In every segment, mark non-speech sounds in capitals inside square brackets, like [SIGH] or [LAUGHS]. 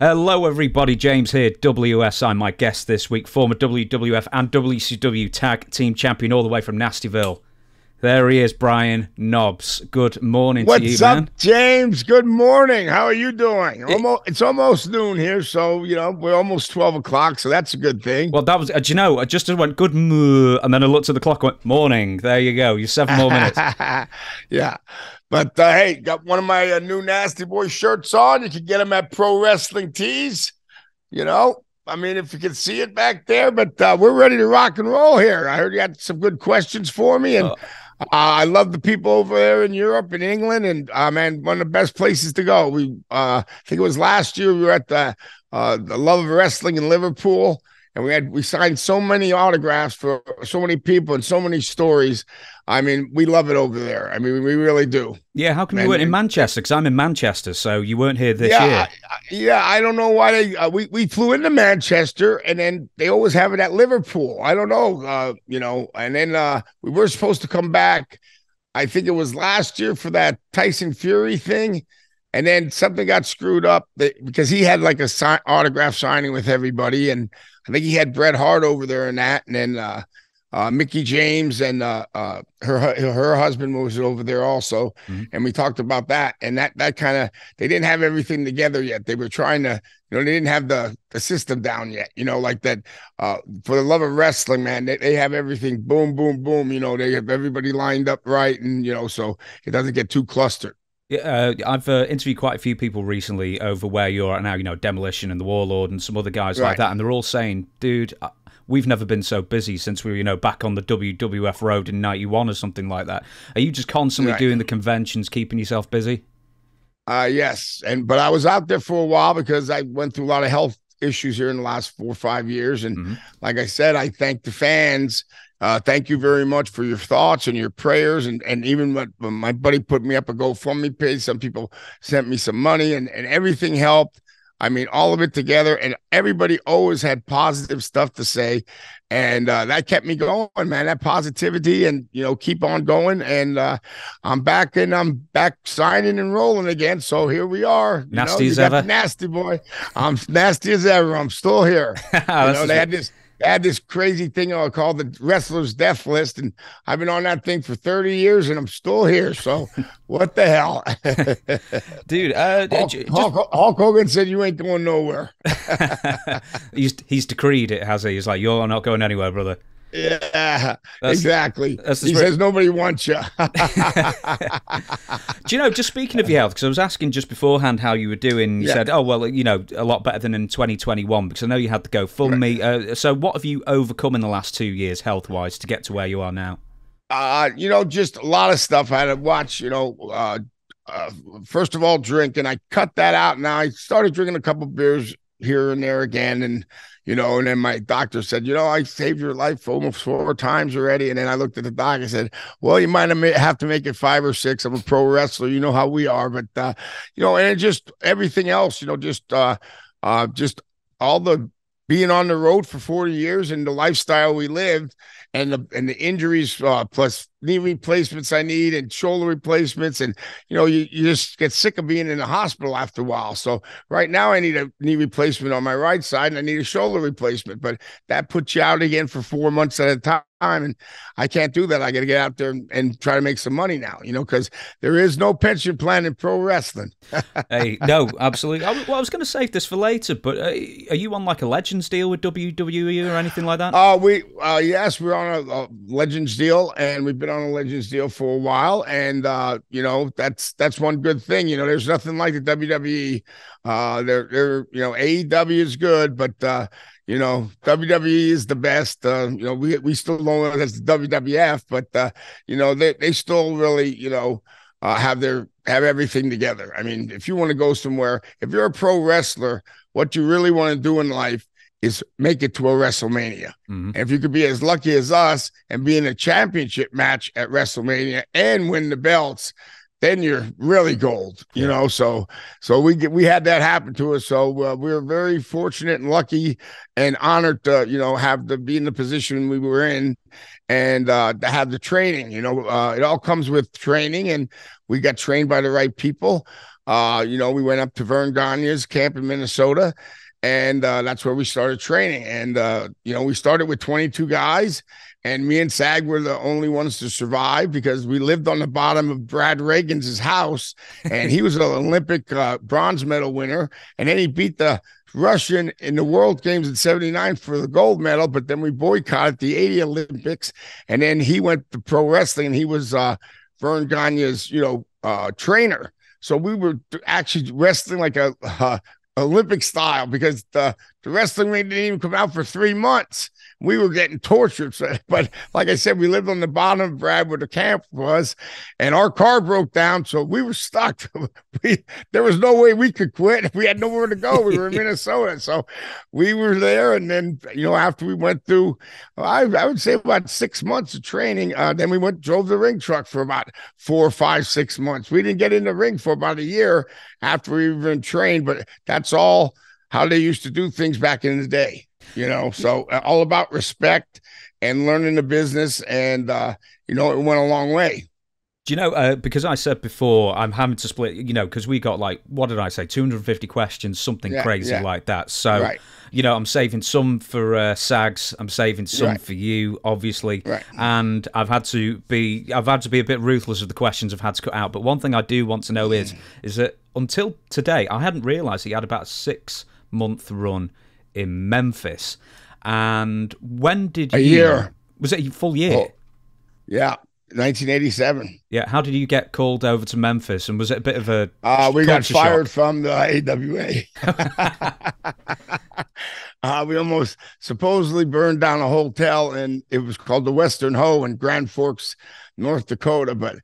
Hello, everybody. James here, WSI. My guest this week, former WWF and WCW Tag Team Champion, all the way from Nastyville. There he is, Brian Knobbs. Good morning What's to you, up, man. James? Good morning. How are you doing? Almost, it's almost noon here, so you know we're almost twelve o'clock, so that's a good thing. Well, that was, uh, do you know, I just went good, and then I looked at the clock and went, morning. There you go. You're seven more minutes. [LAUGHS] yeah, but uh, hey, got one of my uh, new Nasty Boy shirts on. You can get them at Pro Wrestling Tees. You know, I mean, if you can see it back there, but uh, we're ready to rock and roll here. I heard you had some good questions for me, and uh, I love the people over there in Europe and England, and uh, man, one of the best places to go. We, uh, I think it was last year, we were at the uh, the Love of Wrestling in Liverpool, and we had we signed so many autographs for so many people and so many stories. I mean, we love it over there. I mean, we really do. Yeah, how come Man, you weren't in Manchester? Because I'm in Manchester, so you weren't here this yeah, year. I, I- yeah. I don't know why they. Uh, we we flew into Manchester, and then they always have it at Liverpool. I don't know. Uh, you know, and then uh, we were supposed to come back. I think it was last year for that Tyson Fury thing, and then something got screwed up that, because he had like a sign, autograph signing with everybody, and I think he had Bret Hart over there and that, and then uh, uh, Mickie James and uh, uh, her her husband was over there also, Mhm. and we talked about that, and that that kind of they didn't have everything together yet. They were trying to, you know, they didn't have the the system down yet. You know, like that. Uh, for the love of wrestling, man, they, they have everything. Boom, boom, boom. You know, they have everybody lined up right, and you know, so it doesn't get too clustered. Yeah, uh, I've uh, interviewed quite a few people recently over where you're at now, you know, Demolition and the Warlord and some other guys like that, and they're all saying, dude, uh, we've never been so busy since we were, you know, back on the WWF road in 91 or something like that. Are you just constantly Right. doing the conventions, keeping yourself busy? Uh yes, and but I was out there for a while because I went through a lot of health issues here in the last four or five years, and Mhm. like I said, I thank the fans. Uh, thank you very much for your thoughts and your prayers, and and even what when my buddy put me up a GoFundMe page. Some people sent me some money, and and everything helped. I mean, all of it together, and everybody always had positive stuff to say, and uh, that kept me going, man. That positivity, and you know, keep on going. And uh, I'm back, and I'm back signing and rolling again. So here we are. You Nasty know, as ever? nasty boy. I'm nasty as ever. I'm still here. [LAUGHS] You know, they had this they had this crazy thing uh, called the wrestler's death list, and I've been on that thing for 30 years, and I'm still here. So [LAUGHS] what the hell? [LAUGHS] dude, uh, Hulk, j- Hulk, Hulk Hogan said you ain't going nowhere. [LAUGHS] he's, he's decreed it, has he? He's like, you're not going anywhere, brother. Yeah, exactly. that's he spirit. says nobody wants you. [LAUGHS] Do you know, just speaking of your health, because I was asking just beforehand how you were doing, you Yeah. said, oh, well, you know, a lot better than in 2021, because I know you had to go full me. Uh, so, what have you overcome in the last two years, health wise, to get to where you are now? uh, you know, just a lot of stuff. I had to watch, you know, uh, uh, first of all, drink, and I cut that out. Now I started drinking a couple beers here and there again, and you know, and then my doctor said, you know, I saved your life almost four times already. And then I looked at the doc and said, well, you might have to make it five or six. I'm a pro wrestler, you know how we are, but uh, you know, and just everything else, you know, just uh, uh, just all the being on the road for 40 years and the lifestyle we lived and the and the injuries uh, plus knee replacements I need and shoulder replacements and you know you, you just get sick of being in the hospital after a while. So right now I need a knee replacement on my right side and I need a shoulder replacement, but that puts you out again for four months at a time and I can't do that. I got to get out there and, and try to make some money now, you know, because there is no pension plan in pro wrestling. [LAUGHS] hey, no, absolutely. I, well, I was going to save this for later, but uh, are you on like a Legends deal with WWE or anything like that? Uh, we uh, yes, we're on a, a Legends deal, and we've been on a Legends deal for a while, and uh, you know that's that's one good thing. You know, there's nothing like the WWE. Uh, they're they're you know AEW is good, but uh, you know WWE is the best. Uh, you know, we we still know as the WWF, but uh, you know they they still really you know uh, have their have everything together. I mean, if you want to go somewhere, if you're a pro wrestler, what you really want to do in life is make it to a WrestleMania. Mhm. If you could be as lucky as us and be in a championship match at WrestleMania and win the belts, then you're really gold, you Yeah. know. So, so we get we had that happen to us. So uh, we were very fortunate and lucky and honored to, you know, have to be in the position we were in and uh, to have the training. You know, uh, it all comes with training, and we got trained by the right people. uh, you know, we went up to Verne Gagne's camp in Minnesota, and uh, that's where we started training. And uh, you know, we started with 22 guys, and me and Sag were the only ones to survive because we lived on the bottom of Brad Rheingans' house, and he was an [LAUGHS] Olympic uh, bronze medal winner, and then he beat the Russian in the World Games in 79 for the gold medal, but then we boycotted the 80 Olympics. And then he went to pro wrestling and he was uh, Verne Gagne's, you know, uh, trainer. So we were actually wrestling like a uh, Olympic style because the, the wrestling ring didn't even come out for three months we were getting tortured. [LAUGHS] But like I said, we lived on the bottom of Brad where the camp was, and our car broke down, so we were stuck. [LAUGHS] we, there was no way we could quit. [LAUGHS] We had nowhere to go. We were in Minnesota, so we were there. And then you know, after we went through, I, I would say about six months of training, uh, then we went drove the ring truck for about four, five, six months. We didn't get in the ring for about a year after we even trained, but that's all how they used to do things back in the day you know so uh, all about respect and learning the business and uh you know it went a long way do you know uh, because i said before i'm having to split you know because we got like what did i say 250 questions something yeah, crazy yeah. like that so right. you know i'm saving some for uh, sags i'm saving some right. for you obviously right. and i've had to be i've had to be a bit ruthless of the questions i've had to cut out but one thing i do want to know is is that until today i hadn't realized he had about a six month run in Memphis. And when did a you, year was it a full year? Oh, yeah, 1987. Yeah, how did you get called over to Memphis? And was it a bit of a? Uh, we got fired shock? from the AWA. [LAUGHS] [LAUGHS] uh, we almost supposedly burned down a hotel, and it was called the Western Ho in Grand Forks, North Dakota. But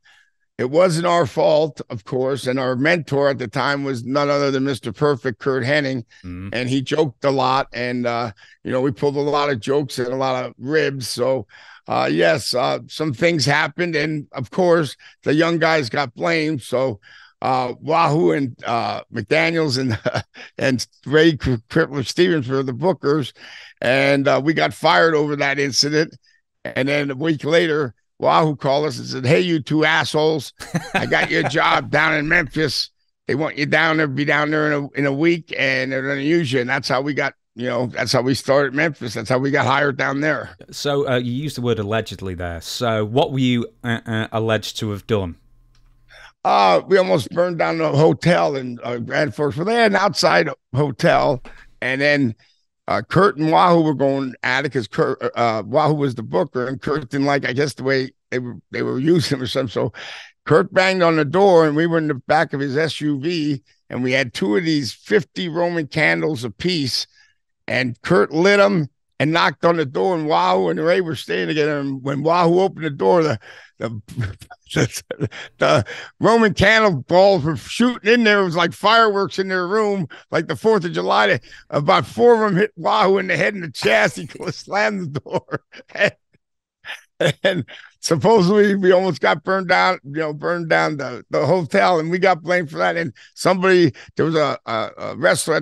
it wasn't our fault, of course. And our mentor at the time was none other than Mr. Perfect, Curt Hennig. Mm-hmm. And he joked a lot. And, uh, you know, we pulled a lot of jokes and a lot of ribs. So, uh, yes, uh, some things happened. And of course, the young guys got blamed. So, uh, Wahoo and uh, McDaniels and [LAUGHS] and Ray Crippler Stevens were the bookers, and uh, we got fired over that incident. And then a week later, Wahoo called us and said, Hey, you two assholes, I got your [LAUGHS] job down in Memphis. They want you down there, be down there in a, in a week, and they're going to use you. And that's how we got, you know, that's how we started Memphis. That's how we got hired down there. So uh, you used the word allegedly there. So what were you uh, uh, alleged to have done? Uh, we almost burned down the hotel in uh, Grand Forks. Well, they had an outside hotel, and then uh, Curt and Wahoo were going at it because Curt uh, Wahoo was the booker, and Curt didn't like, I guess, the way they were they were using him or something. So Curt banged on the door, and we were in the back of his SUV, and we had two of these fifty Roman candles apiece, and Curt lit them and knocked on the door, and Wahoo and Ray were staying together. And when Wahoo opened the door, the the, the, [LAUGHS] the Roman were shooting in there. It was like fireworks in their room, like the Fourth of July. About four of them hit Wahoo in the head and the chest. [LAUGHS] He slammed the door. [LAUGHS] and supposedly we almost got burned down, you know, burned down the, the hotel, and we got blamed for that. And somebody, there was a, a, a wrestler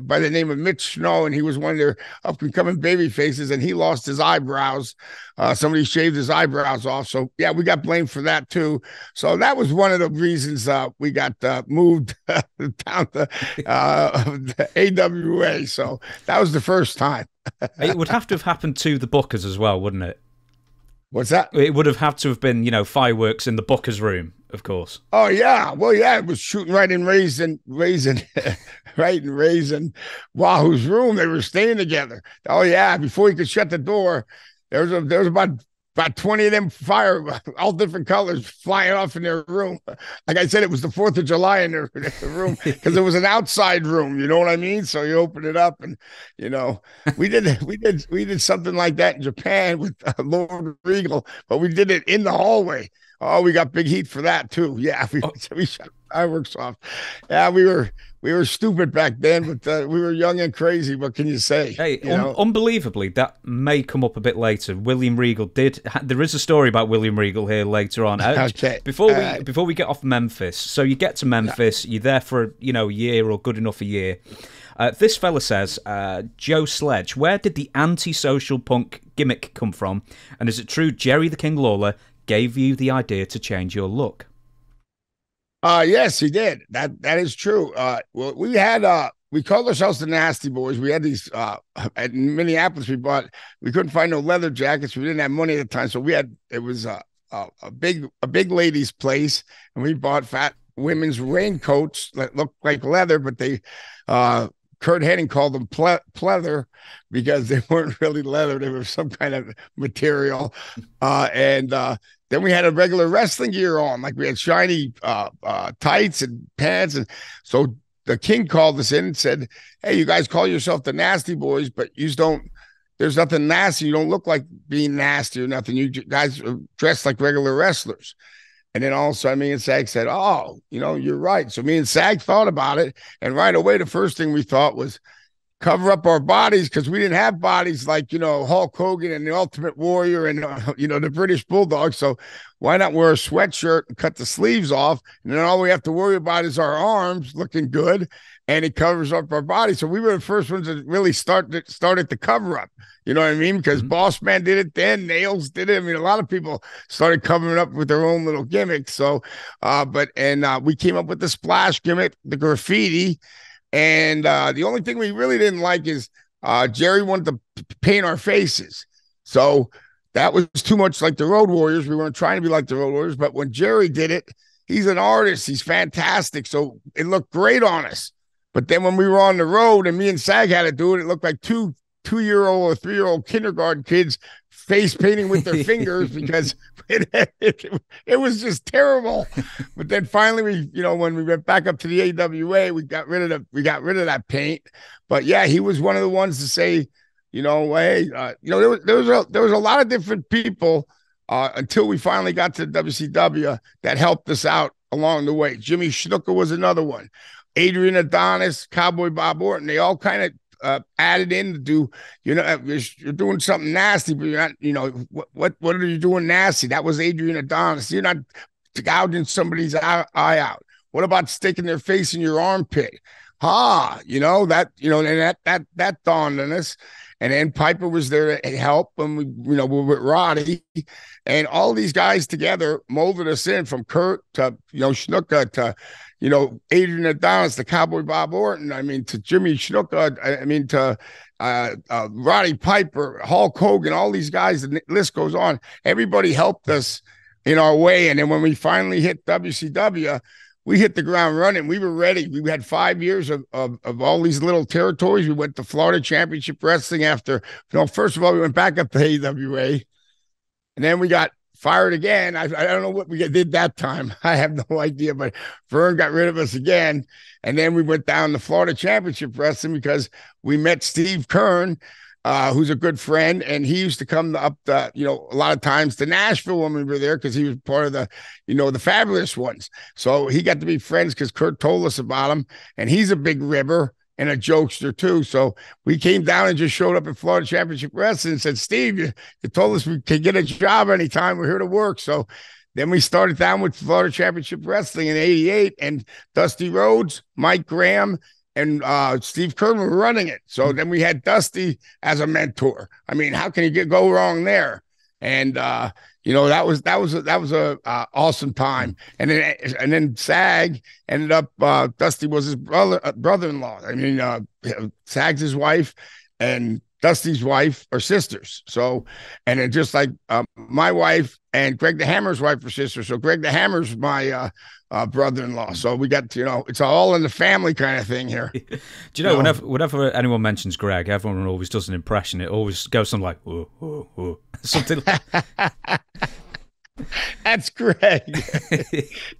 by the name of Mitch Snow, and he was one of their up and coming baby faces, and he lost his eyebrows. Uh, somebody shaved his eyebrows off. So, yeah, we got blamed for that too. So, that was one of the reasons uh, we got uh, moved [LAUGHS] down to uh, the AWA. So, that was the first time. it would have to have happened to the Bookers as well, wouldn't it? What's that? It would have had to have been, you know, fireworks in the Booker's room, of course. Oh yeah, well yeah, it was shooting right in raising, raising, [LAUGHS] right in raising Wahoo's room. They were staying together. Oh yeah, before he could shut the door, there was a, there was about about 20 of them fire, all different colors, flying off in their room. Like I said, it was the 4th of July in their, in their room [LAUGHS] because it was an outside room. You know what I mean? So you open it up and, you know, we did, [LAUGHS] we did, we did something like that in Japan with uh, Lord Regal, but we did it in the hallway. Oh, we got big heat for that too. [LAUGHS] Yeah. We, oh. we shot fireworks off. Yeah. We were, we were stupid back then, but uh, we were young and crazy. What can you say? Hey, you un- unbelievably, that may come up a bit later. William Regal did. There is a story about William Regal here later on. Uh, [LAUGHS] okay. Before we uh, before we get off Memphis, so you get to Memphis, you're there for you know a year or good enough a year. Uh, this fella says, uh, Joe Sledge, where did the anti-social punk gimmick come from? And is it true Jerry the King Lawler gave you the idea to change your look? Uh yes, he did. That that is true. Uh well, we had uh we called ourselves the Nasty Boys. We had these uh [LAUGHS] at Minneapolis. We bought we couldn't find no leather jackets. We didn't have money at the time, so we had it was a, a big a big ladies' place, and we bought fat women's raincoats that looked like leather, but they uh Curt Hennig called them ple- pleather because they [LAUGHS] weren't really leather; they were some kind of material. Uh, and uh, then we had a regular wrestling gear on, like we had shiny uh, uh, tights and pants, and so the king called us in and said, "Hey, you guys call yourself the Nasty Boys, but you don't. There's nothing nasty. You don't look like being nasty or nothing. You guys are dressed like regular wrestlers." And then all of a sudden, me and Sag said, "Oh, you know, you're right." So me and Sag thought about it, and right away, the first thing we thought was cover up our bodies because we didn't have bodies like you know Hulk Hogan and the Ultimate Warrior and uh, [LAUGHS] you know the British Bulldog. So why not wear a sweatshirt and cut the sleeves off, and then all we have to worry about is our arms looking good, and it covers up our body. So we were the first ones that really started started the cover up. You know what I mean? Because mm-hmm. Boss Man did it then, Nails did it. I mean, a lot of people started covering up with their own little gimmicks. So, uh, but and uh, we came up with the splash gimmick, the graffiti, and uh, the only thing we really didn't like is uh, Jerry wanted to paint our faces. So that was too much like the Road Warriors. We weren't trying to be like the Road Warriors, but when Jerry did it, he's an artist. He's fantastic. So it looked great on us. But then when we were on the road and me and Sag had to do it, it looked like two two year old or three year old kindergarten kids face painting with their fingers [LAUGHS] because it, it, it, was just terrible. But then finally, we you know when we went back up to the AWA, we got rid of the we got rid of that paint. But yeah, he was one of the ones to say, you know, hey, uh, you know, there was there was a there was a lot of different people uh, until we finally got to WCW that helped us out along the way. Jimmy Snuka was another one. Adrian Adonis, Cowboy Bob Orton, they all kind of uh, added in to do, you know, you're, you're, doing something nasty, but you're not, you know, what what what are you doing nasty? That was Adrian Adonis. You're not gouging somebody's eye, eye out. What about sticking their face in your armpit? Ha, you know that, you know, and that that that dawned on us. And then Piper was there to help, and we, you know, we were with Roddy, and all these guys together molded us in from Curt to you know Snuka to you know, Adrian Adonis, the Cowboy Bob Orton, I mean, to Jimmy Snuka, I mean, to uh, uh, Roddy Piper, Hulk Hogan, all these guys, the list goes on. Everybody helped us in our way. And then when we finally hit WCW, we hit the ground running. We were ready. We had five years of, of, of, all these little territories. We went to Florida Championship Wrestling after, you know, first of all, we went back up to AWA. And then we got fired again. I, I don't know what we did that time. [LAUGHS] I have no idea, but Verne got rid of us again. And then we went down the Florida Championship Wrestling because we met Steve Keirn, uh, who's a good friend. And he used to come up, the, you know, a lot of times to Nashville when we were there because he was part of the, you know, the fabulous ones. So he got to be friends because Curt told us about him. And he's a big ribber and a jokester too. So we came down and just showed up at Florida Championship Wrestling and said, Steve, you, you told us we could get a job anytime. We're here to work. So then we started down with Florida Championship Wrestling in 88 and Dusty Rhodes, Mike Graham, and uh, Steve Keirn were running it. So then we had Dusty as a mentor. I mean, how can you get go wrong there? And uh, you know that was that was a, that was a uh, awesome time. And then and then sag ended up uh, dusty was his brother uh, brother-in-law. I mean uh, sag's his wife. And dusty's wife are sisters so and it just like uh, my wife and greg the hammer's wife are sisters so greg the hammer's my uh, uh, brother-in-law. So we got you know it's all in the family kind of thing here. [LAUGHS] Do you know, you whenever whenever anyone mentions Greg, everyone always does an impression. It always goes something like whoa, whoa, whoa. [LAUGHS] something. Like... [LAUGHS] That's Greg. [LAUGHS]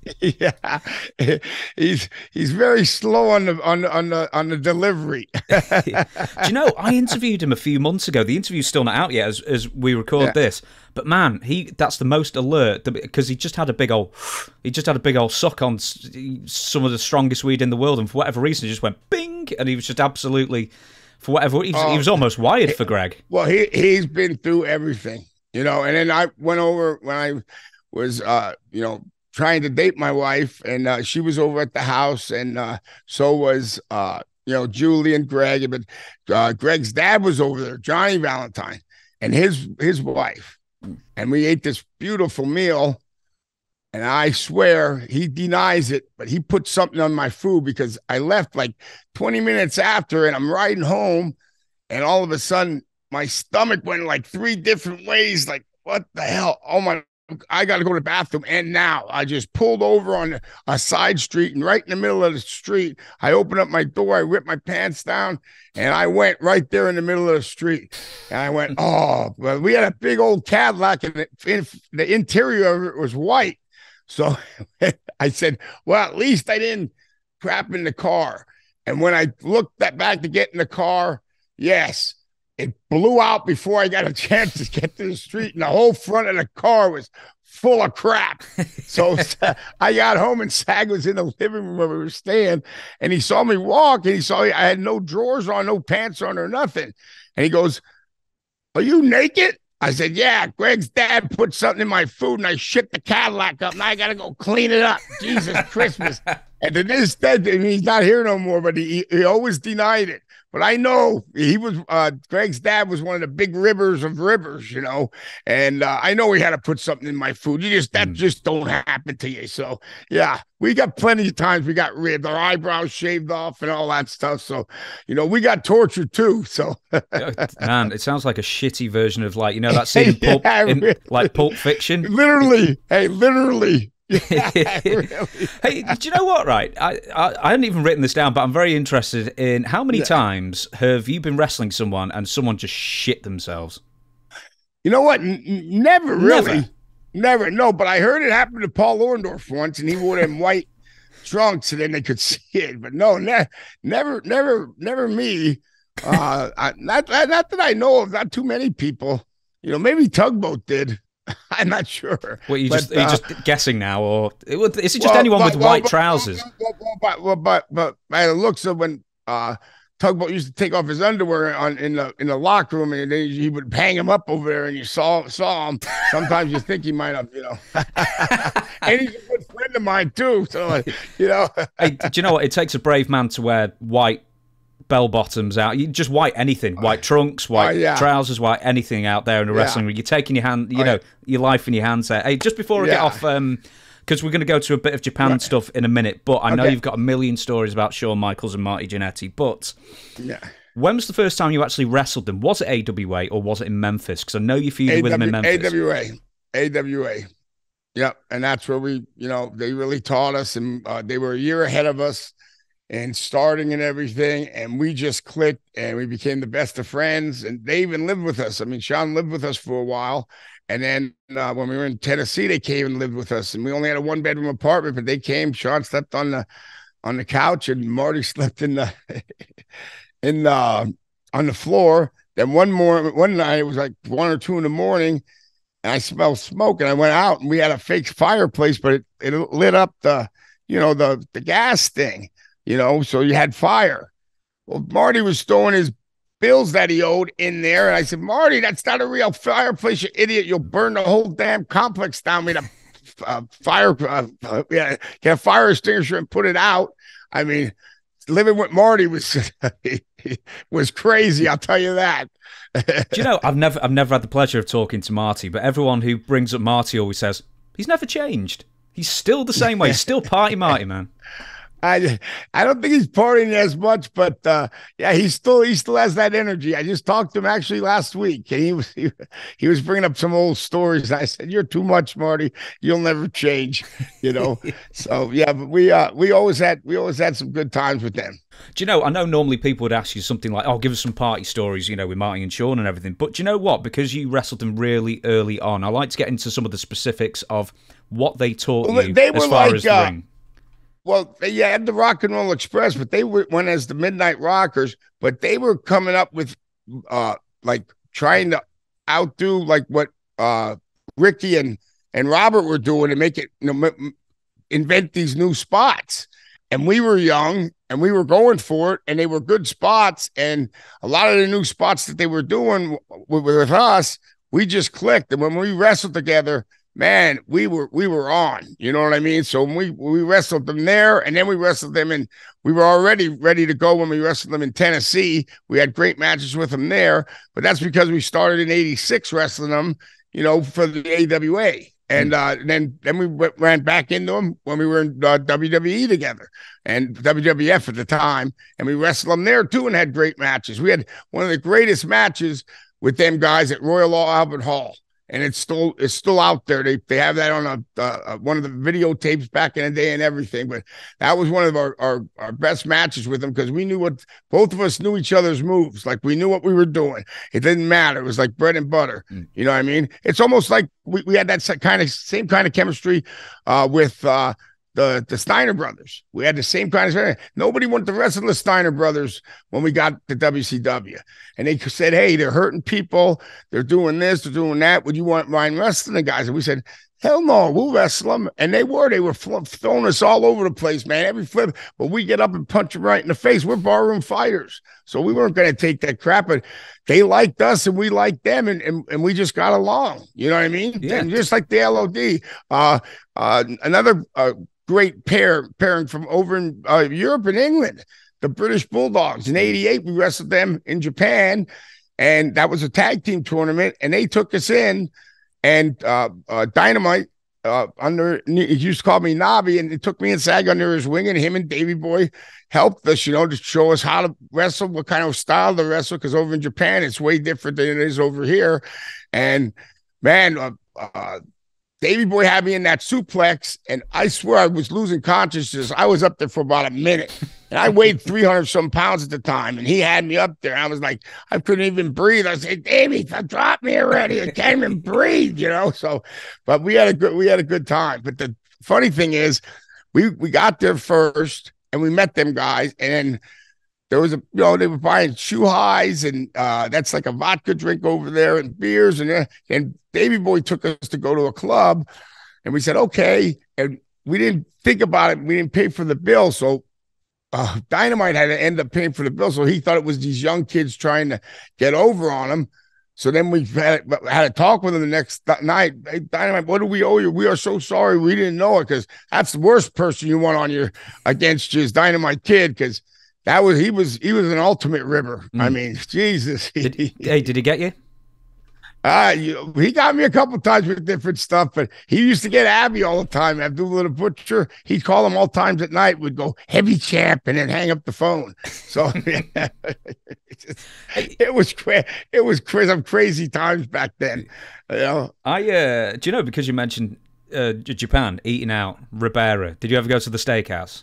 [LAUGHS] yeah, he's he's very slow on the on on the on the delivery. [LAUGHS] Do you know? I interviewed him a few months ago. The interview's still not out yet as as we record yeah. this. But man, he that's the most alert because he just had a big old he just had a big old suck on some of the strongest weed in the world, and for whatever reason, he just went bing, and he was just absolutely for whatever he was, he oh, was oh. almost wired for Greg. Well, he he's been through everything you know. And then I went over when I was, uh, you know, trying to date my wife, and uh, she was over at the house, and uh, so was, uh, you know, Julie and Greg. But uh, Greg's dad was over there, Johnny Valentine, and his his wife, and we ate this beautiful meal. And I swear he denies it, but he put something on my food because I left like 20 minutes after and I'm riding home. And all of a sudden, my stomach went like three different ways. Like, what the hell? Oh my I got to go to the bathroom. And now I just pulled over on a side street and right in the middle of the street, I opened up my door, I ripped my pants down, and I went right there in the middle of the street. And I went, [LAUGHS] oh, well, we had a big old Cadillac and the, the interior of it was white. So [LAUGHS] I said, well, at least I didn't crap in the car. And when I looked back to get in the car, yes, it blew out before I got a [LAUGHS] chance to get to the street, and the whole front of the car was full of crap. So [LAUGHS] [LAUGHS] I got home, and Sag was in the living room where we were staying, and he saw me walk, and he saw I had no drawers on, no pants on, or nothing. And he goes, "Are you naked?" I said, "Yeah." Greg's dad put something in my food, and I shipped the Cadillac up. Now I got to go clean it up. Jesus Christmas! And to this day, he's not here no more, but he he always denied it. But I know he was uh, Greg's dad was one of the big ribbers of ribbers, you know, and uh, I know he had to put something in my food. You just that mm. just don't happen to you. So yeah, we got plenty of times we got ribbed, our eyebrows shaved off, and all that stuff. So you know, we got tortured too. So man, it sounds like a shitty version of like you know that [LAUGHS] scene in, Pulp, in like Pulp Fiction. Literally, hey, literally. [LAUGHS] really. Hey, do you know what? Right, I, I, I hadn't even written this down, but I'm very interested in how many yeah. times have you been wrestling someone and someone just shit themselves? You know what? N- never really, never. never. No, but I heard it happen to Paul Orndorff once, and he wore them [LAUGHS] white trunks, and then they could see it. But no, ne- never, never, never me. Uh, I, not, not that I know of. Not too many people. You know, maybe Tugboat did. [LAUGHS] I'm not sure. Well, you just uh, you just guessing now, or is it just well, anyone but, with well, white but, trousers? But, but but by the looks of when uh, Tugboat used to take off his underwear on in the in the locker room, and then he would hang him up over there, and you saw saw him. Sometimes you think he might have, you know. [LAUGHS] and he's a good friend of mine too, so like, you know. hey, do you know what? It takes a brave man to wear white bell bottoms out. You just white anything, white trunks, white yeah. trousers, white anything out there in a yeah. wrestling ring. You're taking your hand, you know, your life in your hands there. Hey, just before I get off, um, because we're going to go to a bit of Japan right. stuff in a minute, but I know okay. you've got a million stories about Shawn Michaels and Marty Jannetty. But yeah. when was the first time you actually wrestled them? Was it AWA or was it in Memphis? Because I know you feuded with them in Memphis. AWA, AWA. Yep, and that's where we, you know, they really taught us, and uh, they were a year ahead of us and starting and everything. And we just clicked and we became the best of friends. And they even lived with us. I mean, Shawn lived with us for a while. And then uh, when we were in Tennessee, they came and lived with us. And we only had a one bedroom apartment, but they came. Shawn slept on the on the couch, and Marty [LAUGHS] slept in the in the on the floor. Then one more one night, it was like one or two in the morning, and I smelled smoke. And I went out, and we had a fake fireplace, but it, it lit up the you know the the gas thing you know, so you had fire. Well, Marty was throwing his bills that he owed in there. And I said, Marty, that's not a real fireplace, you idiot. You'll burn the whole damn complex down with a uh, fire, uh, uh, yeah, get a fire extinguisher and put it out. I mean, living with Marty was [LAUGHS] was crazy. I'll tell you that. Do you know? I've never I've never had the pleasure of talking to Marty, but everyone who brings up Marty always says he's never changed. He's still the same way. He's still party Marty, man. I I don't think he's partying as much, but uh, yeah, he still he still has that energy. I just talked to him actually last week, and he was he, he was bringing up some old stories. I said, "You're too much, Marty. You'll never change," you know. [LAUGHS] so yeah, but we uh we always had we always had some good times with them. Do you know? I know normally people would ask you something like, "Oh, give us some party stories," you know, with Marty and Shawn and everything. But do you know what? Because you wrestled them really early on, I like to get into some of the specifics of what they taught well, you they as far like, as the uh, ring well, they had the Rock and Roll Express, but they were, went as the Midnight Rockers, but they were coming up with uh like trying to outdo like what uh Ricky and and Robert were doing to make it you know invent these new spots. And we were young and we were going for it and they were good spots and a lot of the new spots that they were doing with us, we just clicked and when we wrestled together, man, we were we were on. You know what I mean? So we we wrestled them there, and then we wrestled them in. We were already ready to go when we wrestled them in Tennessee. We had great matches with them there, but that's because we started in '86 wrestling them. You know, for the AWA. and mm. uh, then then we w- ran back into them when we were in uh, WWE together and WWF at the time, and we wrestled them there too, and had great matches. We had one of the greatest matches with them guys at Royal Albert Hall and it's still it's still out there. They they have that on a uh, one of the videotapes back in the day and everything. But that was one of our our, our best matches with them because we knew what both of us knew each other's moves. Like we knew what we were doing. It didn't matter. It was like bread and butter. Mm. You know what I mean? It's almost like we, we had that kind of same kind of chemistry uh, with. Uh, the the Steiner brothers. We had the same kind of nobody wanted to wrestle the Steiner brothers when we got the WCW. And they said, Hey, they're hurting people, they're doing this, they're doing that. Would you want mind wrestling the guys? And we said, Hell no, we'll wrestle them. And they were, they were throwing us all over the place, man. Every flip, but we get up and punch them right in the face. We're barroom fighters. So we weren't going to take that crap, but they liked us and we liked them and, and, and we just got along. You know what I mean? Yeah. And just like the LOD. Uh, uh, another uh, great pair pairing from over in uh, Europe and England, the British Bulldogs. In '88, we wrestled them in Japan, and that was a tag team tournament, and they took us in. And uh, uh, Dynamite uh, under he used to call me Nobby, and it took me and Sag under his wing, and him and Davey Boy helped us, you know, to show us how to wrestle, what kind of style to wrestle. Because over in Japan, it's way different than it is over here. And man, uh, uh, Davey Boy had me in that suplex, and I swear I was losing consciousness. I was up there for about a minute, and I weighed 300 some pounds at the time, and he had me up there. I was like, I couldn't even breathe. I said, Davy, drop me already. I can't even breathe, you know? So, but we had a good, we had a good time. But the funny thing is, we, we got there first and we met them guys, and then there was a you know they were buying chuhais and uh, that's like a vodka drink over there and beers and uh, and Davey Boy took us to go to a club and we said okay and we didn't think about it we didn't pay for the bill so uh, Dynamite had to end up paying for the bill so he thought it was these young kids trying to get over on him so then we had, had a talk with him the next night. Hey, Dynamite, what do we owe you? We are so sorry we didn't know it because that's the worst person you want on your against you is Dynamite Kid because that was he was he was an ultimate ribber. Mm. I mean, [LAUGHS] Jesus. Did, hey, did he get you? Uh, you, he got me a couple times with different stuff, but he used to get Abby all the time. Abdullah the Butcher, he'd call him all times at night, would go heavy champ and then hang up the phone. So [LAUGHS] yeah, it was it was crazy, some crazy times back then. You know? I uh, do you know because you mentioned uh, Japan eating out Ribera? Did you ever go to the steakhouse?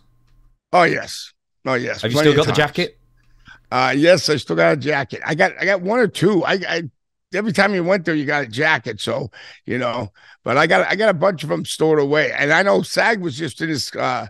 Oh yes, Oh yes. Have you still got the jacket? Uh yes, I still got a jacket. I got I got one or two. I, I every time you went there, you got a jacket. So you know, but I got I got a bunch of them stored away. And I know Sag was just in his uh,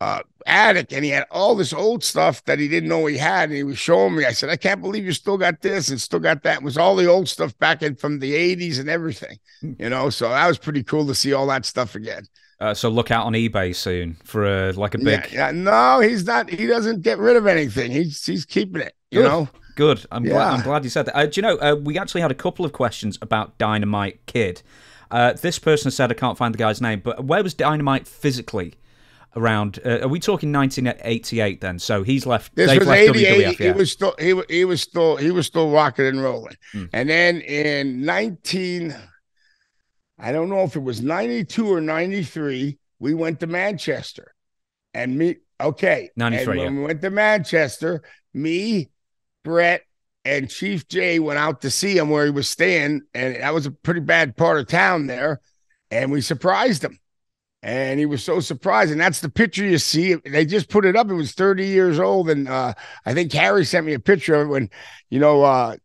uh, attic, and he had all this old stuff that he didn't know he had, and he was showing me. I said, I can't believe you still got this and still got that. It was all the old stuff back in from the '80s and everything. Hmm. You know, so that was pretty cool to see all that stuff again. Uh, so look out on eBay soon for a, like a big. Yeah, yeah, no, he's not. He doesn't get rid of anything. He's he's keeping it. You Good. know. Good. I'm yeah. glad. I'm glad you said that. Uh, do you know? Uh, we actually had a couple of questions about Dynamite Kid. Uh, this person said I can't find the guy's name, but where was Dynamite physically? Around, uh, are we talking 1988 then? So he's left. This was 88. WWF, yeah. He was still he, he was still he was still rocking and rolling. Mm. And then in 19. 19- I don't know if it was 92 or 93. We went to Manchester and me, okay. 93. And when yeah. we went to Manchester, me, Bret, and Chief Jay went out to see him where he was staying. And that was a pretty bad part of town there. And we surprised him. And he was so surprised. And that's the picture you see. They just put it up. It was 30 years old. And uh, I think Harry sent me a picture of it when, you know, uh,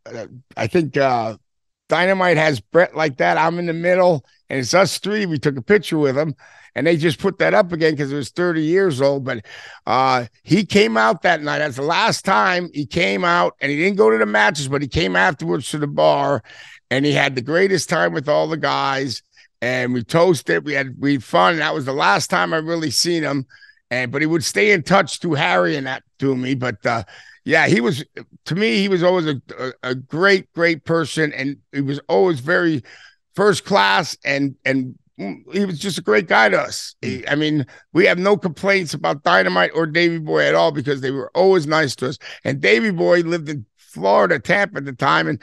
I think uh, Dynamite has Bret like that. I'm in the middle, and it's us three. We took a picture with him, and they just put that up again because it was 30 years old. But uh, he came out that night. That's the last time he came out, and he didn't go to the matches, but he came afterwards to the bar, and he had the greatest time with all the guys. And we toasted. We had we had fun. That was the last time I really seen him. And but he would stay in touch through Harry and that to me. But uh, yeah, he was to me. He was always a, a, a great, great person, and he was always very first class, and and he was just a great guy to us. He, mm. I mean, we have no complaints about Dynamite or Davey Boy at all because they were always nice to us. And Davey Boy lived in Florida, Tampa at the time, and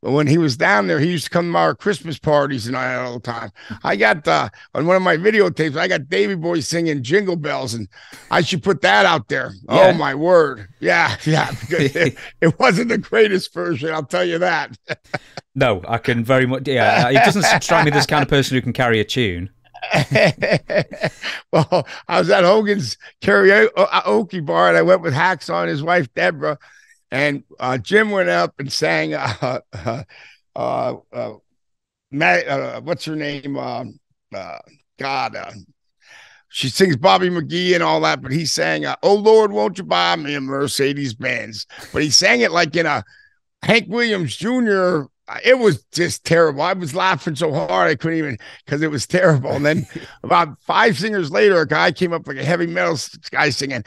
when he was down there, he used to come to our Christmas parties and I had all the time. I got uh, on one of my videotapes, I got Davey Boy singing Jingle Bells, and I should put that out there. Yeah. Oh my word, yeah, [LAUGHS] yeah. it, [LAUGHS] it wasn't the greatest version, I'll tell you that. no, I can very much. Yeah, it doesn't strike me this kind of person who can carry a tune. [LAUGHS] well, I was at Hogan's karaoke bar and I went with Hacksaw and his wife Deborah, and uh, Jim went up and sang. [LAUGHS] Uh, uh, uh, uh Matt, uh, what's her name? Um, God, she sings Bobby McGee and all that, but he sang, "Oh Lord, won't you buy me a Mercedes Benz?" But he sang it like in a Hank Williams Jr it was just terrible. I was laughing so hard I couldn't even because it was terrible. And then [LAUGHS] about five singers later, a guy came up like a heavy metal guy singing,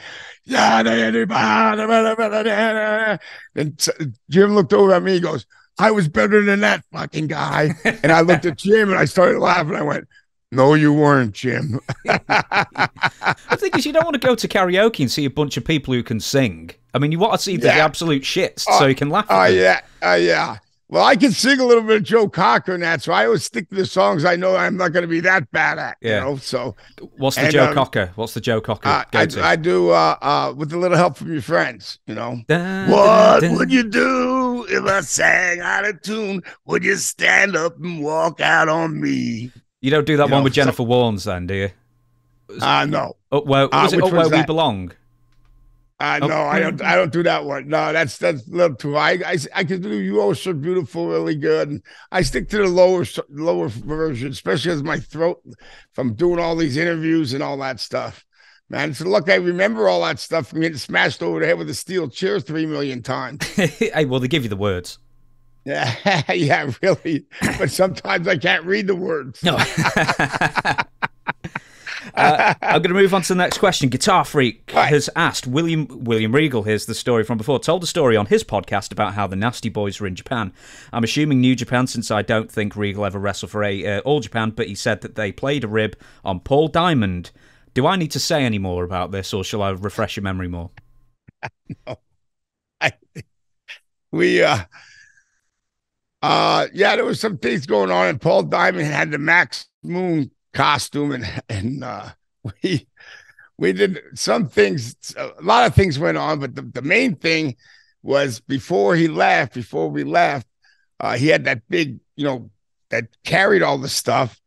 and Jim looked over at me. He goes, "I was better than that fucking guy." And I looked at Jim and I started laughing. I went. No, you weren't, Jim. [LAUGHS] the thing is, you don't want to go to karaoke and see a bunch of people who can sing. I mean, you want to see the yeah. absolute shits uh, so you can laugh. Oh uh, yeah, uh, yeah. Well, I can sing a little bit of Joe Cocker and that, so I always stick to the songs I know I'm not going to be that bad at. Yeah. You know, so what's the and, Joe um, Cocker? What's the Joe Cocker? Uh, I, I, do uh, uh, with a little help from your friends. You know, da, what da, da. would you do if I sang out of tune? Would you stand up and walk out on me? You don't do that you one know, with Jennifer so, Warnes, then, do you? Uh no. Oh, well, uh, was it oh, where we belong? Uh, no, I don't. I don't do that one. No, that's that's a little too high. I, I can do "You Oh So Beautiful" really good. I stick to the lower lower version, especially as my throat from doing all these interviews and all that stuff. Man, it's a luck I remember all that stuff from getting smashed over the head with a steel chair three million times. [LAUGHS] hey, well, they give you the words. Yeah, [LAUGHS] yeah, really. But sometimes I can't read the words. No. [LAUGHS] Uh, I'm going to move on to the next question. Guitar Freak right. has asked William William Regal. Here's the story from before. Told a story on his podcast about how the Nasty Boys were in Japan. I'm assuming New Japan, since I don't think Regal ever wrestled for a uh, All Japan, but he said that they played a rib on Paul Diamond. Do I need to say any more about this, or shall I refresh your memory more? [LAUGHS] no, I, we uh, uh, yeah, there was some things going on, and Paul Diamond had the Max Moon costume and and uh, [LAUGHS] we we did some things a lot of things went on but the, the main thing was before he left before we left uh, he had that big you know that carried all the stuff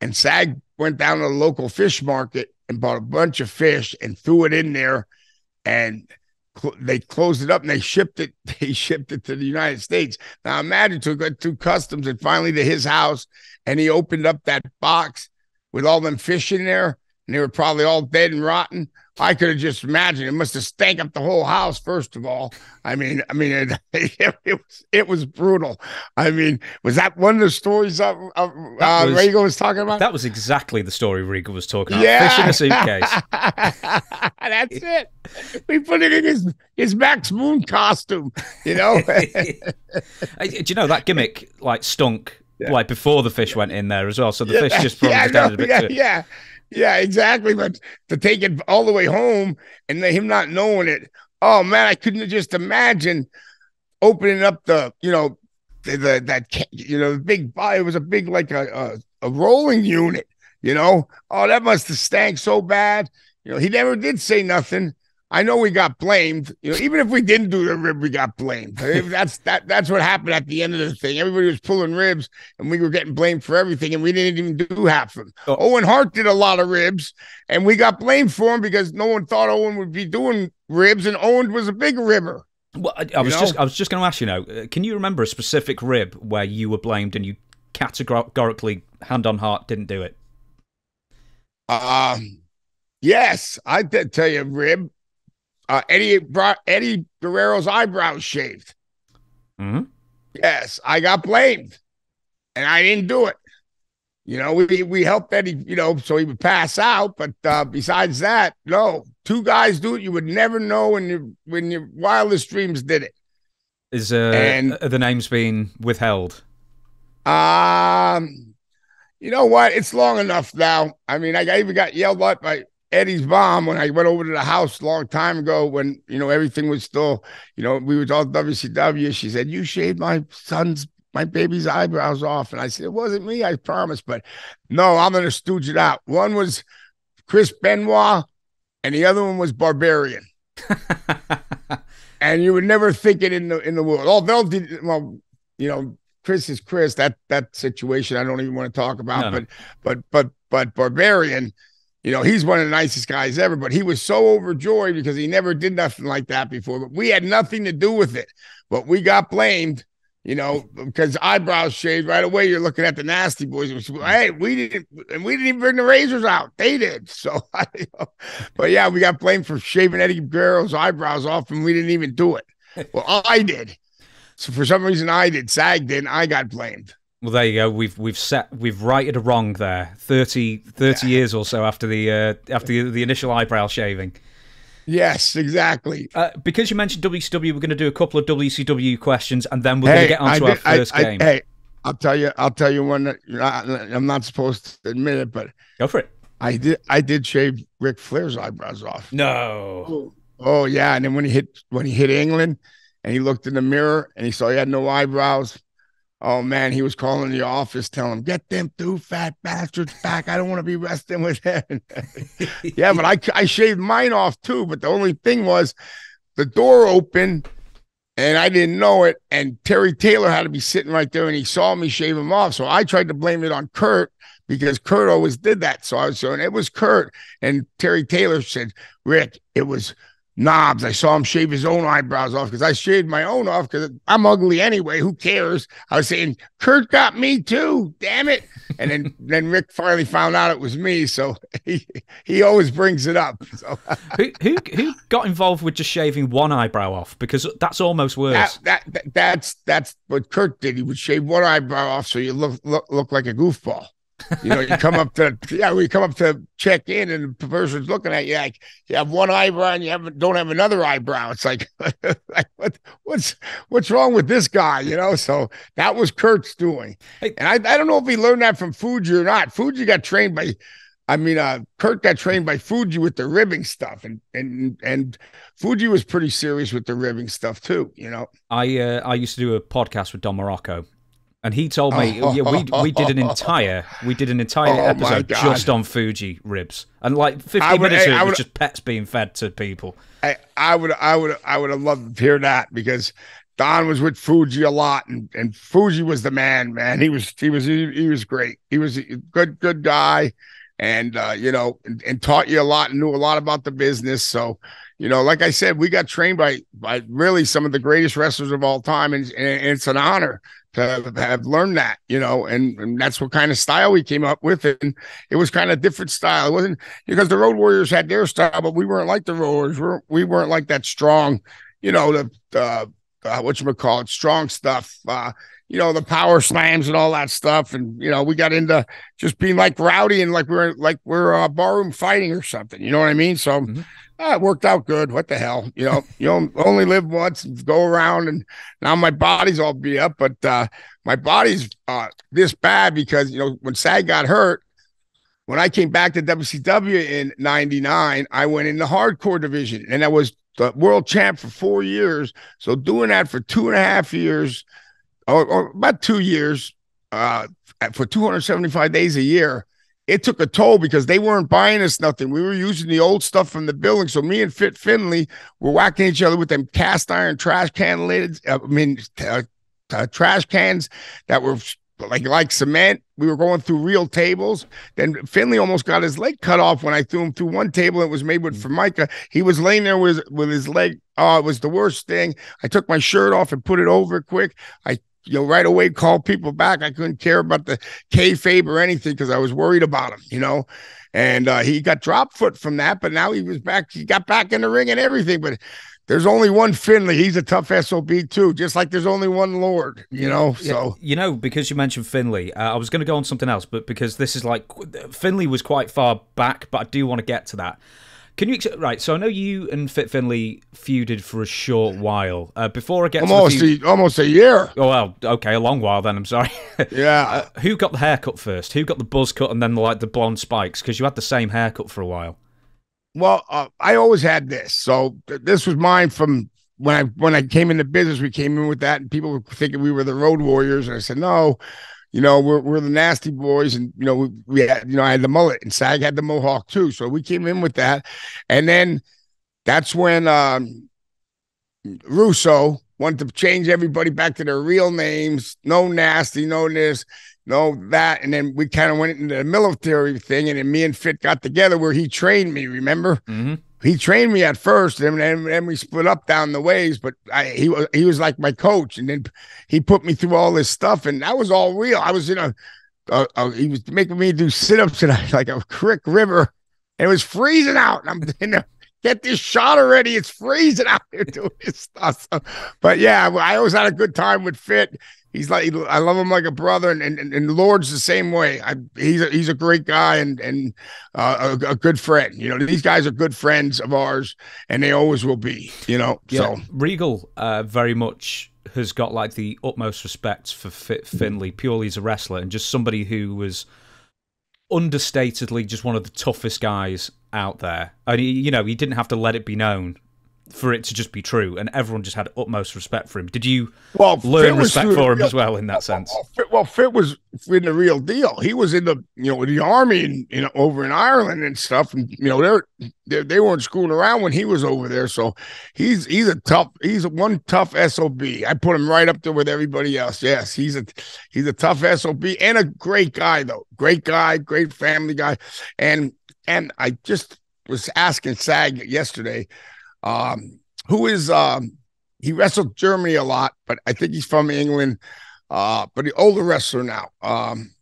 and sag went down to the local fish market and bought a bunch of fish and threw it in there and cl- they closed it up and they shipped it [LAUGHS] they shipped it to the united states. Now imagine to go through customs and finally to his house and he opened up that box with all them fish in there, and they were probably all dead and rotten. I could have just imagined it must have stank up the whole house. First of all, I mean, I mean, it, [LAUGHS] it, it was it was brutal. I mean, was that one of the stories uh, uh, was, Regal was talking about? That was exactly the story Regal was talking about. Yeah. Fish in a suitcase. [LAUGHS] That's it. We put it in his his Max Moon costume. You know. [LAUGHS] Do you know that gimmick like stunk yeah. like before the fish went in there as well. So the fish just [LAUGHS] probably yeah, no, a bit. Yeah, yeah, exactly. But to take it all the way home and him not knowing it, oh man, I couldn't just imagine opening up the, you know, the, the that you know, the big. It was a big like a, a a rolling unit. You know, oh that must have stank so bad. You know, he never did say nothing. I know we got blamed. You know, even if we didn't do the rib, we got blamed. [LAUGHS] That's that. That's what happened at the end of the thing. Everybody was pulling ribs, and we were getting blamed for everything, and we didn't even do half of them. Oh. Owen Hart did a lot of ribs, and we got blamed for him because no one thought Owen would be doing ribs, and Owen was a big ribber. Well, I, I was know? just I was just going to ask you now. Uh, can you remember a specific rib where you were blamed and you categorically, hand on heart, didn't do it? Um. Yes, I did tell you, rib uh, Eddie brought Eddie Guerrero's eyebrows shaved. Mm-hmm. Yes, I got blamed, and I didn't do it. You know, we we helped Eddie, you know, so he would pass out. But uh, besides that, no, two guys do it. You would never know when your when your wildest dreams did it. Is uh, and, the names being withheld? Um, you know what? It's long enough now. I mean, I even got yelled at by Eddie's mom when I went over to the house a long time ago when you know everything was still, you know, we was all WCW. She said, "You shaved my son's my baby's eyebrows off," and I said, "It wasn't me, I promise." But no, I'm gonna stooge it out. One was Chris Benoit, and the other one was Barbarian. [LAUGHS] and you would never think it in the in the world. Although, did well, you know, Chris is Chris. That that situation I don't even want to talk about. No, but no. but but but Barbarian, you know, he's one of the nicest guys ever. But he was so overjoyed because he never did nothing like that before. But we had nothing to do with it. But we got blamed you know, because eyebrows shaved right away. You're looking at the nasty boys. Hey, we didn't, and we didn't even bring the razors out. They did. [LAUGHS] So, [LAUGHS] but yeah, we got blamed for shaving Eddie Guerrero's eyebrows off, and we didn't even do it. [LAUGHS] Well, I did. So for some reason, I did. Sag didn't. I got blamed. Well, there you go. We've we've set we've righted a wrong there. 30, 30 yeah. years or so after the uh, after the, the initial eyebrow shaving. Yes, exactly. Uh, because you mentioned WCW, we're going to do a couple of WCW questions, and then we're hey, going to get on to our first I, game. Hey, I'll tell you. I'll tell you one that I'm not supposed to admit it, but go for it. I did. I did shave Ric Flair's eyebrows off. No. Oh, oh yeah, and then when he hit when he hit England, and he looked in the mirror and he saw he had no eyebrows. Oh man, he was calling the office, telling him, "Get them two fat bastards back. I don't want to be resting with them." [LAUGHS] yeah, but I I shaved mine off too. But the only thing was, the door opened, and I didn't know it. And Terry Taylor had to be sitting right there, and he saw me shave him off. So I tried to blame it on Curt because Curt always did that. So I was and it was Curt. And Terry Taylor said, "Ric, it was Knobbs. I saw him shave his own eyebrows off because I shaved my own off because I'm ugly anyway. Who cares? I was saying, Curt got me too. Damn it. And then [LAUGHS] then Ric finally found out it was me. So [LAUGHS] he he always brings it up. So [LAUGHS] who, who who got involved with just shaving one eyebrow off? Because that's almost worse. That, that, that that's that's what Curt did. He would shave one eyebrow off so you look look, look like a goofball. You know, you come up to yeah, we come up to check in, and the person's looking at you like you have one eyebrow and you have don't have another eyebrow. It's like, [LAUGHS] like what, what's what's wrong with this guy? You know, so that was Curt's doing, and I, I don't know if he learned that from Fuji or not. Fuji got trained by, I mean, uh, Curt got trained by Fuji with the ribbing stuff, and and and Fuji was pretty serious with the ribbing stuff too. You know, I uh, I used to do a podcast with Don Muraco and he told me oh. yeah, we we did an entire we did an entire oh, episode just on Fuji ribs, and like fifteen would, minutes of it was just pets being fed to people. I, I would I would I would have loved to hear that because Don was with Fuji a lot, and, and Fuji was the man. Man, he was he was he, he was great. He was a good good guy, and uh, you know, and, and taught you a lot and knew a lot about the business. So you know, like I said, we got trained by by really some of the greatest wrestlers of all time, and, and it's an honor to have learned that, you know, and, and that's what kind of style we came up with. And it was kind of different style. It wasn't because the Road Warriors had their style, but we weren't like the Road Warriors. We're, we weren't like that strong, you know, the, uh, uh, what you call it, strong stuff. Uh, you know, the power slams and all that stuff. And, you know, we got into just being like rowdy and like we're like we're uh, barroom fighting or something. You know what I mean? So, mm-hmm ah, it worked out good. What the hell? You know, you only live once, go around, and now my body's all beat up, but uh, my body's uh, this bad because you know when Sag got hurt, when I came back to WCW in '99, I went in the hardcore division, and I was the world champ for four years. So doing that for two and a half years, or, or about two years, uh, for 275 days a year it took a toll because they weren't buying us nothing. We were using the old stuff from the building. So me and Fit Finlay were whacking each other with them cast iron trash can lids. Uh, I mean, uh, uh, trash cans that were like like cement. We were going through real tables. Then Finlay almost got his leg cut off when I threw him through one table that was made with formica. He was laying there with with his leg. Oh, it was the worst thing. I took my shirt off and put it over quick. I you know, right away call people back. I couldn't care about the kayfabe or anything because I was worried about him, you know. And uh, he got drop foot from that, but now he was back. He got back in the ring and everything. But there's only one Finlay. He's a tough SOB too, just like there's only one Lord, you know. So, you know, because you mentioned Finlay, uh, I was going to go on something else, but because this is like Finlay was quite far back, but I do want to get to that. Can you right? So I know you and Fit Finlay feuded for a short while. Uh, before I get almost feud- a, almost a year. Oh well, okay, a long while then. I'm sorry. [LAUGHS] Yeah. uh, [LAUGHS] who got the haircut first? Who got the buzz cut and then like the blonde spikes? Because you had the same haircut for a while. Well, uh, I always had this. So th- this was mine from when I when I came into business. We came in with that, and people were thinking we were the road warriors. And I said, no, you know, we're we're the nasty boys, and you know, we, we had you know I had the mullet, and Sag had the mohawk too. So we came in with that, and then that's when um, Russo wanted to change everybody back to their real names. No nasty, no this no that and then we kind of went into the military thing and then me and fit got together where he trained me remember mm-hmm. He trained me at first and then, we split up down the ways but I, he was he was like my coach and then he put me through all this stuff and that was all real i was in a, a, a he was making me do sit-ups in a, [LAUGHS] like a creek river and it was freezing out and i'm [LAUGHS] in there get this shot already. It's freezing out here [LAUGHS] doing this stuff. So, but yeah, I always had a good time with Fit he's like I love him like a brother, and and, and Lord's the same way. I, he's a, he's a great guy and and uh, a, a, good friend. You know, these guys are good friends of ours, and they always will be. You know, yeah, so Regal uh, very much has got like the utmost respect for Fit Finlay purely as a wrestler and just somebody who was understatedly just one of the toughest guys out there. And he, you know, he didn't have to let it be known for it to just be true, and everyone just had utmost respect for him. Did you well learn respect for him as well in that sense? Well, Fit was in the real deal. He was in the you know the army and you know over in Ireland and stuff, and you know they're, they they weren't screwing around when he was over there. So he's he's a tough he's a one tough sob. I put him right up there with everybody else. Yes, he's a he's a tough sob and a great guy though. Great guy, great family guy, and and I just was asking Sag yesterday um, who is um, he wrestled Germany a lot, but I think he's from England. Uh, but the older wrestler now. Um,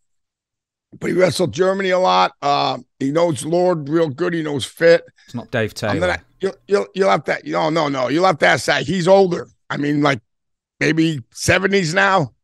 but he wrestled Germany a lot. Uh, he knows Lord real good. He knows fit. It's not Dave Taylor. You'll, you'll, you'll have to, no, no, no. You'll have to ask that. He's older. I mean, like maybe 70s now.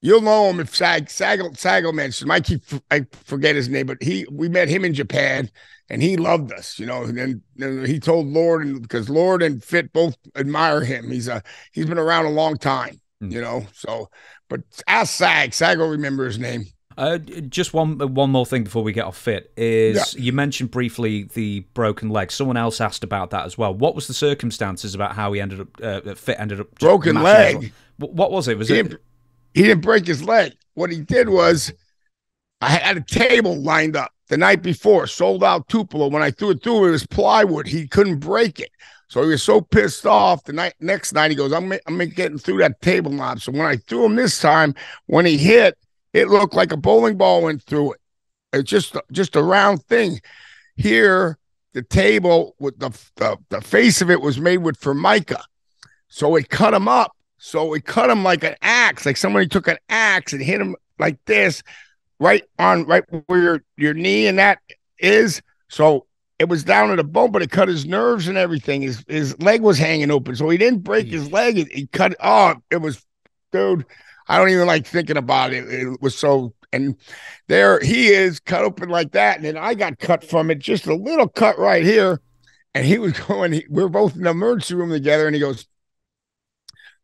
You'll know him if Sag Sag Sago mentioned. I keep I forget his name, but he we met him in Japan and he loved us, you know. And then, he told Lord, and because Lord and Fit both admire him. He's a he's been around a long time, mm. you know. So, but ask Sag. Sag will remember his name. Uh, just one one more thing before we get off fit is yeah. you mentioned briefly the broken leg. Someone else asked about that as well. What was the circumstances about how he ended up uh, fit ended up broken leg? What was it? Was he it? Didn't, he didn't break his leg. What he did was, I had a table lined up the night before, sold out Tupelo. When I threw it through, it was plywood. He couldn't break it. So he was so pissed off. The night next night, he goes, "I'm I'm getting through that table knob." So when I threw him this time, when he hit, it looked like a bowling ball went through it. It's just just a round thing. Here, the table with the the, the face of it was made with formica, so it cut him up. So it cut him like an axe, like somebody took an axe and hit him like this right on right where your, your knee and that is. So it was down to the bone, but it cut his nerves and everything. His his leg was hanging open, so he didn't break his leg. He cut. Oh, it was, dude. I don't even like thinking about it. It was so. And there he is, cut open like that, and then I got cut from it, just a little cut right here. And he was [LAUGHS] going. He, we we're both in the emergency room together, and he goes,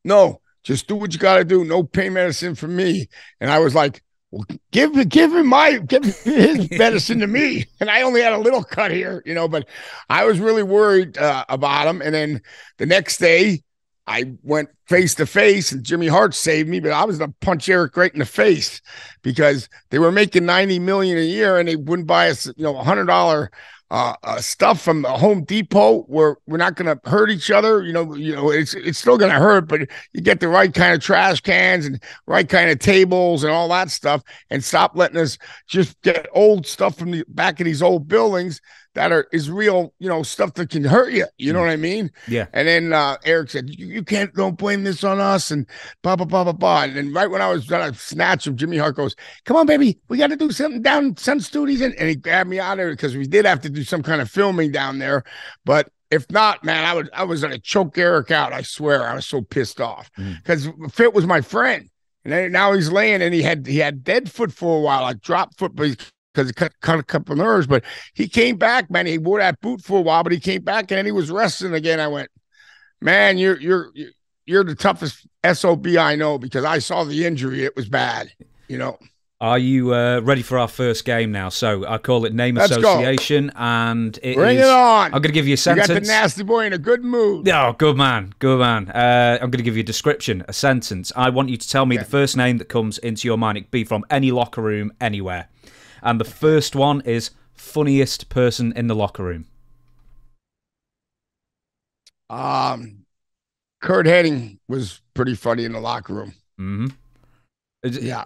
"No, just do what you got to do. No pain medicine for me." And I was like, well, give give him my give his medicine to me. And I only had a little cut here, you know, but I was really worried uh, about him. And then the next day, I went face to face, and Jimmy Hart saved me. But I was gonna punch Eric right in the face because they were making ninety million a year, and they wouldn't buy us, you know, a hundred dollar uh, uh, stuff from the Home Depot where we're not going to hurt each other. You know, you know, it's it's still going to hurt, but you get the right kind of trash cans and right kind of tables and all that stuff, and stop letting us just get old stuff from the back of these old buildings that are is real, you know, stuff that can hurt you. You know mm. what I mean? Yeah. And then uh, Eric said, you, you, can't don't blame this on us and blah blah blah blah blah. And then right when I was gonna snatch him, Jimmy Hart goes, Come on, baby, we got to do something down Sun Studios. And, and he grabbed me out of there because we did have to do some kind of filming down there. But if not, man, I would I was gonna choke Eric out. I swear, I was so pissed off because mm. Fit was my friend. And then now he's laying and he had he had dead foot for a while, like drop foot, but because it cut, cut a couple nerves. But he came back, man. He wore that boot for a while, but he came back and he was wrestling again. I went, man, you're you're you're the toughest sob I know because I saw the injury. It was bad, you know. Are you uh, ready for our first game now? So I call it name Let's association, go. and it bring is, it on. I'm going to give you a sentence. You got the nasty boy in a good mood. Oh, good man, good man. Uh, I'm going to give you a description, a sentence. I want you to tell me okay. the first name that comes into your mind. It could be from any locker room, anywhere. And the first one is funniest person in the locker room. Um, Curt Hennig was pretty funny in the locker room. Mm-hmm. Yeah.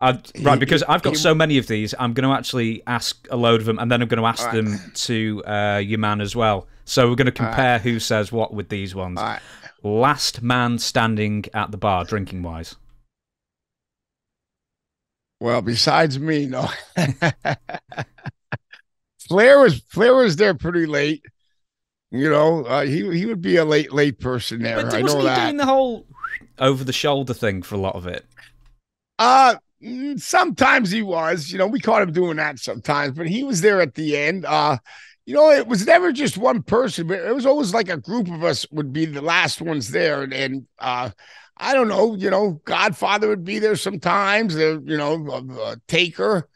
I, right, because I've got so many of these, I'm going to actually ask a load of them, and then I'm going to ask right. them to uh, your man as well. So we're going to compare right. who says what with these ones. Right. Last man standing at the bar, drinking wise. Well, besides me, no. Flair was Flair was there pretty late. You know, uh, he he would be a late late person there. But I know he that. doing the whole over the shoulder thing for a lot of it? Uh mm, sometimes he was. You know, we caught him doing that sometimes, but he was there at the end. Uh, you know, it was never just one person, but it was always like a group of us would be the last ones there, and, and uh, I don't know. You know, Godfather would be there sometimes. There, you know, uh, Taker.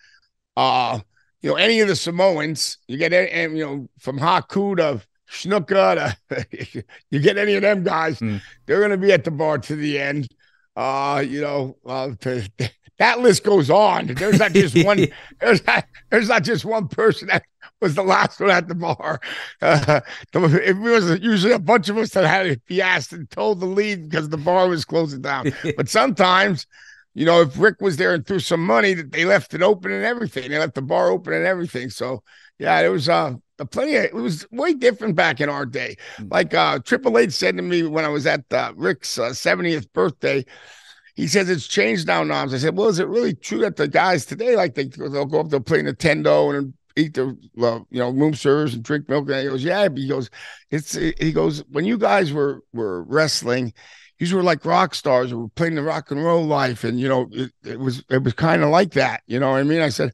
Uh, you know, any of the Samoans. You get, any, you know, from Haku to Snuka, [LAUGHS] you get any of them guys, mm. they're going to be at the bar to the end. Uh, you know, uh, to, [LAUGHS] that list goes on. There's not just one. [LAUGHS] there's not, there's not just one person that was the last one at the bar. Uh, it was usually a bunch of us that had to be asked and told to leave because the bar was closing down. [LAUGHS] but sometimes, you know, if Ric was there and threw some money, that they left it open and everything. They left the bar open and everything. So yeah, it was uh plenty of, it was way different back in our day. Hmm. Like uh Triple H said to me when I was at uh, Ric's uh, 70th birthday, he says it's changed now, Noms. I said, well, is it really true that the guys today, like they, they'll go up, they'll play Nintendo and eat their, well, you know, room service and drink milk? And he goes, yeah. He goes, it's, he goes, when you guys were, were wrestling, these were like rock stars who were playing the rock and roll life. And, you know, it, it was, it was kind of like that. You know what I mean? I said,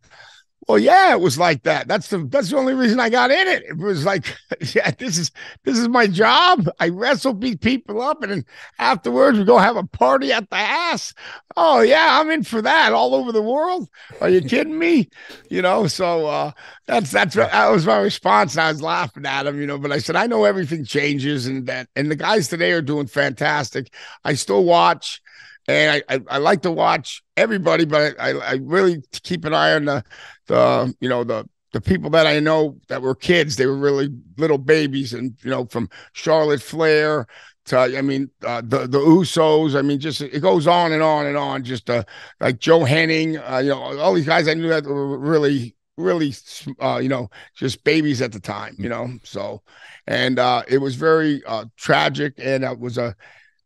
well, yeah, it was like that. That's the that's the only reason I got in it. It was like, [LAUGHS] yeah, this is this is my job. I wrestle, beat people up, and then afterwards we go have a party at the ass. Oh yeah, I'm in for that all over the world. Are you kidding me? You know, so uh, that's that's that was my response. I was laughing at him, you know, but I said I know everything changes, and that and the guys today are doing fantastic. I still watch and I, I, I, like to watch everybody, but I, I really keep an eye on the the you know the the people that I know that were kids, they were really little babies, and you know from Charlotte Flair to I mean uh, the the Usos. I mean, just it goes on and on and on. Just uh, like Joe Hennig, uh, you know, all these guys I knew that were really really uh, you know just babies at the time. You know, so and uh, it was very uh, tragic, and it was a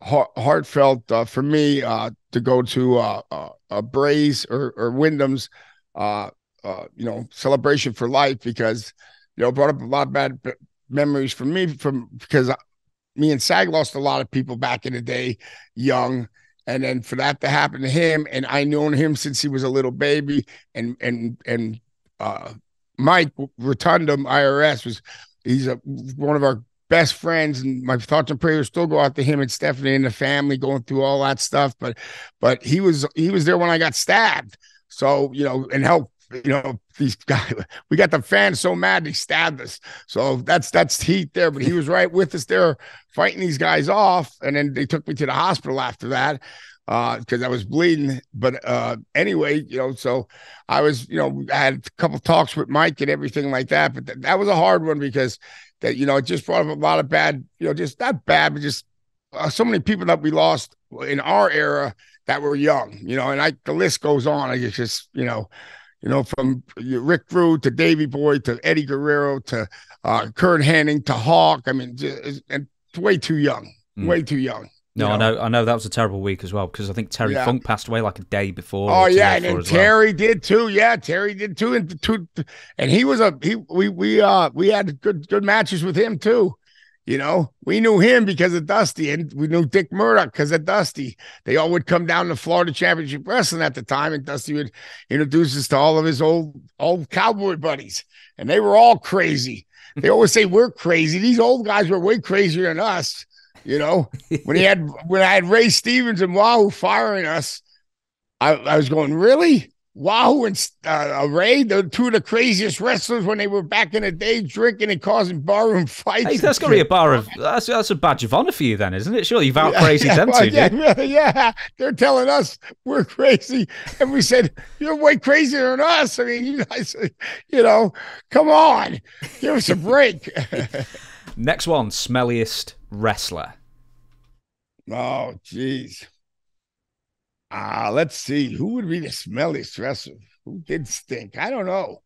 heart, heartfelt for me to go to uh Bray's or, or Windham's, uh, you know, celebration for life because you know brought up a lot of bad memories for me from because me and Sag lost a lot of people back in the day, young, and then for that to happen to him, and I known him since he was a little baby, and and and uh, Mike Rotunda IRS was he's a one of our best friends and my thoughts and prayers still go out to him and Stephanie and the family going through all that stuff. But but he was he was there when I got stabbed. So, you know, and help, you know, these guys [LAUGHS] we got the fans so mad they stabbed us. So that's that's heat there. But he was right with us there fighting these guys off. And then they took me to the hospital after that uh because I was bleeding. But uh anyway, you know, so I was, you know, I had a couple talks with Mike and everything like that. But th- that was a hard one because that you know it just brought up a lot of bad, you know, just not bad, but just uh, so many people that we lost in our era that were young, you know, and I the list goes on. I just you know, you know, from Rick Rude to Davey Boy to Eddie Guerrero to uh, Curt Hennig to Hawk. I mean, just, and way too young, mm. way too young. No, know? I know, I know that was a terrible week as well because I think Terry yeah. Funk passed away like a day before. Oh yeah, and then Terry well. did too. Yeah, Terry did too, and two, and he was a he. We we uh we had good good matches with him too. You know, we knew him because of Dusty, and we knew Dick Murdoch because of Dusty. They all would come down to Florida Championship Wrestling at the time, and Dusty would introduce us to all of his old old cowboy buddies, and they were all crazy. They always say we're crazy. These old guys were way crazier than us. You know, [LAUGHS] when he had when I had Ray Stevens and Wahoo firing us, I, I was going, really? Wahoo and uh, Ray, the two of the craziest wrestlers when they were back in the day, drinking and causing barroom fights. Hey, that's got to be a bar of that's that's a badge of honor for you, then, isn't it? Sure, you've out [LAUGHS] crazy yeah, them well, two. Yeah, yeah, they're telling us we're crazy, and we said you're way crazier than us. I mean, you guys, you know, come on, give us a break. [LAUGHS] Next one, smelliest wrestler. Oh, jeez. Uh, let's see. Who would be the smelliest wrestler? Who did stink? I don't know.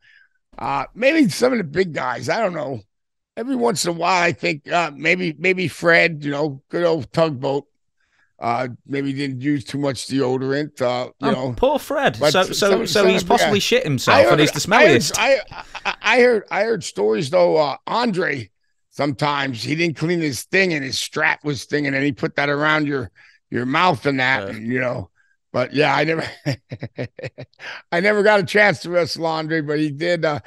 Uh, maybe some of the big guys. I don't know. Every once in a while, I think uh, maybe maybe Fred, you know, good old tugboat. Uh, maybe didn't use too much deodorant. Uh, you oh, know, poor Fred. So so some, so he's possibly shit himself, heard, and he's the smelliest. I heard, I, I, heard I heard stories though. Uh, Andre sometimes he didn't clean his thing, and his strap was stinging, and he put that around your your mouth and that, and you know. But yeah, I never, [LAUGHS] I never got a chance to wrestle Andre, but he did. Uh,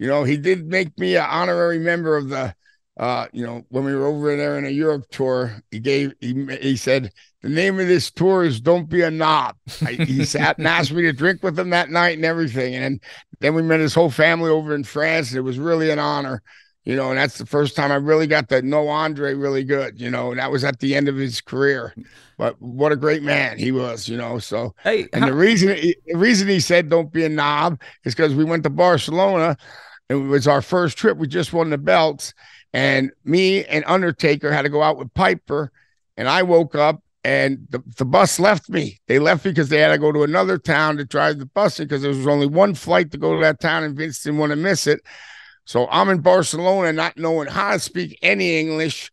you know, he did make me an honorary member of the. Uh, you know, when we were over there in a Europe tour, he gave he he said the name of this tour is "Don't Be a Knob." I, he [LAUGHS] sat and asked me to drink with him that night and everything, and then we met his whole family over in France. It was really an honor you know, and that's the first time I really got to know Andre really good, you know, and that was at the end of his career. But what a great man he was, you know. So, hey, and how- the reason the reason he said don't be a knob is because we went to Barcelona. And it was our first trip. We just won the belts, and me and Undertaker had to go out with Piper, and I woke up and the, the bus left me. They left me because they had to go to another town to drive the bus because there was only one flight to go to that town, and Vince didn't want to miss it. So I'm in Barcelona, not knowing how to speak any English.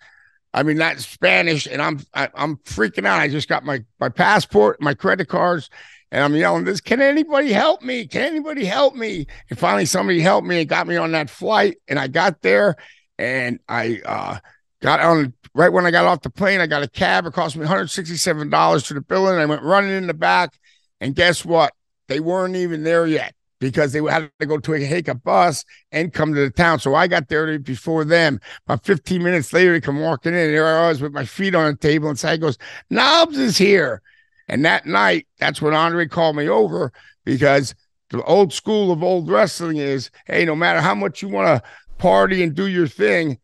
I mean, not Spanish, and I'm I, am i am freaking out. I just got my my passport, my credit cards, and I'm yelling, "This can anybody help me? Can anybody help me?" And finally, somebody helped me and got me on that flight. And I got there, and I uh, got on right when I got off the plane. I got a cab. It cost me 167 dollars to the building. I went running in the back, and guess what? They weren't even there yet because they had to go to a bus and come to the town. So I got there before them. About 15 minutes later, they come walking in. There I was with my feet on the table, and Sid goes, Knobbs is here. And that night, that's when Andre called me over because the old school of old wrestling is, hey, no matter how much you want to party and do your thing,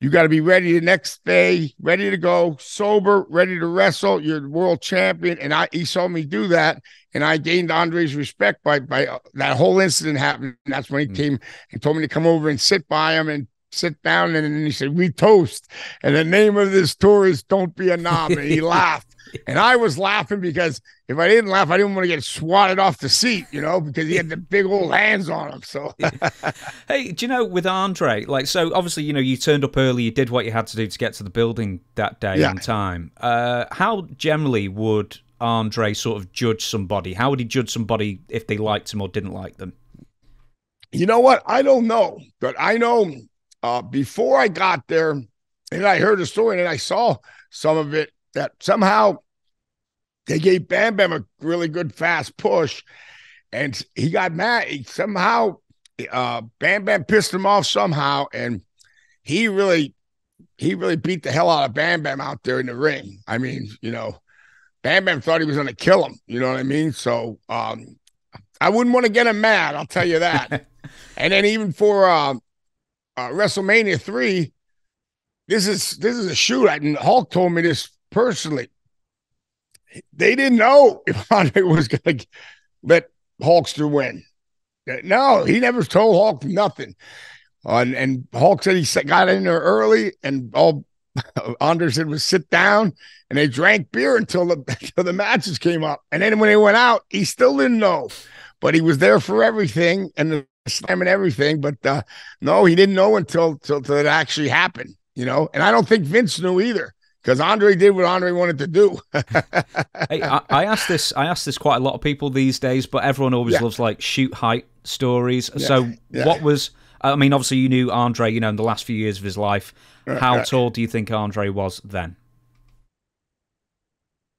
you got to be ready the next day, ready to go, sober, ready to wrestle. You're the world champion, and I he saw me do that, and I gained Andre's respect by by uh, that whole incident happened. That's when he mm. came and told me to come over and sit by him and sit down, and then he said, "We toast," and the name of this tour is "Don't Be a Knob," and he [LAUGHS] laughed. [LAUGHS] And I was laughing because if I didn't laugh, I didn't want to get swatted off the seat, you know, because he had the big old hands on him. So, [LAUGHS] hey, do you know with Andre, like, so obviously, you know, you turned up early, you did what you had to do to get to the building that day yeah. on time. Uh, how generally would Andre sort of judge somebody? How would he judge somebody if they liked him or didn't like them? You know what? I don't know, but I know uh, before I got there, and I heard the story and I saw some of it that somehow they gave Bam Bam a really good fast push, and he got mad. He somehow, uh, Bam Bam pissed him off somehow, and he really, he really beat the hell out of Bam Bam out there in the ring. I mean, you know, Bam Bam thought he was going to kill him. You know what I mean? So, um, I wouldn't want to get him mad. I'll tell you that. [LAUGHS] and then even for uh, uh, WrestleMania three, this is this is a shoot. And Hulk told me this personally, they didn't know [LAUGHS] if Andre was going to let Hulkster win. No, he never told Hulk nothing. Uh, and, and Hulk said he got in there early, and all [LAUGHS] said was sit down, and they drank beer until the [LAUGHS] until the matches came up. And then when they went out, he still didn't know, but he was there for everything and the slam and everything. But uh, no, he didn't know until until, until it actually happened. You know, and I don't think Vince knew either because Andre did what Andre wanted to do. [LAUGHS] hey, I, I asked this. I asked this quite a lot of people these days, but everyone always yeah. loves like shoot height stories. Yeah. So, yeah. what was? I mean, obviously, you knew Andre. You know, in the last few years of his life, how tall do you think Andre was then?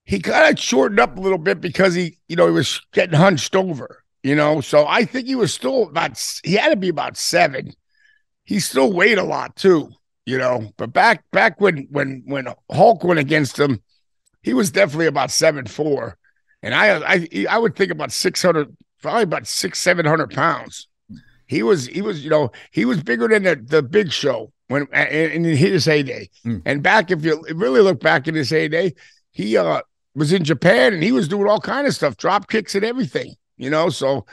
He kind of shortened up a little bit because he, you know, he was getting hunched over. You know, so I think he was still about. He had to be about seven. He still weighed a lot too you know. But back back when when when Hulk went against him, he was definitely about seven four, and I I I would think about six hundred, probably about six seven hundred pounds. He was he was you know he was bigger than the the Big Show when in, in his heyday. Mm. And back if you really look back in his heyday, he uh was in Japan and he was doing all kind of stuff, drop kicks and everything. You know, so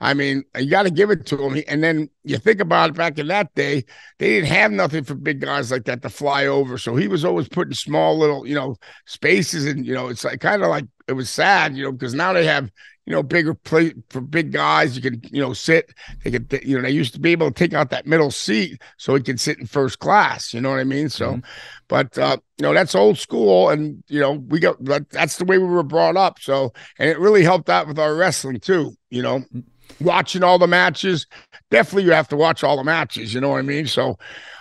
I mean, you got to give it to him. And then you think about it back in that day, they didn't have nothing for big guys like that to fly over. So he was always putting small little, you know, spaces. And, you know, it's like kind of like it was sad, you know, because now they have, you know, bigger plate for big guys. You can, you know, sit. They could, you know, they used to be able to take out that middle seat so he could sit in first class. You know what I mean? So, mm-hmm. but uh, you know, that's old school, and you know, we got that's the way we were brought up. So, and it really helped out with our wrestling too. You know. Mm-hmm watching all the matches. Definitely, you have to watch all the matches. You know what I mean? So,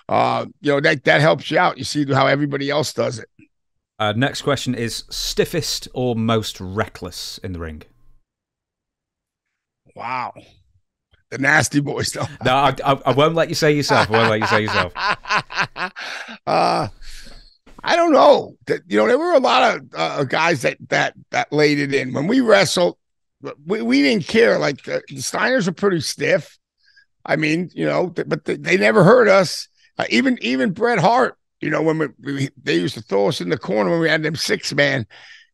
uh, you know that that helps you out. You see how everybody else does it. Uh, next question is stiffest or most reckless in the ring. Wow, the nasty boys. no, I, I, I, won't let you say yourself. I won't let you say yourself. [LAUGHS] uh, I don't know. That you know, there were a lot of uh, guys that that that laid it in when we wrestled we, we didn't care. Like the, the Steiners are pretty stiff. I mean, you know, th- but th- they never hurt us. Uh, even even Bret Hart, you know, when we, we, they used to throw us in the corner when we had them six man,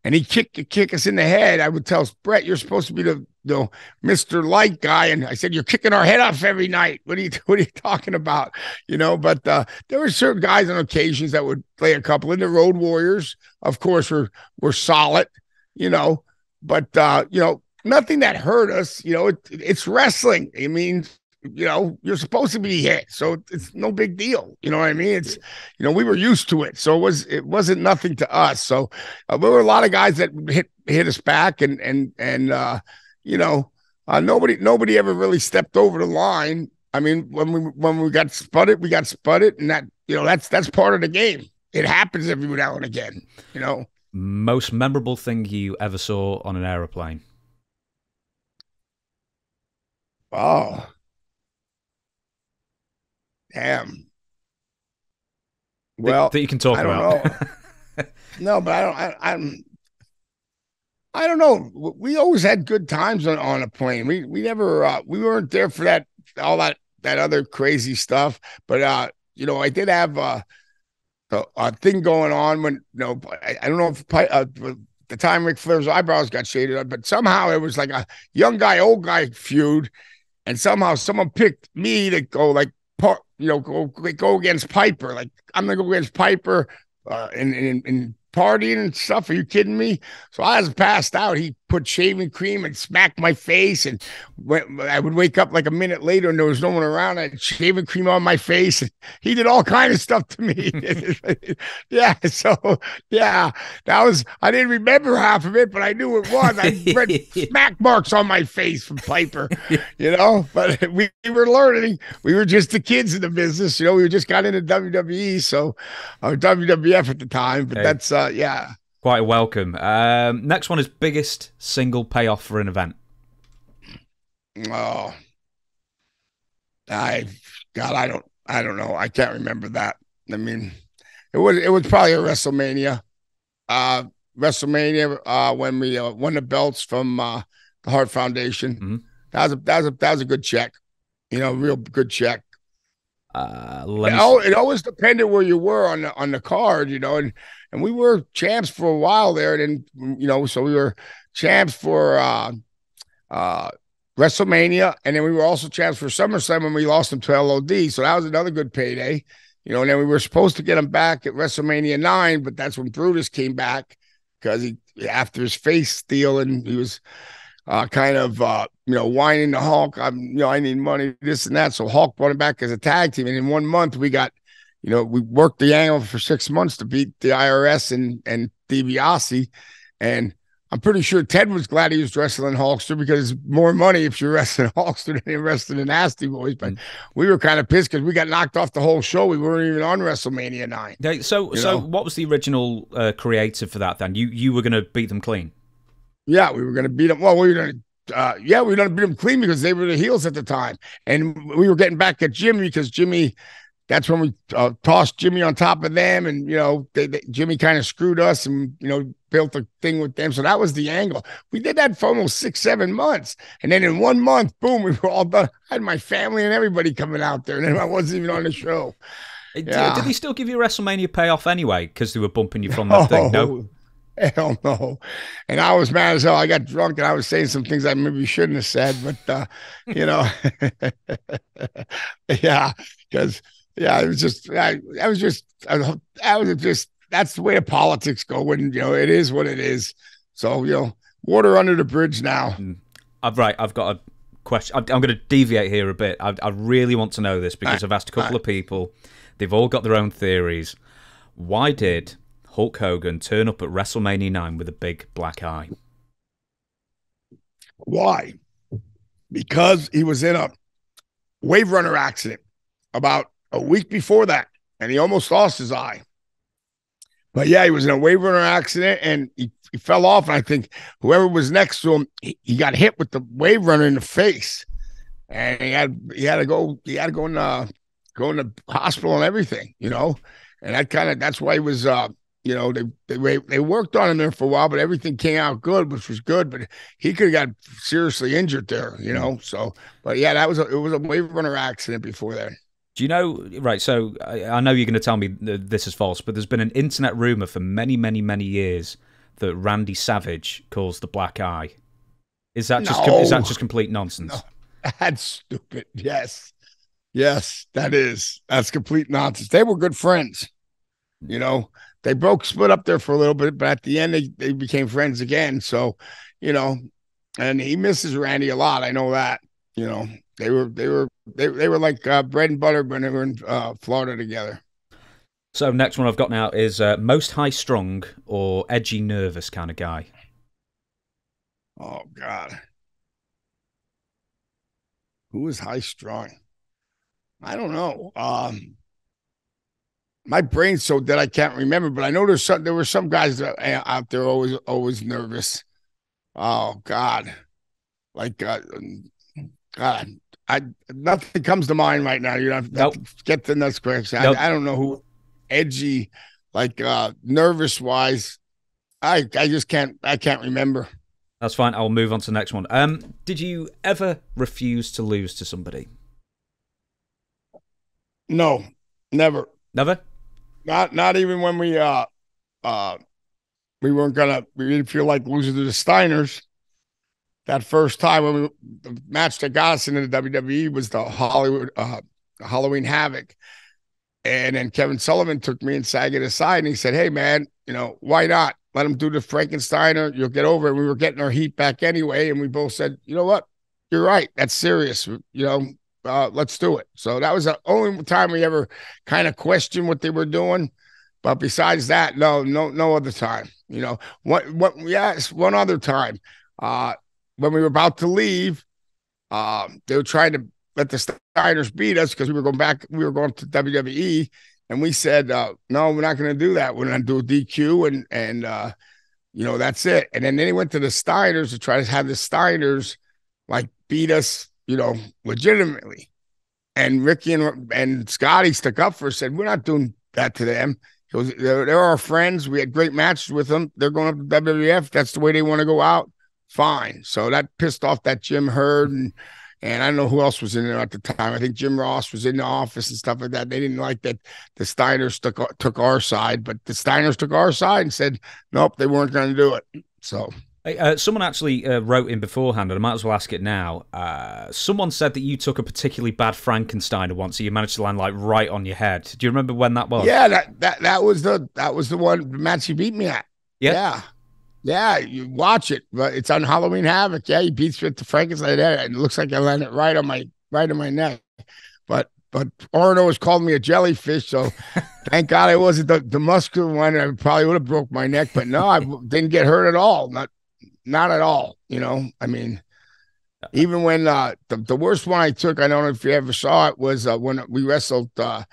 and he kicked kick us in the head. I would tell Bret, "You're supposed to be the know, Mister Light guy," and I said, "You're kicking our head off every night. What are you [LAUGHS] What are you talking about?" You know, but uh, there were certain guys on occasions that would play a couple. And the Road Warriors, of course, were were solid. You know, but uh, you know, nothing that hurt us. You know, it, it's wrestling. I mean, you know, you're supposed to be hit, so it's no big deal. You know what I mean? It's, you know, we were used to it, so it was it wasn't nothing to us. So uh, there were a lot of guys that hit hit us back, and and and uh, you know, uh, nobody nobody ever really stepped over the line. I mean, when we when we got sputted, we got sputted, and that you know that's that's part of the game. It happens every now and again. You know. Most memorable thing you ever saw on an aeroplane. Oh. Damn. Well, that you can talk about. [LAUGHS] no, but I don't. I, I'm. I don't know. We always had good times on, on a plane. We we never uh, we weren't there for that all that that other crazy stuff. But uh, you know, I did have uh, a, a thing going on when you know I, I don't know if uh, the time Ric Flair's eyebrows got shaded, up, but somehow it was like a young guy, old guy feud, and somehow someone picked me to go like you know go go against Piper. Like I'm gonna go against Piper uh, and, and and partying and stuff. Are you kidding me? So I was passed out. He put shaving cream and smacked my face, and I would wake up like a minute later and there was no one around. I had shaving cream on my face. And he did all kind of stuff to me. [LAUGHS] yeah, so yeah, that was. I didn't remember half of it, but I knew it was. I [LAUGHS] read smack marks on my face from Piper, [LAUGHS] you know. But we, we, were learning. We were just the kids in the business, you know. We just got into WWE, so or WWF at the time. But hey. that's uh, yeah quite welcome. Um, next one is biggest single payoff for an event. Oh, I God, I don't, I don't know. I can't remember that. I mean, it was it was probably a WrestleMania, uh, WrestleMania uh, when we uh, won the belts from uh, the Heart Foundation. Mm-hmm. That was a that was a that was a good check, you know, real good check. Uh, it, it always depended where you were on the on the card, you know, and and we were champs for a while there. And then, you know, so we were champs for uh, uh, WrestleMania, and then we were also champs for SummerSlam when we lost them to LOD. So that was another good payday. You know, and then we were supposed to get him back at WrestleMania nine, but that's when Brutus came back because he after his face stealing, he was uh, kind of uh, you know whining to Hulk. I'm you know I need money, this and that. So Hulk brought him back as a tag team, and in one month we got you know, we worked the angle for six months to beat the IRS and and DiBiase, and I'm pretty sure Ted was glad he was wrestling Hulkster because more money if you're [LAUGHS] wrestling Hulkster than you're wrestling the Nasty Boys. But mm. we were kind of pissed because we got knocked off the whole show. We weren't even on WrestleMania nine. So, so know? what was the original uh, creative for that? Then you you were going to beat them clean. Yeah, we were going to beat them. Well, we were going to uh, yeah, we were going to beat them clean because they were the heels at the time, and we were getting back at Jimmy because Jimmy that's when we uh, tossed Jimmy on top of them, and you know, they, they, Jimmy kind of screwed us, and you know, built a thing with them. So that was the angle. We did that for almost six, seven months, and then in one month, boom, [LAUGHS] we were all done. I had my family and everybody coming out there, and I wasn't even on the show. Yeah. Did, did he still give you WrestleMania payoff anyway? Because they were bumping you from that thing. [LAUGHS] No. [LAUGHS] Hell no. And I was mad as hell. I got drunk and I was saying some things I maybe shouldn't have said, but uh, you know, [LAUGHS] yeah, because yeah, it was just I, I was just I, I was just that's the way of politics go when you know it is what it is. So you know, water under the bridge now. Mm. Uh, right, I've got a question. I'm, I'm going to deviate here a bit. I, I, really want to know this because right. I've asked a couple right. of people. They've all got their own theories. Why did Hulk Hogan turn up at WrestleMania 9 with a big black eye? Why? Because he was in a wave runner accident about a week before that, and he almost lost his eye. But yeah, he was in a wave runner accident and he, he fell off. And I think whoever was next to him, he, he got hit with the wave runner in the face. And he had he had to go, he had to go in the go in the hospital and everything, you know. And that kind of that's why he was uh you know, they they they worked on him there for a while, but everything came out good, which was good. But he could have got seriously injured there, you know. So, but yeah, that was a, it was a wave runner accident before that. Do you know? Right. So I, I know you're going to tell me this is false, but there's been an internet rumor for many, many, many years that Randy Savage calls the black eye. Is that just no. is that just complete nonsense? No. [LAUGHS] That's stupid. Yes, yes, that is. That's complete nonsense. They were good friends. You know, they broke split up there for a little bit, but at the end they, they became friends again. So, you know, and he misses Randy a lot. I know that. You know, they were they were they, they were like uh, bread and butter when they were in uh, Florida together. So next one I've got now is uh, most high strung or edgy nervous kind of guy. Oh God, who is high strung? I don't know. Um, my brain's so dead I can't remember, but I know there's some there were some guys that, uh, out there always always nervous. Oh God, like uh, God, I nothing comes to mind right now. You know, nope. get the next question. Nope. I, I, don't know who edgy, like uh nervous wise. I I just can't I can't remember. That's fine. I'll move on to the next one. Um, did you ever refuse to lose to somebody? No, never. Never. Not not even when we uh uh we weren't gonna we didn't feel like losing to the Steiners. That first time when we the match that got us into the WWE was the Hollywood uh Halloween Havoc. And then Kevin Sullivan took me and Saget aside and he said, Hey man, you know, why not? Let him do the Frankensteiner. You'll get over it. We were getting our heat back anyway. And we both said, you know what? You're right. That's serious. You know, uh, let's do it. So that was the only time we ever kind of questioned what they were doing. But besides that, no, no, no other time. You know, what, what, yes, one other time. Uh, when we were about to leave, uh, they were trying to let the Steiners beat us because we were going back, we were going to WWE. And we said, uh, no, we're not going to do that. We're going to do a DQ and, and, uh, you know, that's it. And then, they went to the Steiners to try to have the Steiners like beat us you know, legitimately. And Ricky and and Scotty stuck up for us, said, We're not doing that to them. They're, they're, our friends. We had great matches with them. They're going up to WWF. That's the way they want to go out. Fine. So that pissed off that Jim Herd and and I don't know who else was in there at the time. I think Jim Ross was in the office and stuff like that. They didn't like that the Steiners took took our side, but the Steiners took our side and said, nope, they weren't going to do it. So uh, someone actually uh, wrote in beforehand, and I might as well ask it now. Uh, someone said that you took a particularly bad Frankensteiner once, so you managed to land like right on your head. Do you remember when that was? Yeah, that that that was the that was the one match he beat me at. Yeah. yeah. Yeah, you watch it, but it's on Halloween Havoc. Yeah, he beats me with the Frankenstein there, and it looks like I landed right on my right on my neck. But but Orono was calling me a jellyfish, so [LAUGHS] thank God I wasn't the, the muscular one. I probably would have broke my neck, but no, I didn't get hurt at all. Not not at all. You know, I mean, even when uh, the, the worst one I took, I don't know if you ever saw it, was uh, when we wrestled uh,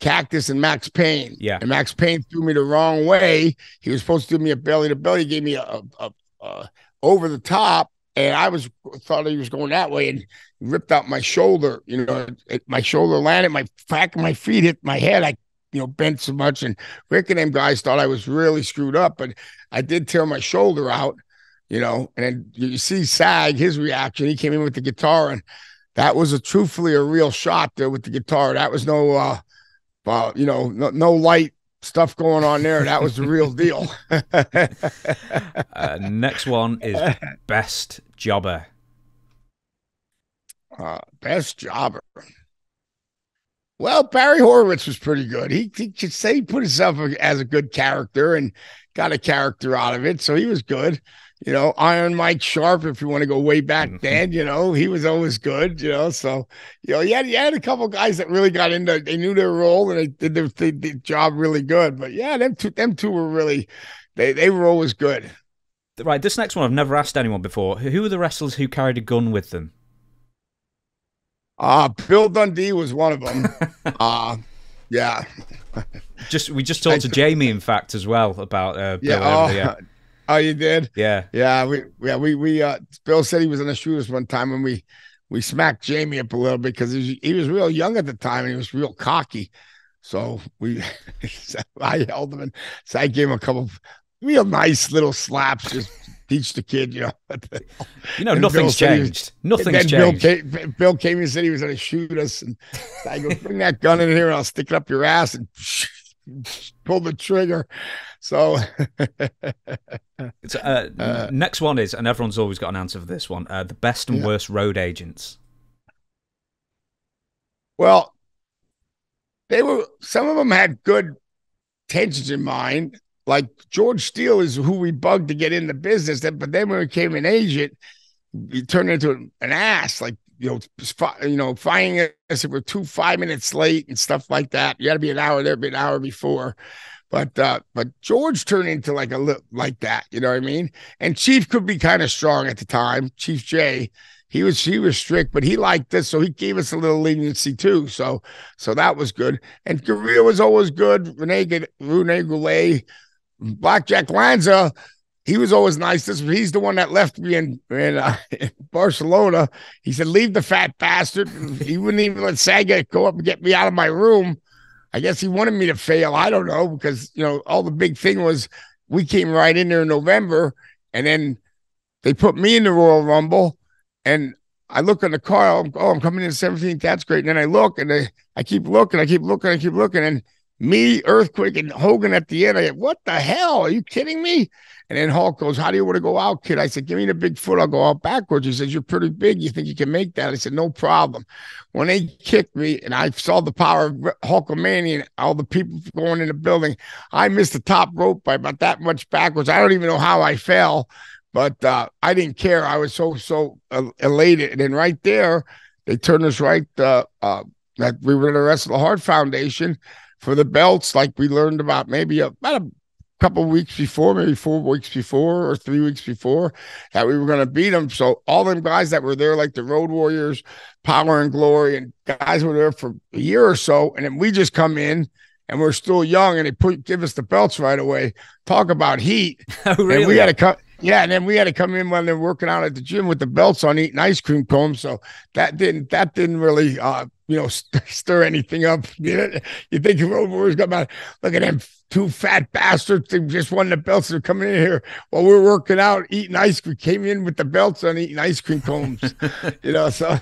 Cactus and Max Payne. Yeah. And Max Payne threw me the wrong way. He was supposed to do me a belly to belly, he gave me a, a, a over the top, and I was thought he was going that way and ripped out my shoulder. You know, my shoulder landed, my back of my feet hit my head. I you know bent so much, and Rick and them guys thought I was really screwed up, but I did tear my shoulder out. You know, and then you see Sag his reaction. He came in with the guitar, and that was a truthfully a real shot there with the guitar. That was no, uh, uh you know, no, no light stuff going on there. That was the real deal. [LAUGHS] uh, next one is best jobber. Uh, best jobber. Well, Barry Horowitz was pretty good. He, he could say he put himself as a good character and got a character out of it. So he was good you know, Iron Mike Sharpe, if you want to go way back mm-hmm. then, you know, he was always good, you know. So, you know, you had, you had a couple guys that really got into they knew their role and they did their, they, job really good. But yeah, them two them two were really they they were always good. Right, this next one I've never asked anyone before. Who were the wrestlers who carried a gun with them? Uh Bill Dundee was one of them. uh [LAUGHS] yeah. just we just talked to Jamie, in fact, as well about uh, Bill yeah, oh, Oh, you did? Yeah. Yeah. We yeah, we we uh Bill said he was in the shooters one time and we we smacked Jamie up a little bit because he was, he was real young at the time and he was real cocky. So we [LAUGHS] I held him and so I gave him a couple real nice little slaps, just teach the kid, you know. [LAUGHS] you know, nothing's changed. Was, nothing's changed. Bill came, Bill came and said he was going to shoot us, and I go, bring that gun in here, and I'll stick it up your ass and [LAUGHS] pull the trigger. [LAUGHS] So, uh, uh, next one is, and everyone's always got an answer for this one: uh, the best and yeah. worst road agents. Well, they were. Some of them had good intentions in mind. Like George Steele is who we bugged to get in the business. But then when we became an agent, he turned into an ass. Like you know, you know, finding us if we're two five minutes late and stuff like that. You got to be an hour there, be an hour before. But uh, but George turned into like a little like that, you know what I mean? And Chief could be kind of strong at the time. Chief Jay, he was he was strict, but he liked this, so he gave us a little leniency too. So so that was good. And Korea was always good. Rene Rene Goulet, Blackjack Lanza, he was always nice. This he's the one that left me in in, uh, [LAUGHS] in, Barcelona. He said, "Leave the fat bastard." he wouldn't even let Saget go up and get me out of my room. I guess he wanted me to fail. I don't know because you know all the big thing was we came right in there in November, and then they put me in the Royal Rumble, and I look on the car. Oh, I'm coming in 17th. That's great. And then I look, and I, I keep looking, I keep looking, I keep looking, and me, Earthquake, and Hogan at the end. I get, what the hell? Are you kidding me? And then Hulk goes, How do you want to go out, kid? I said, Give me the big foot. I'll go out backwards. He says, You're pretty big. You think you can make that? I said, No problem. When they kicked me and I saw the power of Hulkamania and all the people going in the building, I missed the top rope by about that much backwards. I don't even know how I fell, but uh, I didn't care. I was so, so elated. And then right there, they turned us right uh, uh, that we were going to wrestle the Hart Foundation for the belts, like we learned about maybe about a couple weeks before, maybe four weeks before or three weeks before, that we were going to beat them. So all them guys that were there, like the Road Warriors, Power and Glory, and guys were there for a year or so, and then we just come in and we're still young, and they put give us the belts right away. Talk about heat. [LAUGHS] Oh, really? And we had to come. Yeah, and then we had to come in when they're working out at the gym with the belts on, eating ice cream cones. So that didn't that didn't really uh, you know [LAUGHS] stir anything up. [LAUGHS] You, you think Road Warriors got about look at them two fat bastards that just won the belts. They're coming in here while we're working out, eating ice cream. Came in with the belts on, eating ice cream cones. [LAUGHS] you know, so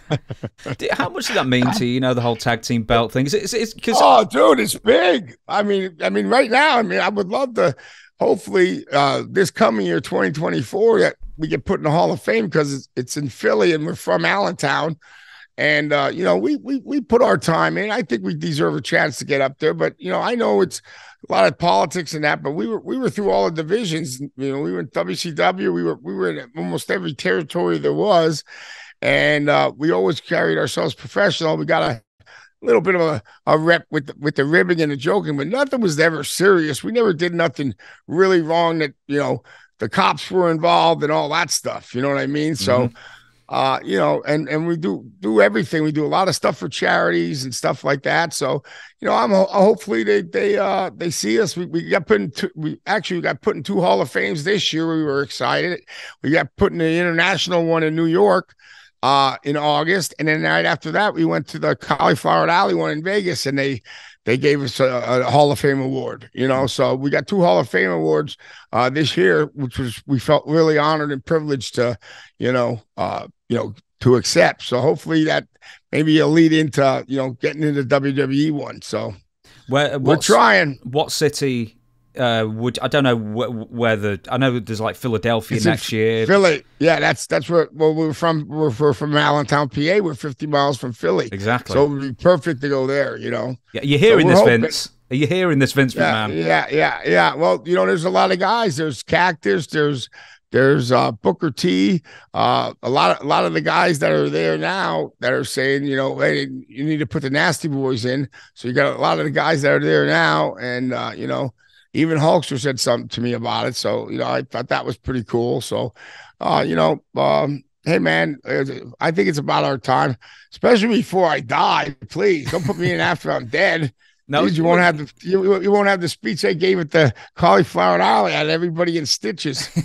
how much does that mean to you? You know, the whole tag team belt thing. Is it? Is because oh, dude, it's big. I mean, I mean, right now, I mean, I would love to. Hopefully, uh, this coming year, 2024, that we get put in the Hall of Fame because it's, it's in Philly and we're from Allentown. And uh, you know, we we we put our time in. I think we deserve a chance to get up there. But you know, I know it's a lot of politics and that, but we were we were through all the divisions. You know, we were in WCW. We were we were in almost every territory there was, and uh, we always carried ourselves professional. We got a little bit of a, a rep with the, with the ribbing and the joking, but nothing was ever serious. We never did nothing really wrong that you know the cops were involved and all that stuff. You know what I mean? So. Mm-hmm. Uh, you know, and and we do do everything. We do a lot of stuff for charities and stuff like that. So, you know, I'm hopefully they they uh they see us. We, we got put in two, we actually got put in two Hall of Fames this year. We were excited. We got put in the international one in New York uh in August, and then right after that, we went to the Cauliflower Alley one in Vegas, and they they gave us a, a, Hall of Fame award, you know. So we got two Hall of Fame awards uh, this year, which was we felt really honored and privileged to, you know, uh, you know, to accept. So hopefully that maybe you'll lead into you know getting into WWE one. So Where, we're trying. What city uh, would I don't know wh- whether I know there's like Philadelphia it's next year. Philly, yeah, that's that's where well we're from. We're, we're, from Allentown, PA. We're 50 miles from Philly, exactly. So it would be perfect to go there. You know. Yeah, you're hearing so this, hoping, Vince. Are you hearing this, Vince yeah, McMahon? Yeah, yeah, yeah. Well, you know, there's a lot of guys. There's Cactus. There's there's uh, Booker T. Uh, a lot of a lot of the guys that are there now that are saying, you know, hey, you need to put the nasty boys in. So you got a lot of the guys that are there now, and uh, you know even Hulkster said something to me about it. So, you know, I thought that was pretty cool. So, uh, you know, um, hey man, I think it's about our time, especially before I die. Please don't put me in after I'm dead. No, Dude, you won't have the you, you won't have the speech I gave at the cauliflower alley. I had everybody in stitches. [LAUGHS]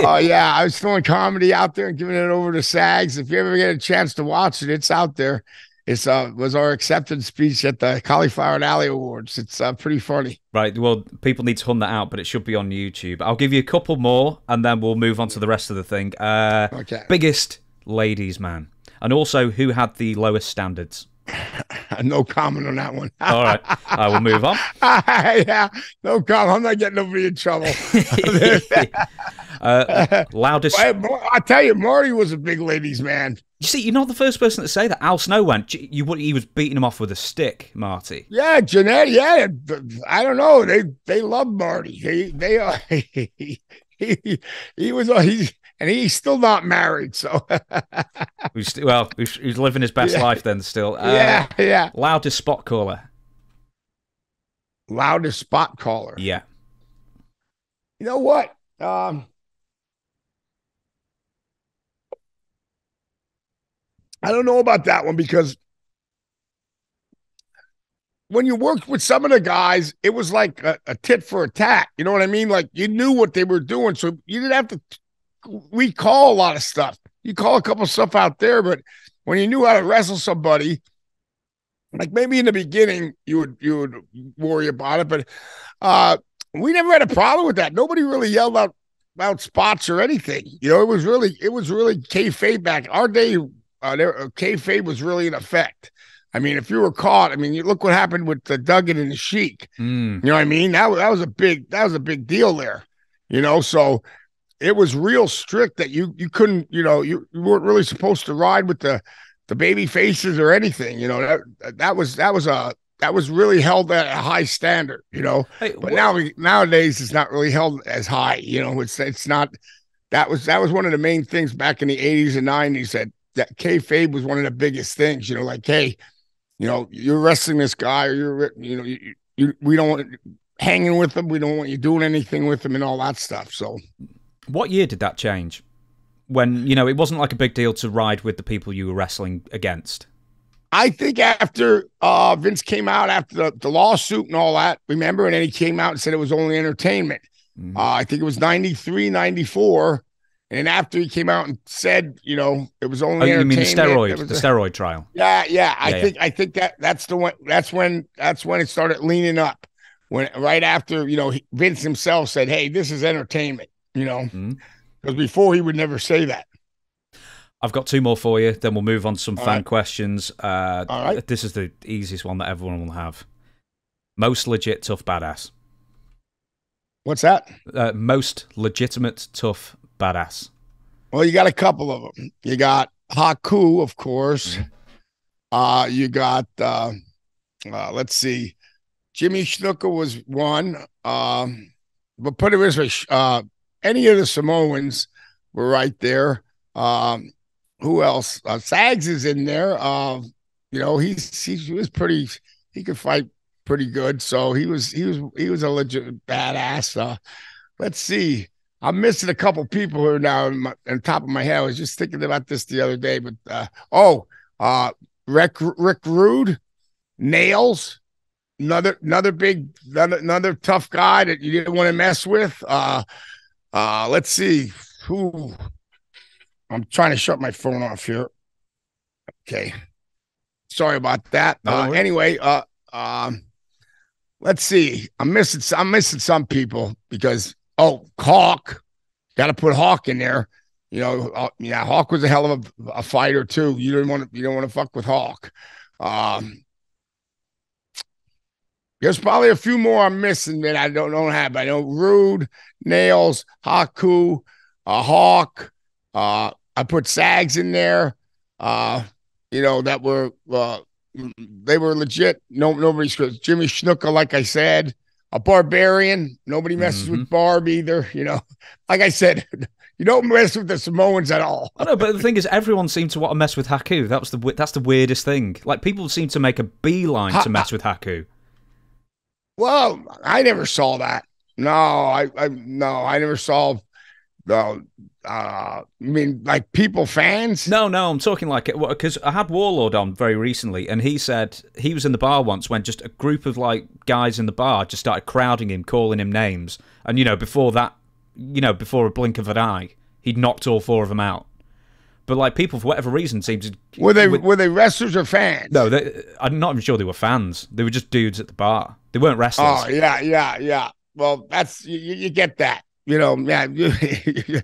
Oh uh, yeah, I was throwing comedy out there and giving it over to SAGs. If you ever get a chance to watch it, it's out there it's uh was our acceptance speech at the Cauliflower Alley Awards. It's uh, pretty funny. Right. Well, people need to hunt that out, but it should be on YouTube. I'll give you a couple more, and then we'll move on to the rest of the thing. Uh, okay. Biggest ladies man, and also who had the lowest standards. [LAUGHS] no comment on that one. All right, I will move on. [LAUGHS] yeah, no comment. I'm not getting nobody in trouble. [LAUGHS] uh, loudest. I tell you, Marty was a big ladies' man. You see, you're not the first person to say that. Al Snow went. You, he was beating him off with a stick, Marty. Yeah, Jannetty. Yeah, I don't know. They they love Marty. They they are. He, he, was he and he's still not married. So, [LAUGHS] well, he's, living his best yeah. life then. Still, uh, yeah, yeah. Loudest spot caller. Loudest spot caller. Yeah. You know what? Um, I don't know about that one because when you worked with some of the guys, it was like a, a, tit for a tat. You know what I mean? Like you knew what they were doing, so you didn't have to recall a lot of stuff. You call a couple stuff out there, but when you knew how to wrestle somebody, like maybe in the beginning you would you would worry about it, but uh we never had a problem with that. Nobody really yelled out about spots or anything. You know, it was really it was really kayfabe back. Our day uh, there, uh, kayfabe was really in effect. I mean, if you were caught, I mean, you look what happened with the Duggan and the Sheik. Mm. You know what I mean? That that was a big that was a big deal there. You know, so it was real strict that you you couldn't you know you, you weren't really supposed to ride with the the baby faces or anything. You know that that was that was a that was really held at a high standard. You know, hey, but now nowadays it's not really held as high. You know, it's it's not. That was that was one of the main things back in the eighties and nineties that that kayfabe was one of the biggest things. You know, like hey, you know, you're wrestling this guy, or you're you know, you, you we don't want hanging with them, we don't want you doing anything with them, and all that stuff. So, what year did that change? When you know it wasn't like a big deal to ride with the people you were wrestling against. I think after uh, Vince came out after the, the, lawsuit and all that, remember? And then he came out and said it was only entertainment. Mm-hmm. Uh, I think it was 93, 94. And then after he came out and said, you know, it was only. Oh, you mean the steroid, the a, steroid trial? Yeah, yeah. I yeah, think yeah. I think that that's the one. That's when that's when it started leaning up. When right after you know Vince himself said, "Hey, this is entertainment," you know, because mm-hmm. before he would never say that. I've got two more for you. Then we'll move on to some All fan right. questions. Uh, All right. This is the easiest one that everyone will have. Most legit tough badass. What's that? Uh, most legitimate tough badass? Well, you got a couple of them. You got Haku, of course. Mm-hmm. Uh, you got uh, uh, let's see, Jimmy Snuka was one. Um, but put it this way, uh, any of the Samoans were right there. Um, who else? Uh, Sags is in there. Uh, you know, he's he, was pretty. He could fight pretty good. So he was he was he was a legit badass. Uh, let's see. I'm missing a couple people here now on, my, top of my head. I was just thinking about this the other day, but uh, oh, uh, Rick Rick Rude, Nails, another another big another, another tough guy that you didn't want to mess with. Uh, uh, let's see who. I'm trying to shut my phone off here. Okay, sorry about that. Uh, anyway, uh, um, let's see. I'm missing. I'm missing some people because oh, Hawk, got to put Hawk in there. You know, uh, yeah, Hawk was a hell of a, a fighter too. You don't want to. You don't want to fuck with Hawk. Um, there's probably a few more I'm missing that I don't, don't have. I know Rude, Nails, Haku, uh, Hawk. Uh, I put Sags in there. Uh, you know that were uh, they were legit. No, nobody's Jimmy Snuka, like I said, a barbarian. Nobody messes mm-hmm. with Barb either. You know, [LAUGHS] like I said, you don't mess with the Samoans at all. I know, but the thing is, everyone seemed to want to mess with Haku. That was the that's the weirdest thing. Like people seem to make a beeline ha- to mess with Haku. Well, I never saw that. No, I, I no, I never saw the uh, I mean, like people fans? No, no, I'm talking like it because I had Warlord on very recently, and he said he was in the bar once when just a group of like guys in the bar just started crowding him, calling him names, and you know before that, you know before a blink of an eye, he'd knocked all four of them out. But like people, for whatever reason, seemed to were they were they wrestlers or fans? No, they, I'm not even sure they were fans. They were just dudes at the bar. They weren't wrestlers. Oh yeah, yeah, yeah. Well, that's you, you get that. You know, yeah. [LAUGHS]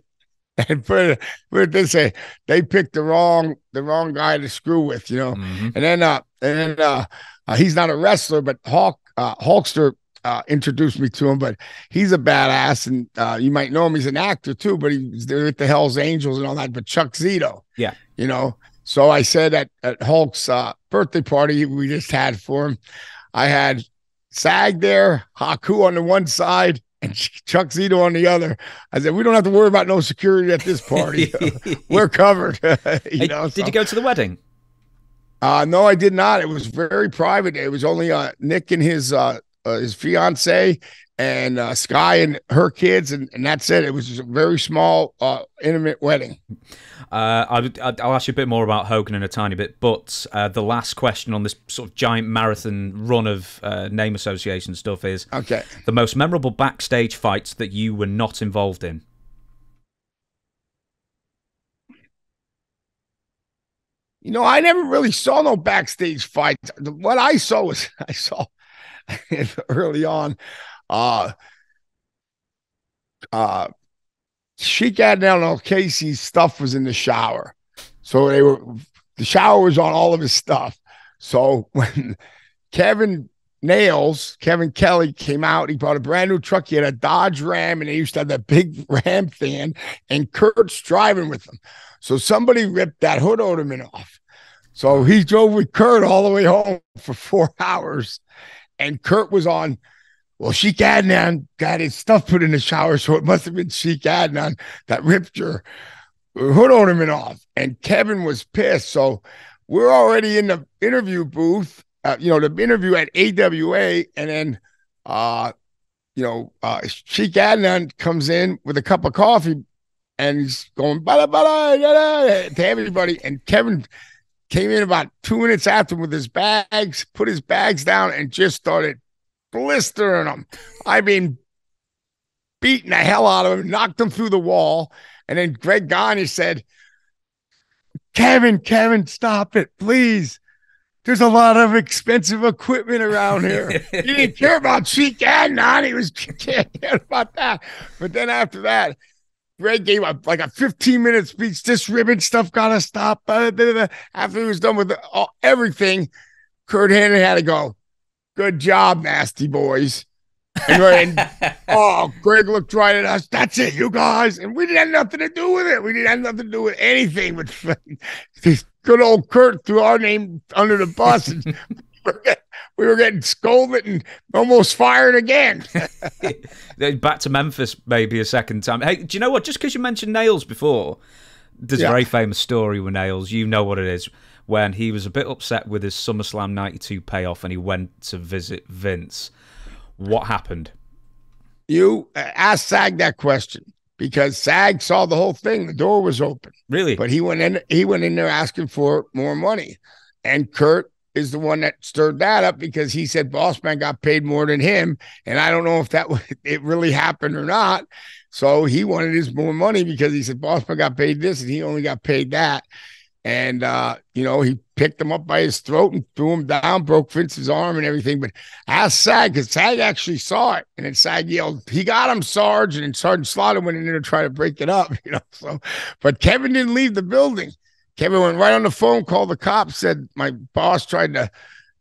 and put it, put it this way, they picked the wrong the wrong guy to screw with, you know. Mm-hmm. And then uh and then uh, uh, he's not a wrestler, but Hulk uh Hulkster uh, introduced me to him, but he's a badass, and uh, you might know him. He's an actor too, but he's there with the Hell's Angels and all that. But Chuck Zito, yeah, you know. So I said at at Hulk's uh, birthday party we just had for him, I had Sag there, Haku on the one side, and [LAUGHS] Chuck Zito on the other. I said, we don't have to worry about no security at this party. [LAUGHS] We're covered. [LAUGHS] you hey, know, did so. you go to the wedding? Uh, no, I did not. It was very private. It was only uh, Nick and his uh, uh, his fiance and uh, Sky and her kids, and, and that's it. It was a very small, uh, intimate wedding. Uh, I'll, I'll, ask you a bit more about Hogan in a tiny bit, but uh, the last question on this sort of giant marathon run of uh, name association stuff is okay. The most memorable backstage fights that you were not involved in. You know, I never really saw no backstage fights. What I saw was [LAUGHS] I saw [LAUGHS] early on. Uh, uh, she got down on Casey's stuff was in the shower. So they were, the shower was on all of his stuff. So [LAUGHS] when Kevin Nails, Kevin Kelly came out, he bought a brand new truck. He had a Dodge Ram and he used to have that big [LAUGHS] Ram fan, and Curt's driving with him. So somebody ripped that hood ornament off. So he drove with Curt all the way home for four hours and Curt was on. Well, Sheik Adnan got his stuff put in the shower, so it must have been Sheik Adnan that ripped your hood ornament off. And Kevin was pissed. So we're already in the interview booth, uh, you know, the interview at AWA, and then, uh, you know, uh, Sheik Adnan comes in with a cup of coffee, and he's going bada bada to everybody, and Kevin came in about two minutes after with his bags, put his bags down, and just started blistering them. I mean, beating the hell out of him, knocked him through the wall. And then Greg Gagne said, Kevin, Kevin, stop it, please. There's a lot of expensive equipment around here. he didn't care about Sheik Adnan. He was [LAUGHS] caring about that. But then after that, Greg gave up like a 15 minute speech. This ribbon stuff gotta stop. After he was done with all, everything, Curt Hennig had to go. Good job, nasty boys. And, and [LAUGHS] oh, Greg looked right at us. That's it, you guys. And we didn't have nothing to do with it. We didn't have nothing to do with anything. But [LAUGHS] this good old Curt threw our name under the bus. And [LAUGHS] we were getting scolded and almost fired again. [LAUGHS] Back to Memphis, maybe a second time. Hey, do you know what? Just because you mentioned Nails before, there's yeah. a very famous story with Nails. You know what it is. When he was a bit upset with his SummerSlam 92 payoff and he went to visit Vince. What happened? You uh, asked Sag that question because Sag saw the whole thing. The door was open. Really? But he went in. He went in there asking for more money, and Curt is the one that stirred that up because he said Bossman got paid more than him, and I don't know if that [LAUGHS] it really happened or not. So he wanted his more money because he said Bossman got paid this and he only got paid that. And uh, you know, he picked him up by his throat and threw him down, broke Vince's arm and everything. But ask Sag, because Sag actually saw it. And then Sag yelled, He got him, Sarge. And then Sergeant Slaughter went in there to try to break it up, [LAUGHS] you know. So but Kevin didn't leave the building. Kevin went right on the phone, called the cops, said my boss tried to,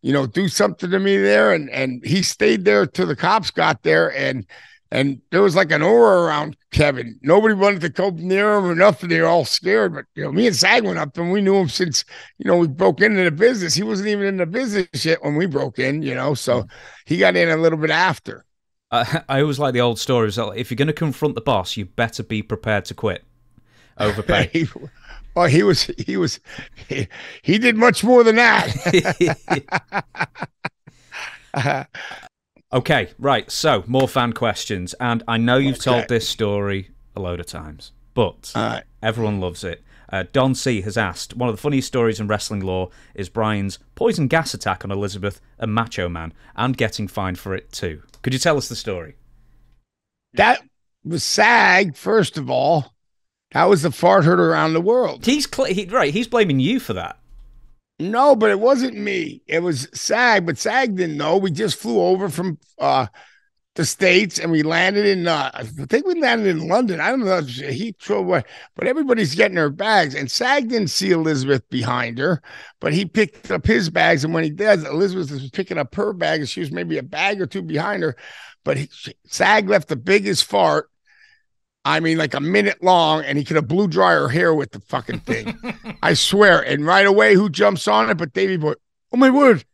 you know, do something to me there. And and he stayed there till the cops got there. And and there was like an aura around Kevin. Nobody wanted to come near him or nothing. They were all scared. But you know, me and Sag went up and we knew him since you know we broke into the business. He wasn't even in the business yet when we broke in. You know, so he got in a little bit after. Uh, I always like the old stories. If you're going to confront the boss, you better be prepared to quit. Overpay. [LAUGHS] well, he was he was he, he did much more than that. [LAUGHS] Okay, right. So more fan questions, and I know you've okay. told this story a load of times, but right. everyone loves it. Uh, Don C has asked one of the funniest stories in wrestling lore is Brian's poison gas attack on Elizabeth and Macho Man, and getting fined for it too. Could you tell us the story? That was SAG, first of all. That was the fart heard around the world. He's cl- he, right. He's blaming you for that. No, but it wasn't me. It was SAG, but SAG didn't know. We just flew over from uh, the States and we landed in, uh, I think we landed in London. I don't know if Heathrow, but everybody's getting their bags. And SAG didn't see Elizabeth behind her, but he picked up his bags. And when he does, Elizabeth was picking up her bag and she was maybe a bag or two behind her. But he, SAG left the biggest fart I mean, like a minute long, and he could have blew dry her hair with the fucking thing. [LAUGHS] I swear. And right away, who jumps on it? But Davey Boy, oh my word.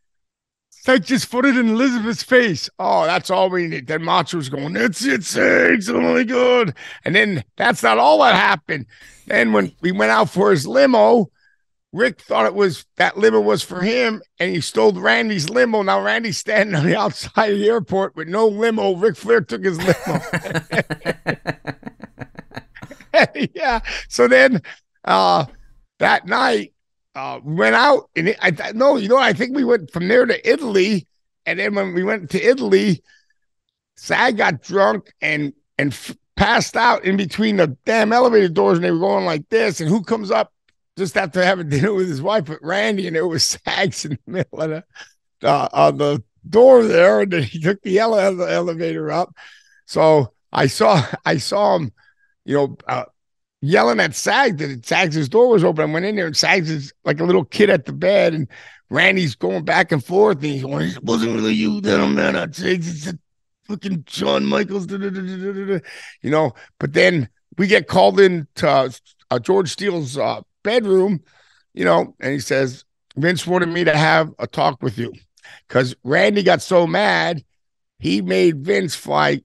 Sag just put it in Elizabeth's face. Oh, that's all we need. Then Macho was going, it's it, Sag. Oh my God. And then that's not all that happened. Then when we went out for his limo, Ric thought it was that limo was for him, and he stole Randy's limo. Now Randy's standing on the [LAUGHS] outside of the airport with no limo. Ric Flair took his limo. [LAUGHS] [LAUGHS] yeah. So then uh that night uh we went out and it, I no, you know, I think we went from there to Italy. And then when we went to Italy, Sag got drunk and and f- passed out in between the damn elevator doors, and they were going like this. And who comes up just after having [LAUGHS] dinner with his wife, with Randy, and it was [LAUGHS] Sags in the middle of the uh, on the door there, and then he took the ele- elevator up. So I saw I saw him you know, uh, yelling at Sags that Sags' door was open. I went in there and Sags is like a little kid at the bed, and Randy's going back and forth. And he's going, It wasn't really you that I'm mad at. It's a fucking Shawn Michaels, da, da, da, you know. But then we get called in to uh, George Steele's uh, bedroom, you know, and he says, Vince wanted me to have a talk with you because Randy got so mad, he made Vince fly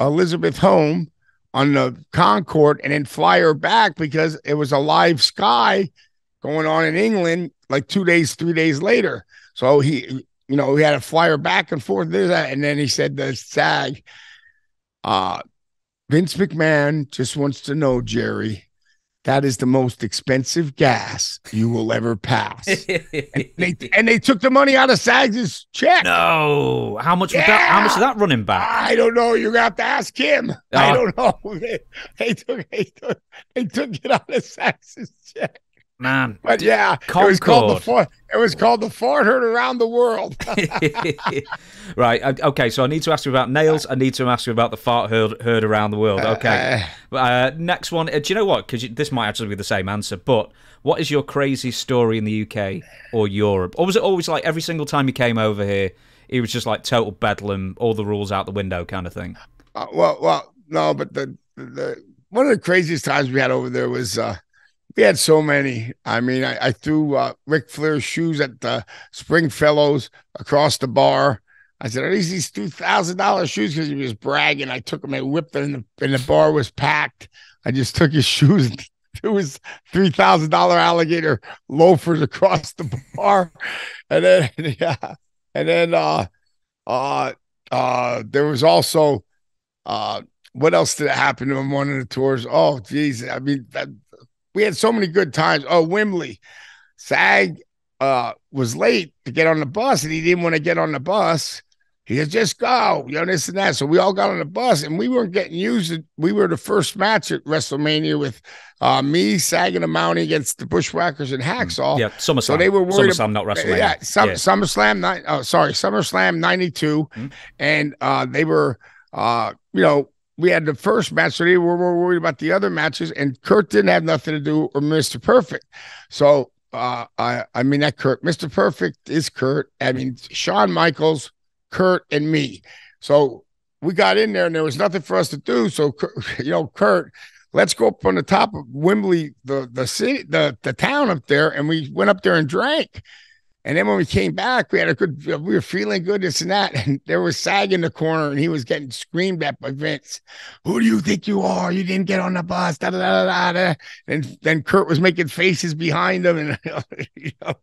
Elizabeth home on the Concorde and then fly her back because it was a live sky going on in England like two days, three days later. So he, you know, he had to fly her back and forth. And then he said the SAG, uh, Vince McMahon just wants to know, Jerry, that is the most expensive gas you will ever pass. and, they, [LAUGHS] and, they, took the money out of Sags's check. No, how much? Yeah. That, how much is that running back? I don't know. You're gonna have to ask him. I ah. don't know. [LAUGHS] They, they, took, they, took, they took it out of Sags's check man. But yeah, Concorde. it was called the fart. It was called the fart heard around the world. [LAUGHS] [LAUGHS] right. Okay. So I need to ask you about nails. I need to ask you about the fart heard, heard around the world. Okay. Uh, uh, next one. Uh, do you know what? Because this might actually be the same answer. But what is your crazy story in the UK or Europe? Or was it always like every single time you came over here, it was just like total bedlam, all the rules out the window kind of thing? Uh, well, well, no, but the the one of the craziest times we had over there was. uh we had so many. I mean, I, I threw uh, Ric Flair's shoes at the Stringfellows across the bar. I said, "Are these these two thousand dollars shoes?" Because he was bragging. I took them and whipped them, and the, and the bar was packed. I just took his [LAUGHS] shoes and threw his three thousand dollar alligator loafers across the bar, and then [LAUGHS] yeah, and then uh, uh, uh, there was also uh what else did it happen to him one of the tours? Oh, geez. I mean, that, we had so many good times. Oh, Wembley. Sag uh, was late to get on the bus and he didn't want to get on the bus. He said, just go, you know, this and that. So we all got on the bus and we weren't getting used. We were the first match at WrestleMania with uh, me, sagging a Mountie against the Bushwhackers and Hacksaw. Yeah, SummerSlam. So they were worried. SummerSlam, not WrestleMania. Yeah, Sum, yeah. SummerSlam. Oh, sorry, SummerSlam '92, mm-hmm. and uh, they were, uh, you know, we had the first match, so they were more worried about the other matches, and Curt didn't have nothing to do with Mr. Perfect. So uh, I, I mean that Curt, Mr. Perfect is Curt. I mean Shawn Michaels, Curt, and me. So we got in there, and there was nothing for us to do. So [LAUGHS] you know, Curt, let's go up on the top of Wembley, the the city, the the town up there, and we went up there and drank. And then when we came back, we had a good, we were feeling good, this and that. And there was Sag in the corner and he was getting screamed at by Vince. Who do you think you are? You didn't get on the bus. Da, da, da, da, da. And then Curt was making faces behind him. And [LAUGHS] you know,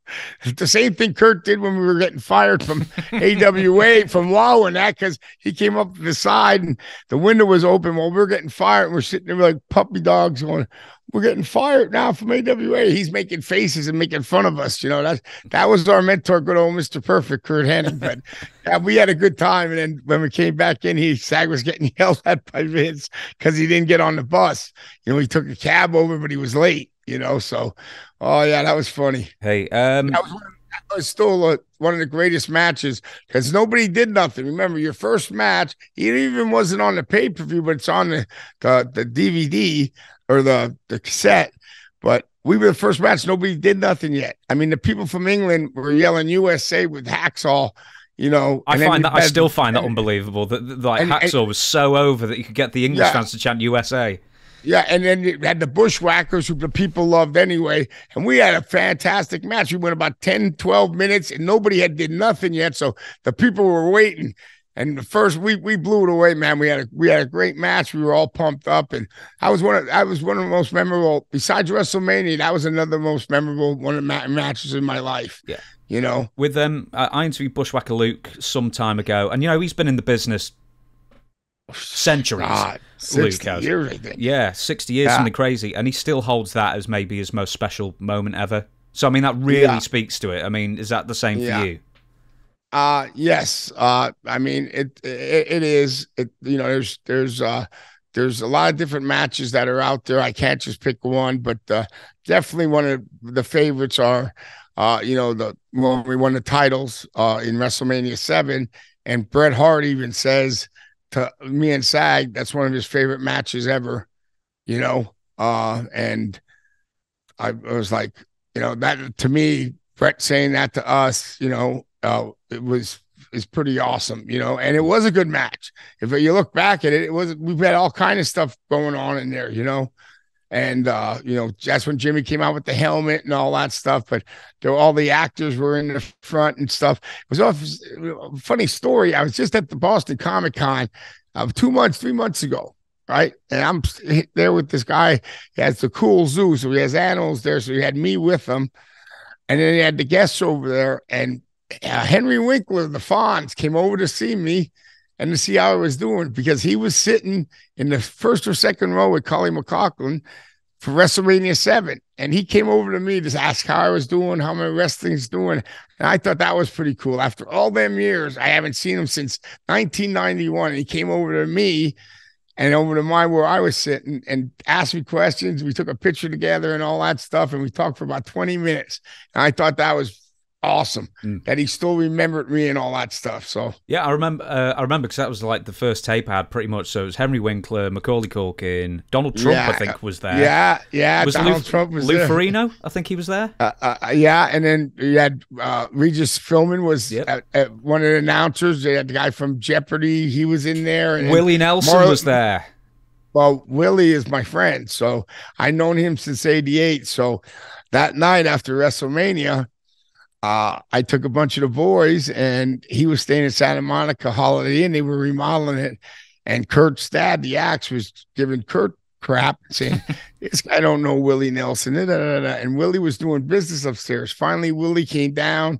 the same thing Curt did when we were getting fired from AWA, [LAUGHS] from WOW and that, because he came up to the side and the window was open while we were getting fired. And we're sitting there like puppy dogs going, we're getting fired now from AWA. He's making faces and making fun of us. You know, that that was our mentor, good old Mr. Perfect, Curt Hennig. But [LAUGHS] yeah, we had a good time. And then when we came back in, he Sag was getting [LAUGHS] yelled at by Vince because he didn't get on the bus. You know, he took a cab over, but he was late, you know. So oh yeah, that was funny. Hey, um that was, that was still a, one of the greatest matches because nobody did nothing. Remember, your first match, it even wasn't on the pay-per-view, but it's on the the, the DVD or the the cassette, but we were the first match. Nobody did nothing yet. I mean, the people from England were yelling USA with Hacksaw. You know, I find that I still find that unbelievable that, that like and, Hacksaw and, was so over that you could get the English yeah. fans to chant USA. Yeah, and then you had the Bushwhackers, who the people loved anyway. And we had a fantastic match. We went about 10, 12 minutes, and nobody had did nothing yet. So the people were waiting. And the first we we blew it away, man. We had a we had a great match. We were all pumped up, and I was one of I was one of the most memorable. Besides WrestleMania, that was another most memorable one of the matches in my life. Yeah, you know. With um, I interviewed Bushwhacker Luke some time ago, and you know he's been in the business centuries. God, Luke has. years, Yeah, sixty years, yeah. something crazy, and he still holds that as maybe his most special moment ever. So I mean, that really yeah. speaks to it. I mean, is that the same yeah. for you? Uh yes. Uh I mean it, it it is it you know there's there's uh there's a lot of different matches that are out there. I can't just pick one, but uh, definitely one of the favorites are uh you know the when we won the titles uh in WrestleMania 7 and Bret Hart even says to me and Sag that's one of his favorite matches ever, you know. Uh and I, I was like, you know, that to me Bret saying that to us, you know, uh, it was is pretty awesome, you know, and it was a good match. If you look back at it, it was we've had all kind of stuff going on in there, you know. And uh, you know, that's when Jimmy came out with the helmet and all that stuff. But there, all the actors were in the front and stuff. It was a funny story. I was just at the Boston Comic Con uh, two months, three months ago, right? And I'm there with this guy. He has the cool zoo, so he has animals there. So he had me with him, and then he had the guests over there, and uh, Henry Winkler, the Fonz, came over to see me and to see how I was doing because he was sitting in the first or second row with Colleen McLaughlin for WrestleMania 7. And he came over to me to ask how I was doing, how my wrestling's doing. And I thought that was pretty cool. After all them years, I haven't seen him since 1991. he came over to me and over to my where I was sitting and asked me questions. We took a picture together and all that stuff. And we talked for about 20 minutes. And I thought that was awesome mm. that he still remembered me and all that stuff. So yeah, I remember. Uh, I remember because that was like the first tape I had, pretty much. So it was Henry Winkler, Macaulay Culkin, Donald Trump. Yeah, I think was there. Yeah, yeah. Was Donald Lou, Trump was Lou there. Ferrigno, I think he was there. Uh, uh, yeah, and then you had uh, Regis Philbin was yep. at, at one of the announcers. They had the guy from Jeopardy. He was in there. And Willie Nelson was there. Well, Willie is my friend, so I known him since '88. So that night after WrestleMania, uh, I took a bunch of the boys and he was staying at Santa Monica Holiday Inn. They were remodeling it. And Curt dad, the axe, was giving Curt crap, saying, [LAUGHS] This guy don't know Willie Nelson. Da, da, da, and Willie was doing business upstairs. Finally, Willie came down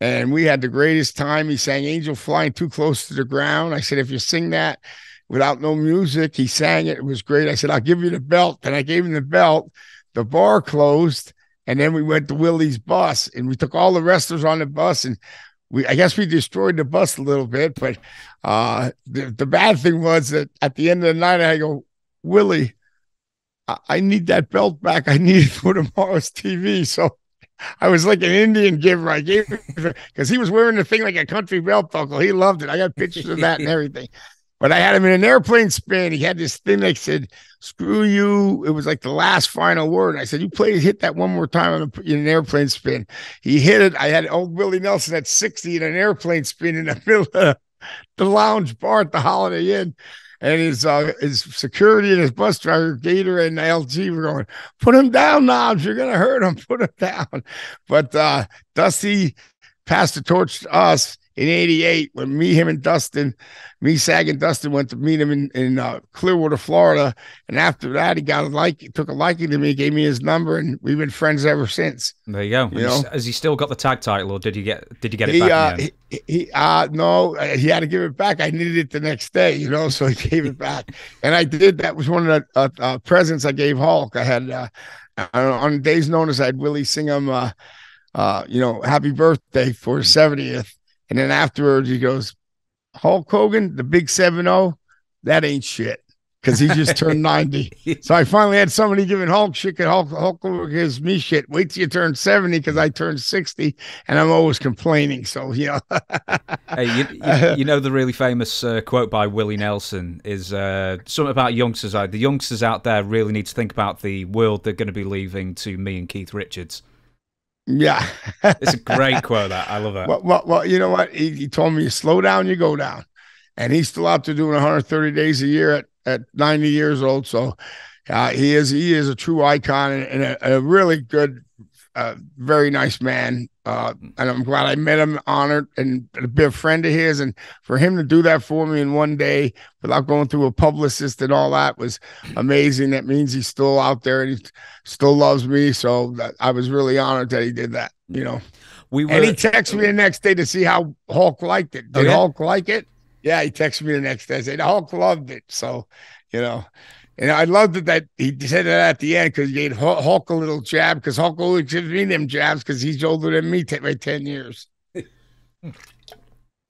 and we had the greatest time. He sang Angel Flying Too Close to the Ground. I said, If you sing that, without no music. He sang it. It was great. I said, I'll give you the belt. And I gave him the belt. The bar closed. And then we went to Willie's bus and we took all the wrestlers on the bus and we I guess we destroyed the bus a little bit, but uh the, the bad thing was that at the end of the night I go, Willie, I, I need that belt back. I need it for tomorrow's TV. So I was like an Indian giver. I gave because he was wearing the thing like a country belt buckle. He loved it. I got pictures of that and everything. But I had him in an airplane spin. He had this thing that said, screw you. It was like the last final word. I said, you play hit that one more time. In an airplane spin. He hit it. I had old Willie Nelson at 60 in an airplane spin in the [LAUGHS] middle of the lounge bar at the Holiday Inn. And his uh, his security and his bus driver, Gator and LG were going, put him down, Knobbs. You're gonna hurt him. Put him [LAUGHS] down. But uh, Dusty passed the torch to us in 88 when me, him, and Dustin, me, Sag, and Dustin went to meet him in, in uh, Clearwater, Florida. And after that, he got a like, took a liking to me, gave me his number, and we've been friends ever since. There you go. You know? Has he still got the tag title, or did you get did you get it he, back? Uh, he, he, uh, no, uh, he had to give it back. I needed it the next day, you know, [LAUGHS] so he gave it back, and I did. That was one of the uh, uh presents I gave Hulk. I had uh, on days known as I had Willie sing him. Uh, uh, you know, happy birthday for his 70th. And then afterwards, he goes, Hulk Hogan, the big 7 0, that ain't shit because he just turned [LAUGHS] 90. So I finally had somebody giving Hulk shit. And Hulk, Hulk gives me shit. Wait till you turn 70 because I turned 60 and I'm always complaining. So, you know. [LAUGHS] hey, you, you, you, know, the really famous uh, quote by Willie Nelson is uh, something about youngsters. The youngsters out there really need to think about the world they're going to be leaving to me and Keith Richards. Yeah, it's a great [LAUGHS] quote. That I love it. Well, well, well you know what? He, he, told me, you "Slow down, you go down," and he's still out there doing 130 days a year at at 90 years old. So, uh, he is he is a true icon and, and a, a, really good, uh, very nice man. Uh, and I'm glad I met him, honored, and be a friend of his. And for him to do that for me in one day without going through a publicist and all that was amazing. That means he's still out there and he still loves me. So that, I was really honored that he did that. You know, we were, and he texted me the next day to see how Hulk liked it. Did Hulk like it? Yeah, he texted me the next day. I said Hulk loved it. So, you know, and I loved it that he said that at the end because he gave Hulk a little jab because Hulk always gives me them jabs because he's older than me t- by 10 years. [LAUGHS]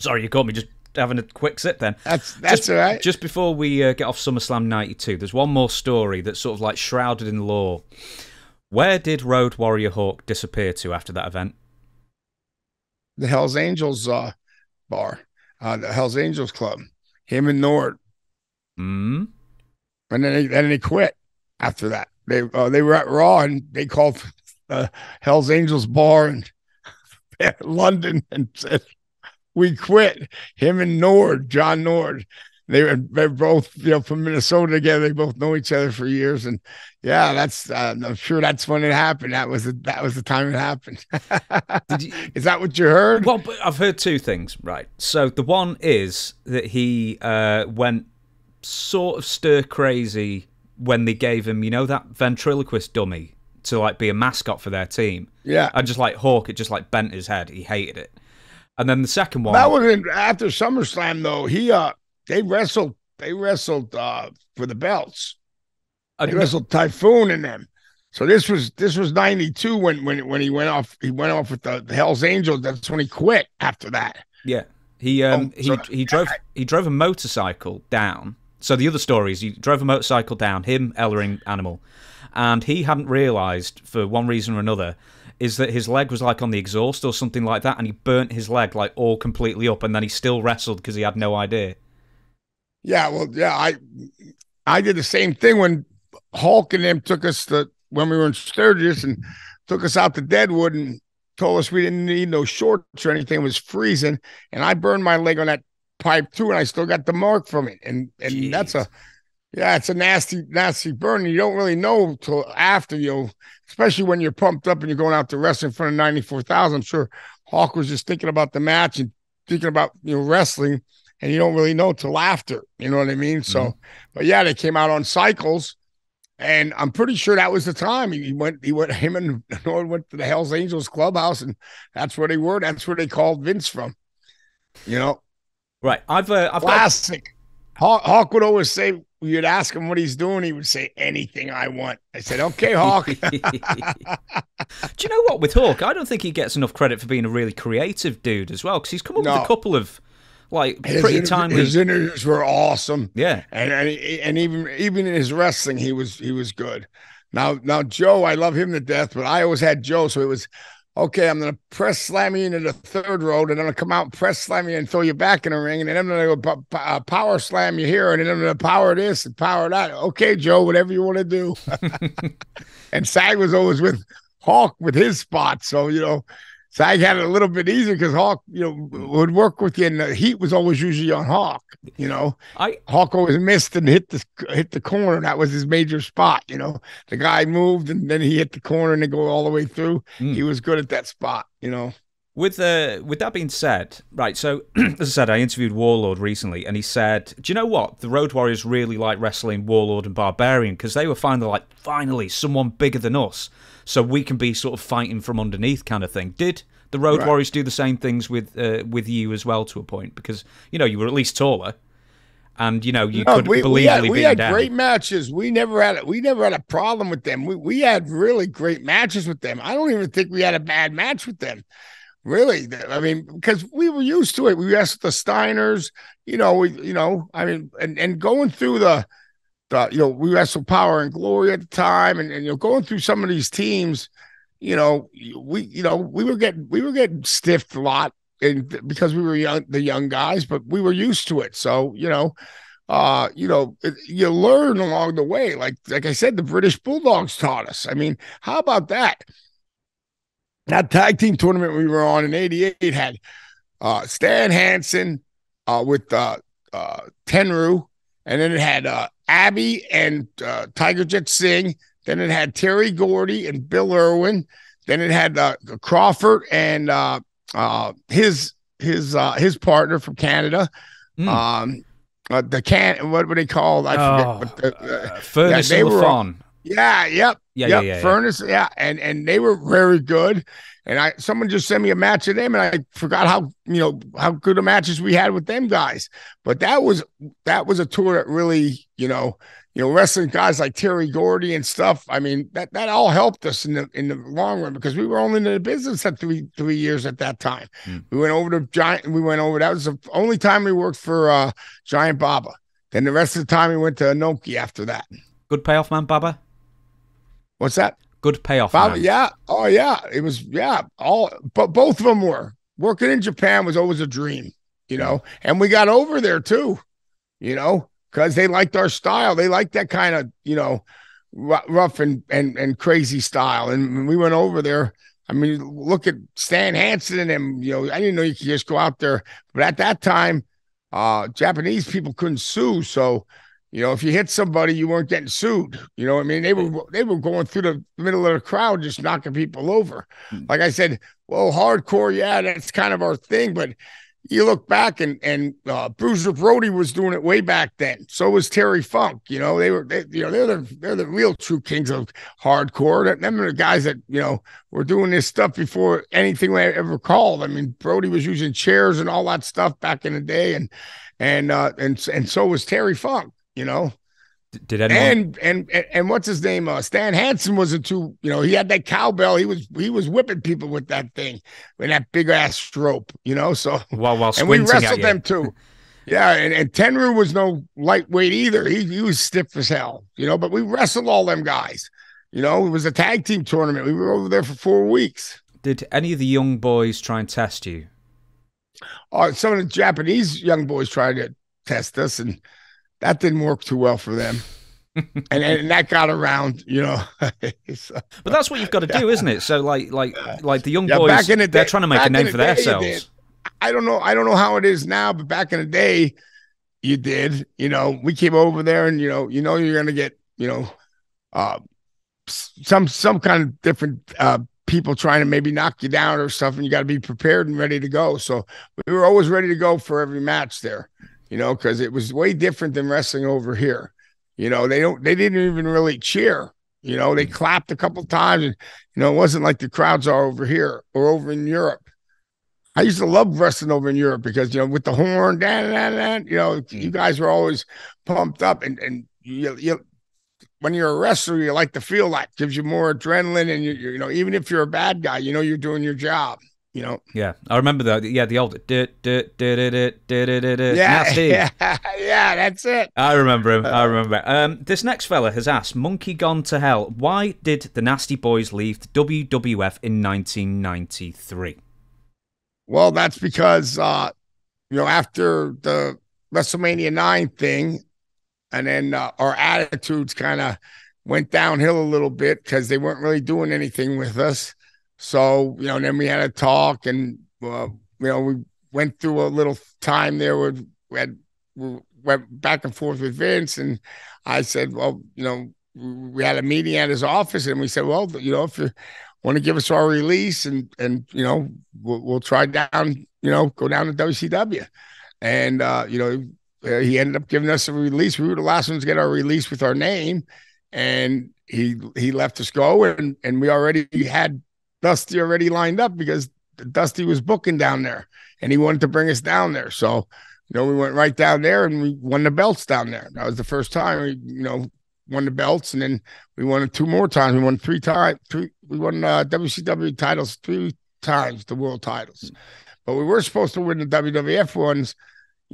Sorry, you caught me just having a quick sip then. That's that's just, all right. Just before we uh, get off SummerSlam 92, there's one more story that's sort of like shrouded in lore. Where did Road Warrior Hawk disappear to after that event? The Hells Angels uh, bar, uh, the Hells Angels Club. Him and Nord. Hmm and then they, then they quit after that. They uh, they were at Raw and they called uh, Hell's Angels bar in [LAUGHS] London and said, "We quit." Him and Nord, John Nord, they were they're both you know from Minnesota together. They both know each other for years, and yeah, that's uh, I'm sure that's when it happened. That was the, that was the time it happened. [LAUGHS] you, is that what you heard? Well, I've heard two things. Right. So the one is that he uh, went sort of stir crazy when they gave him, you know, that ventriloquist dummy to like be a mascot for their team. Yeah. And just like Hawk, it just like bent his head. He hated it. And then the second one That was in, after SummerSlam though. He uh they wrestled they wrestled uh for the belts. They uh, wrestled Typhoon in them. So this was this was ninety two when when when he went off he went off with the, the Hell's Angels. That's when he quit after that. Yeah. He um oh, he he drove he drove a motorcycle down so the other story is he drove a motorcycle down, him, Ellering, Animal, and he hadn't realised, for one reason or another, is that his leg was like on the exhaust or something like that, and he burnt his leg like all completely up, and then he still wrestled because he had no idea. Yeah, well, yeah, I I did the same thing when Hulk and them took us to when we were in Sturgis and took us out to Deadwood and told us we didn't need no shorts or anything. It was freezing, and I burned my leg on that pipe too, and I still got the mark from it. And and Jeez. that's a yeah, it's a nasty, nasty burn. You don't really know till after you, especially when you're pumped up and you're going out to wrestle in front of ninety four thousand. I'm sure Hawk was just thinking about the match and thinking about you know wrestling, and you don't really know till after. You know what I mean? So, mm-hmm. but yeah, they came out on cycles. And I'm pretty sure that was the time he went. He went. [LAUGHS] Him and Nord went to the Hell's Angels clubhouse, and that's where they were. That's where they called Vince from. You know, Right, I've uh, I've classic. Hawk, Hawk would always say, you'd ask him what he's doing, he would say, anything I want. I said, okay, Hawk. [LAUGHS] [LAUGHS] Do you know what? With Hawk, I don't think he gets enough credit for being a really creative dude as well, because he's come up no. with a couple of like his pretty timely. His interviews were awesome. Yeah, and, and and even even in his wrestling, he was he was good. Now now Joe, I love him to death, but I always had Joe, so it was okay, I'm going to press slam you into the third road, and I'm going to come out and press slam you and throw you back in the ring, and then I'm going to go uh, power slam you here, and then I'm going to power this and power that. Okay, Joe, whatever you want to do. [LAUGHS] and Sag was always with Hawk with his spot, so you know Sag had it a little bit easier because Hawk, you know, would work with you, and the heat was always usually on Hawk. You know, I Hawk always missed and hit the hit the corner. That was his major spot. You know, the guy moved and then he hit the corner and they go all the way through. Mm. He was good at that spot. You know. With uh, with that being said, right? So [CLEARS THROAT] as I said, I interviewed Warlord recently, and he said, "Do you know what? The Road Warriors really like wrestling Warlord and Barbarian because they were finally like, finally, someone bigger than us." So we can be sort of fighting from underneath kind of thing. Did the Road right. Warriors do the same things with uh, with you as well to a point? Because you know you were at least taller, and you know you no, could we, believe we had, we had great matches. We never had a, we never had a problem with them. We we had really great matches with them. I don't even think we had a bad match with them. Really, I mean, because we were used to it. We wrestled the Steiners, you know. We, you know, I mean, and and going through the uh, you know, we wrestled Power and Glory at the time, and, and you know, going through some of these teams, you know, we you know we were getting we were getting stiffed a lot, and because we were young, the young guys, but we were used to it. So you know, uh, you know, it, you learn along the way. Like like I said, the British Bulldogs taught us. I mean, how about that? That tag team tournament we were on in '88 had uh, Stan Hansen uh, with uh, uh, Tenryu, and then it had uh, Abby and uh, Tiger Jet Singh. Then it had Terry Gordy and Bill Irwin. Then it had uh, Crawford and uh, uh, his his uh, his partner from Canada. Mm. Um, uh, the can what were they called? I oh, forget. But the, uh, Furnas yeah, they were on. Yeah, yep, yeah, yep, yeah, yeah, Furnas, yeah. yeah, and and they were very good. And I someone just sent me a match of them, and I forgot how you know how good the matches we had with them guys. But that was that was a tour that really you know you know wrestling guys like Terry Gordy and stuff. I mean that that all helped us in the in the long run because we were only in the business at three three years at that time. Mm. We went over to Giant. We went over. That was the only time we worked for uh, Giant Baba. Then the rest of the time we went to Inoki after that. Good payoff, man, Baba. What's that? Good payoff. yeah. Oh, yeah. It was, yeah. All, but both of them were. Working in Japan was always a dream, you know, and we got over there too, you know, because they liked our style. They liked that kind of, you know, rough and, and, and crazy style. And we went over there. I mean, look at Stan Hansen and him. you know, I didn't know you could just go out there, but at that time, uh, Japanese people couldn't sue. So, you know, if you hit somebody, you weren't getting sued. You know, I mean, they were they were going through the middle of the crowd, just knocking people over. Hmm. Like I said, well, hardcore, yeah, that's kind of our thing. But you look back, and and uh, Bruiser Brody was doing it way back then. So was Terry Funk. You know, they were, they, you know, they're the they're the real true kings of hardcore. Them are the guys that you know were doing this stuff before anything ever called. I mean, Brody was using chairs and all that stuff back in the day, and and uh, and and so was Terry Funk you know. Did anyone? And and and what's his name? Uh, Stan Hansen was a too. You know, he had that cowbell. He was he was whipping people with that thing, with that big ass rope. You know, so while while and we wrestled them too. Yeah, and, and Tenryu was no lightweight either. He he was stiff as hell. You know, but we wrestled all them guys. You know, it was a tag team tournament. We were over there for four weeks. Did any of the young boys try and test you? Uh, some of the Japanese young boys tried to test us, and that didn't work too well for them. [LAUGHS] and, and that got around, you know. [LAUGHS] so, but that's what you've got to do, isn't it? So like like like the young yeah, boys, back in the day, they're trying to make a name for day, themselves. I don't know. I don't know how it is now, but back in the day, you did. You know, we came over there, and you know, you know, you're gonna get, you know, uh, some some kind of different uh, people trying to maybe knock you down or stuff, and you got to be prepared and ready to go. So we were always ready to go for every match there you know, because it was way different than wrestling over here. You know, they don't they didn't even really cheer. You know, they mm. clapped a couple times, and you know, it wasn't like the crowds are over here or over in Europe. I used to love wrestling over in Europe because you know with the horn, dan, dan, dan, you know, you guys were always pumped up, and and you, you when you're a wrestler, you like to feel that gives you more adrenaline, and you you know even if you're a bad guy, you know you're doing your job. You know. Yeah, I remember that. Yeah, the old yeah, [LAUGHS] yeah, yeah, that's it. I remember him. I remember. Um, this next fella has asked, "Monkey Gone to Hell, why did the Nasty Boys leave the WWF in 1993?" Well, that's because uh, you know after the WrestleMania nine thing, and then uh, our attitudes kind of went downhill a little bit because they weren't really doing anything with us. So you know, then we had a talk, and uh, you know, we went through a little time there where we had we went back and forth with Vince, and I said, well, you know, we had a meeting at his office, and we said, well, you know, if you want to give us our release, and and you know, we'll, we'll try down, you know, go down to WCW, and uh, you know, uh, he ended up giving us a release. We were the last ones to get our release with our name, and he he left us go, and and we already had Dusty already lined up because Dusty was booking down there, and he wanted to bring us down there. So you know, we went right down there and we won the belts down there. That was the first time we you know won the belts, and then we won it two more times. We won three times. Three we won uh, WCW titles three times, the world titles. But we were supposed to win the WWF ones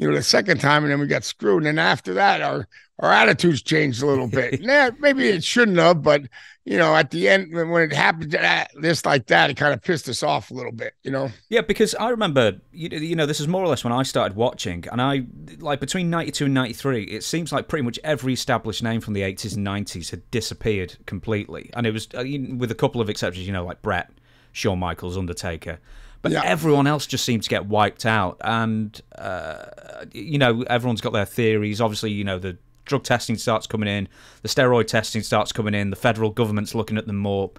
you know, the second time, and then we got screwed. And then after that, our our attitudes changed a little bit. [LAUGHS] yeah, maybe it shouldn't have, but you know, at the end when it happened just like that, it kind of pissed us off a little bit. You know. Yeah, because I remember, you, you know, this is more or less when I started watching, and I like between ninety two and ninety three, it seems like pretty much every established name from the eighties and nineties had disappeared completely, and it was uh, with a couple of exceptions, you know, like Bret, Shawn Michaels, Undertaker. But yeah. everyone else just seemed to get wiped out. And, uh, you know, everyone's got their theories. Obviously, you know, the drug testing starts coming in, the steroid testing starts coming in, the federal government's looking at them more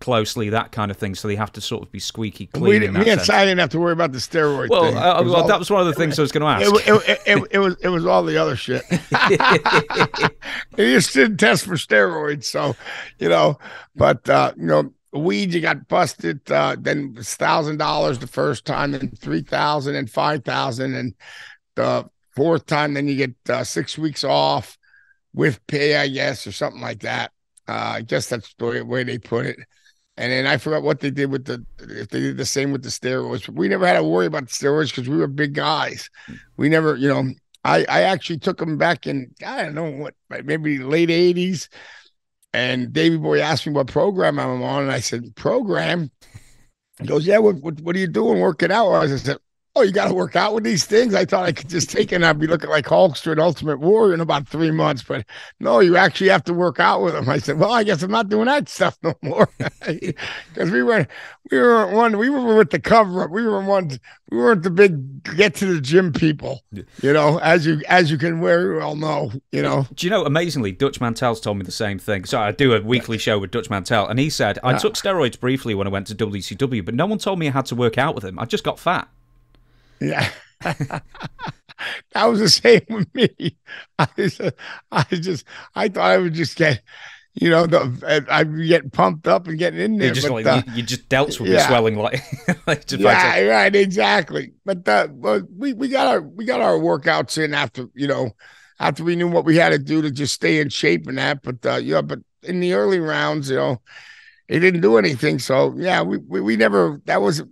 closely, that kind of thing. So they have to sort of be squeaky clean. We, didn't, me and Si didn't have to worry about the steroid. Well, uh, well all, that was one of the things I was going to ask. It, it, it, it, was it was all the other shit. [LAUGHS] they just didn't test for steroids, so you know. But uh, you know, weed you got busted uh then thousand dollars the first time then three thousand and five thousand and the fourth time then you get uh, six weeks off with pay i guess or something like that. Uh i guess that's the way they put it. And then i forgot what they did with the if they did the same with the steroids But we never had to worry about the steroids because we were big guys. We never you know i i actually took them back in i don't know what maybe late 80s and Davey Boy asked me what program I'm on, and I said, "Program." He goes, "Yeah, what what, what are you doing? Working out?" I said, oh, you got to work out with these things. I thought I could just take it and I'd be looking like Hulkster and Ultimate Warrior in about three months. But no, you actually have to work out with them. I said, well, I guess I'm not doing that stuff no more [LAUGHS] because we were we were one we were with the cover up. We were one we weren't the big get to the gym people. You know, as you as you can very well know. You know. Do you know? Amazingly, Dutch Mantell's told me the same thing. So I do a weekly show with Dutch Mantell, and he said I took steroids briefly when I went to WCW, but no one told me I had to work out with him. I just got fat. Yeah. that was the same with me. [LAUGHS] I just, I just, I thought I would just get, you know, the I'd be getting pumped up and getting in there. Just but, like, uh, you, you, just dealt with yeah. swelling like, [LAUGHS] like yeah, right, exactly. But uh, but we we got our we got our workouts in after you know after we knew what we had to do to just stay in shape and that. But uh, yeah, but in the early rounds, you know, it didn't do anything. So yeah, we we, we never that was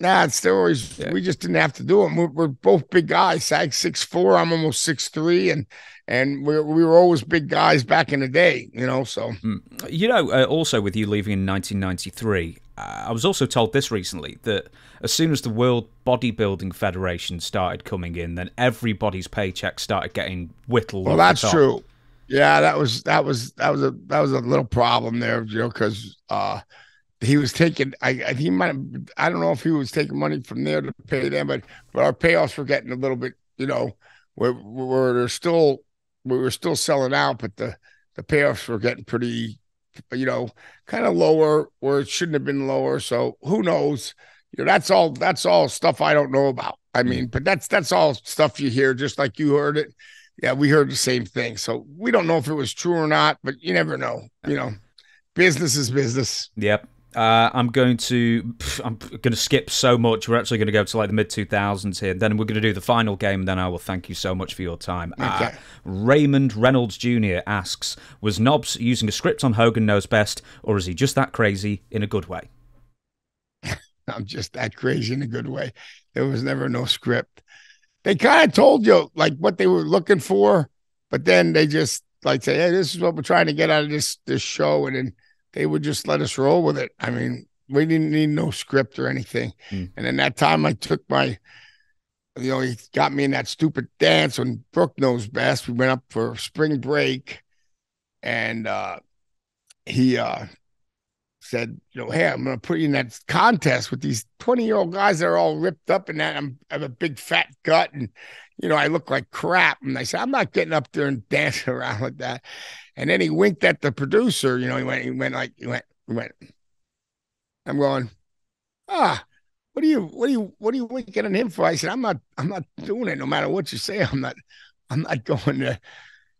Nah, steroids. Yeah. We just didn't have to do them. We're, we're both big guys. Sag six four. I'm almost six three, and and we we were always big guys back in the day. You know, so hmm. you know. Uh, also, with you leaving in 1993, uh, I was also told this recently that as soon as the World Bodybuilding Federation started coming in, then everybody's paycheck started getting whittled. Well, that's true. Yeah, that was that was that was a that was a little problem there, you know, because. uh he was taking I he might I don't know if he was taking money from there to pay them, but but our payoffs were getting a little bit, you know, where where they're still we were still selling out, but the the payoffs were getting pretty, you know, kind of lower where it shouldn't have been lower. So who knows? You know, that's all that's all stuff I don't know about. I mm. mean, but that's that's all stuff you hear, just like you heard it. Yeah, we heard the same thing. So we don't know if it was true or not, but you never know. You know, business is business. Yep. Uh, I'm going to I'm going to skip so much. We're actually going to go to like the mid 2000s here. Then we're going to do the final game. And then I will thank you so much for your time. Uh, okay. Uh, Raymond Reynolds Jr. asks: Was Knobbs using a script on Hogan Knows Best, or is he just that crazy in a good way? [LAUGHS] I'm just that crazy in a good way. There was never no script. They kind of told you like what they were looking for, but then they just like say, "Hey, this is what we're trying to get out of this this show," and then they would just let us roll with it. I mean, we didn't need no script or anything. Mm. And in that time I took my, you know, he got me in that stupid dance when Brooke knows best. We went up for spring break and uh he uh said, you know, hey, I'm gonna put you in that contest with these 20 year old guys that are all ripped up and that I'm I have a big fat gut and you know, I look like crap. And I said, I'm not getting up there and [LAUGHS] dancing around like that. And then he winked at the producer. You know, he went, he went like, he went, he went. I'm going, ah, what are you, what are you, what are you winking at him for? I said, I'm not, I'm not doing it. No matter what you say, I'm not, I'm not [LAUGHS] going to.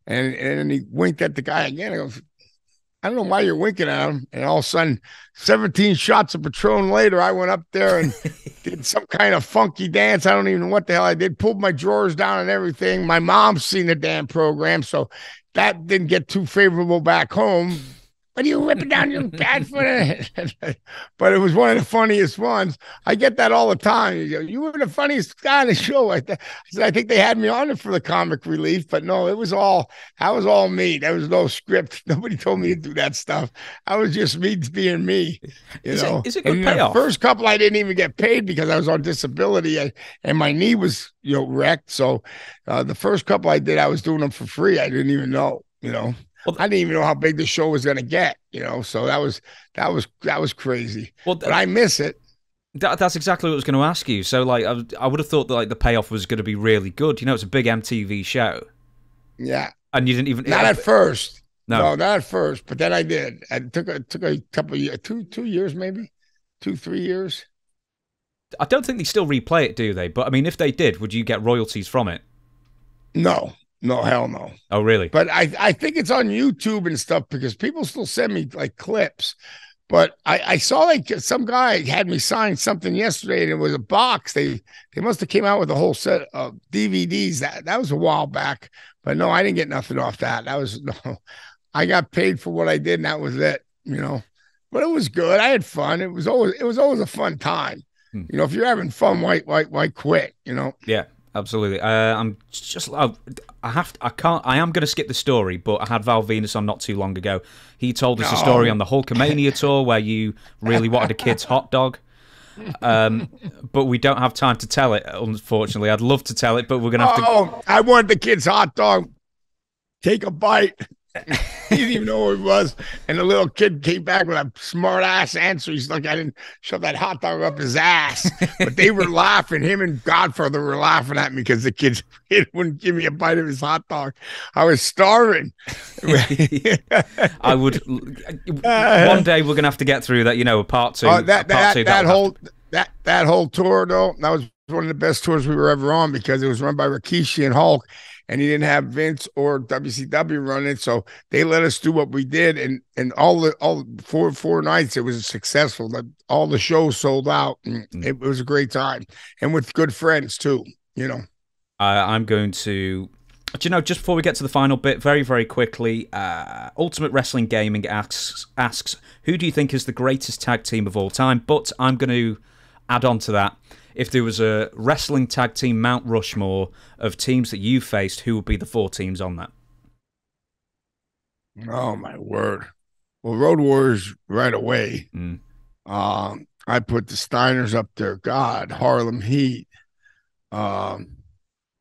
And and he winked at the guy again. I go, I don't know why you're winking at him. And all of a sudden, 17 shots of Patron later, I went up there and [LAUGHS] did some kind of funky dance. I don't even know what the hell I did. Pulled my drawers down and everything. My mom's seen the damn program. So that didn't get too favorable back home. What are you whipping down your pad for it? [LAUGHS] but it was one of the funniest ones. I get that all the time. You, you were the funniest guy on the show. I, th- I said, I think they had me on it for the comic relief, but no, it was all that was all me. There was no script. [LAUGHS] Nobody told me to do that stuff. I was just me being me. You is know, it, is it good and payoff? The first couple, I didn't even get paid because I was on disability and, and my knee was you know wrecked. So uh, the first couple I did, I was doing them for free. I didn't even know. You know. Well, I didn't even know how big the show was going to get, you know. So that was that was that was crazy. Well, but I miss it. That, that's exactly what I was going to ask you. So, like, I, I would have thought that like the payoff was going to be really good. You know, it's a big MTV show. Yeah, and you didn't even not at first. No. no, not at first, but then I did. I took a took a couple of years, two two years maybe, two three years. I don't think they still replay it, do they? But I mean, if they did, would you get royalties from it? No, no, hell no. Oh, really? But I, I think it's on YouTube and stuff because people still send me like clips. But I, I saw like some guy had me sign something yesterday, and it was a box. They they must have came out with a whole set of DVDs. That that was a while back. But no, I didn't get nothing off that. That was [LAUGHS] no. I got paid for what I did, and that was it. You know, but it was good. I had fun. It was always it was always a fun time. Hmm. You know, if you're having fun, why why why quit? You know. Yeah absolutely. Uh, I'm just I, I have to, I can't I am going to skip the story, but I had Val Venis on not too long ago. He told us no. a story on the Hulkamania [LAUGHS] tour where you really wanted a kid's hot dog. Um, but we don't have time to tell it. Unfortunately, I'd love to tell it, but we're gonna have to. Oh, I wanted the kid's hot dog. Take a bite. [LAUGHS] he didn't even know who it was. And the little kid came back with a smart ass answer. He's like, I didn't shove that hot dog up his ass. But they were [LAUGHS] laughing. Him and Godfather were laughing at me because the kid [LAUGHS] wouldn't give me a bite of his hot dog. I was starving. I would. One day we're gonna have to get through that. You know, a part two. Uh, that part that, two, that whole that that whole tour though. That was one of the best tours we were ever on because it was run by Rikishi and Hulk and he didn't have Vince or WCW running, so they let us do what we did, and and all the all four four nights it was successful. That all the shows sold out, and mm. it was a great time, and with good friends too. You know, uh, I'm going to. Do you know, just before we get to the final bit, very, very quickly, uh, Ultimate Wrestling Gaming asks, asks, who do you think is the greatest tag team of all time? But I'm going to add on to that if there was a wrestling tag team Mount Rushmore of teams that you faced, who would be the four teams on that? Oh my word! Well, Road Warriors right away. Mm. Um, I put the Steiners up there. God, Harlem Heat. Um,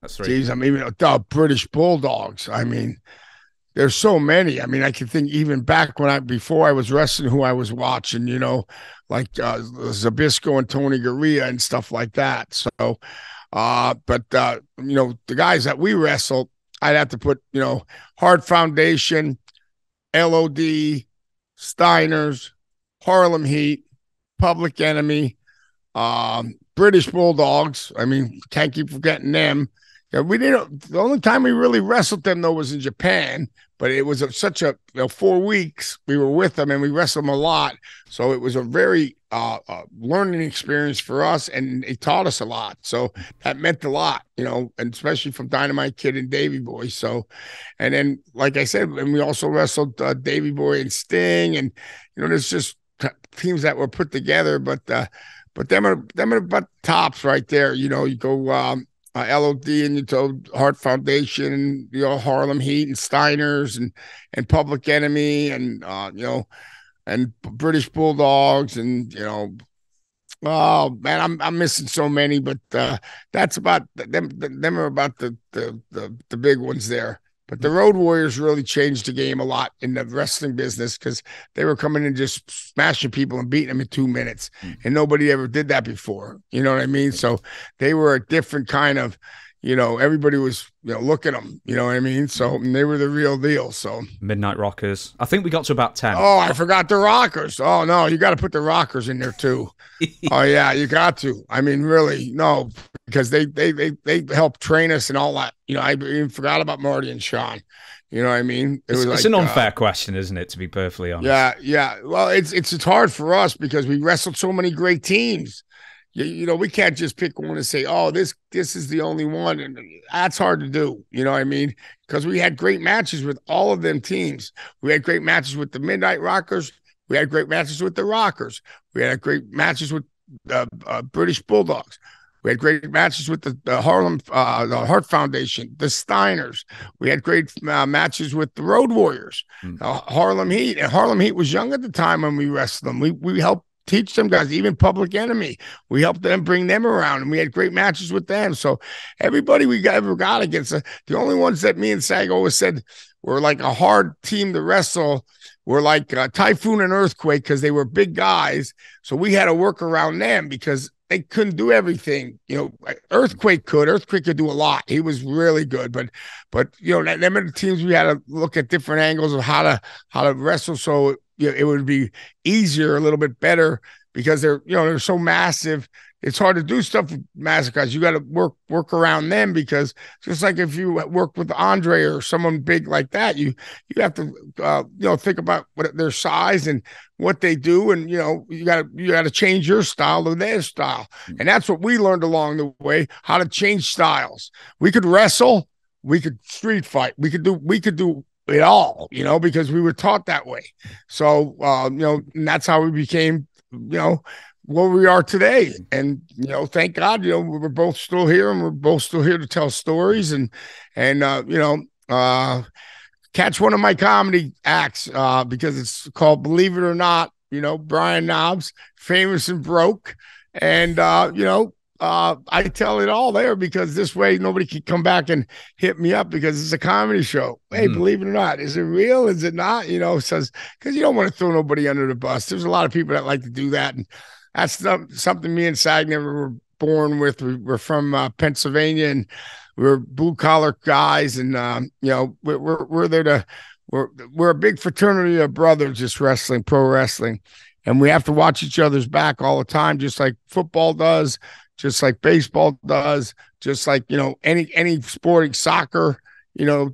That's right. Geez, I mean, the British Bulldogs. I mean, there's so many. I mean, I can think even back when I before I was wrestling, who I was watching. You know, like uh, Zbyszko and Tony Garea and stuff like that. So, uh, but uh, you know, the guys that we wrestled, I'd have to put you know Hart Foundation, LOD, Steiners, Harlem Heat, Public Enemy, um, British Bulldogs. I mean, can't keep forgetting them. We didn't. The only time we really wrestled them though was in Japan, but it was a, such a you know, four weeks we were with them and we wrestled them a lot. So it was a very uh, uh, learning experience for us, and it taught us a lot. So that meant a lot, you know, and especially from Dynamite Kid and Davey Boy. So, and then like I said, and we also wrestled uh, Davey Boy and Sting, and you know, there's just teams that were put together, but uh, but them are them are about tops right there. You know, you go. Um, uh, LOD and you told Hart Foundation and you know Harlem Heat and Steiners and and Public Enemy and uh, you know and British Bulldogs and you know oh man I'm I'm missing so many but uh, that's about them them are about the the the, the big ones there. But the Road Warriors really changed the game a lot in the wrestling business because they were coming and just smashing people and beating them in two minutes. Mm. And nobody ever did that before. You know what I mean? So they were a different kind of, you know, everybody was, you know, look at them. You know what I mean? So they were the real deal. So Midnight Rockers. I think we got to about 10. Oh, I forgot the Rockers. Oh, no, you got to put the Rockers in there too. [LAUGHS] oh, yeah, you got to. I mean, really, no, because they they they they help train us and all that. You know, I even forgot about Marty and Shawn. You know what I mean? It it's, it's an uh, unfair uh, question, isn't it? To be perfectly honest. Yeah, yeah. Well, it's it's it's hard for us because we wrestled so many great teams. You, you know, we can't just pick one and say, "Oh, this this is the only one," and that's hard to do. You know what I mean? Because we had great matches with all of them teams. We had great matches with the Midnight Rockers. We had great matches with the Rockers. We had great matches with uh, uh, British Bulldogs. We had great matches with the, the Harlem, uh, the Hart Foundation, the Steiners. We had great uh, matches with the Road Warriors, mm. uh, Harlem Heat. And Harlem Heat was young at the time when we wrestled them. We we helped teach them guys, even Public Enemy. We helped them bring them around, and we had great matches with them. So everybody we got, ever got against, uh, the only ones that me and Sag always said were like a hard team to wrestle were like uh, Typhoon and Earthquake because they were big guys. So we had to work around them because they couldn't do everything. You know, Earthquake could. Earthquake could do a lot. He was really good, but but you know, them are the teams we had to look at different angles of how to how to wrestle so you know, it would be easier, a little bit better because they're you know they're so massive it's hard to do stuff with massacres. You got to work work around them because just like if you work with Andre or someone big like that, you you have to uh, you know think about what their size and what they do, and you know you got to you got to change your style to their style, hmm. and that's what we learned along the way how to change styles. We could wrestle, we could street fight, we could do we could do it all, you know, because we were taught that way. So uh, you know, that's how we became you know where we are today. And you know, thank God, you know, we're both still here and we're both still here to tell stories and and uh, you know, uh catch one of my comedy acts uh because it's called Believe It or Not, you know, Brian Knobbs, famous and broke. And uh, you know, uh, I tell it all there because this way nobody can come back and hit me up because it's a comedy show. Hey, mm. believe it or not, is it real? Is it not? You know, says because you don't want to throw nobody under the bus. There's a lot of people that like to do that, and that's something me and Sagner were born with. We, are from uh, Pennsylvania and we're blue collar guys, and um, you know we're, we're we're there to we're we're a big fraternity of brothers, just wrestling, pro wrestling, and we have to watch each other's back all the time, just like football does, just like baseball does, just like you know any any sporting soccer. You know,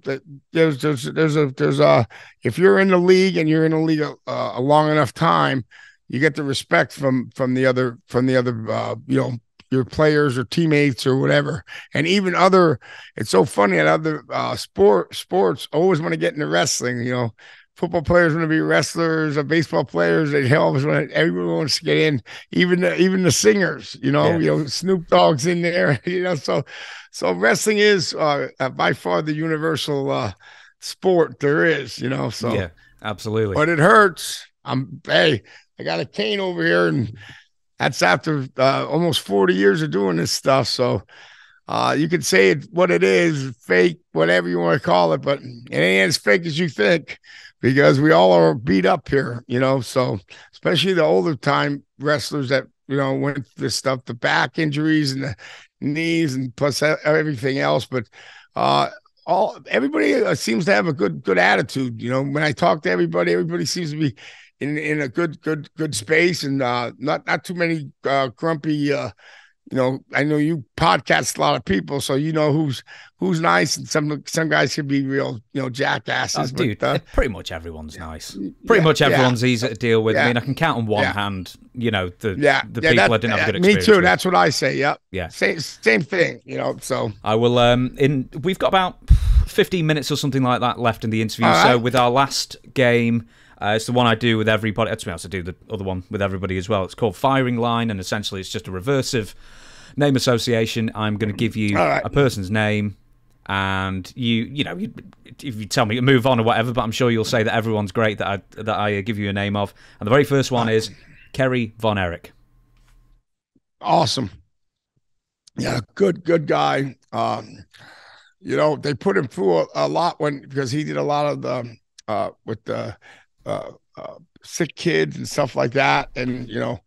there's there's there's a there's a if you're in the league and you're in the league a, a long enough time, you get the respect from from the other from the other uh, you know your players or teammates or whatever and even other it's so funny that other uh sport sports always want to get into wrestling you know football players want to be wrestlers or baseball players they always want everyone wants to get in even the, even the singers you know yeah. you know snoop dogg's in there [LAUGHS] you know so so wrestling is uh, by far the universal uh sport there is you know so yeah absolutely but it hurts i'm hey I got a cane over here, and that's after uh, almost 40 years of doing this stuff. So uh, you could say it what it is, fake, whatever you want to call it, but it ain't as fake as you think because we all are beat up here, you know. So especially the older time wrestlers that you know went this stuff, the back injuries and the knees, and plus everything else. But uh, all everybody uh, seems to have a good good attitude. You know, when I talk to everybody, everybody seems to be in in a good good good space and uh, not not too many uh, grumpy uh, you know, I know you podcast a lot of people, so you know who's who's nice, and some some guys can be real, you know, jackasses. Oh, dude, but, uh, pretty much everyone's nice. Pretty yeah, much everyone's yeah. easy to deal with. I mean, I can count on one hand, you know, the yeah. the people that, I didn't have a good experience. Me too. With. That's what I say. Yep. Yeah. Same same thing. You know. So I will. Um. In we've got about fifteen minutes or something like that left in the interview. Right. So with our last game. Uh, it's the one I do with everybody. To be honest, I do the other one with everybody as well. It's called Firing Line, and essentially it's just a reversive name association. I'm going to give you right. a person's name, and you, you know, you, if you tell me to move on or whatever, but I'm sure you'll say that everyone's great that I that I give you a name of. And the very first one is Kerry Von Erich. Awesome. Yeah, good, good guy. Um, you know, they put him through a, a, lot when because he did a lot of the uh, with the uh, uh, sick kids and stuff like that, and you know,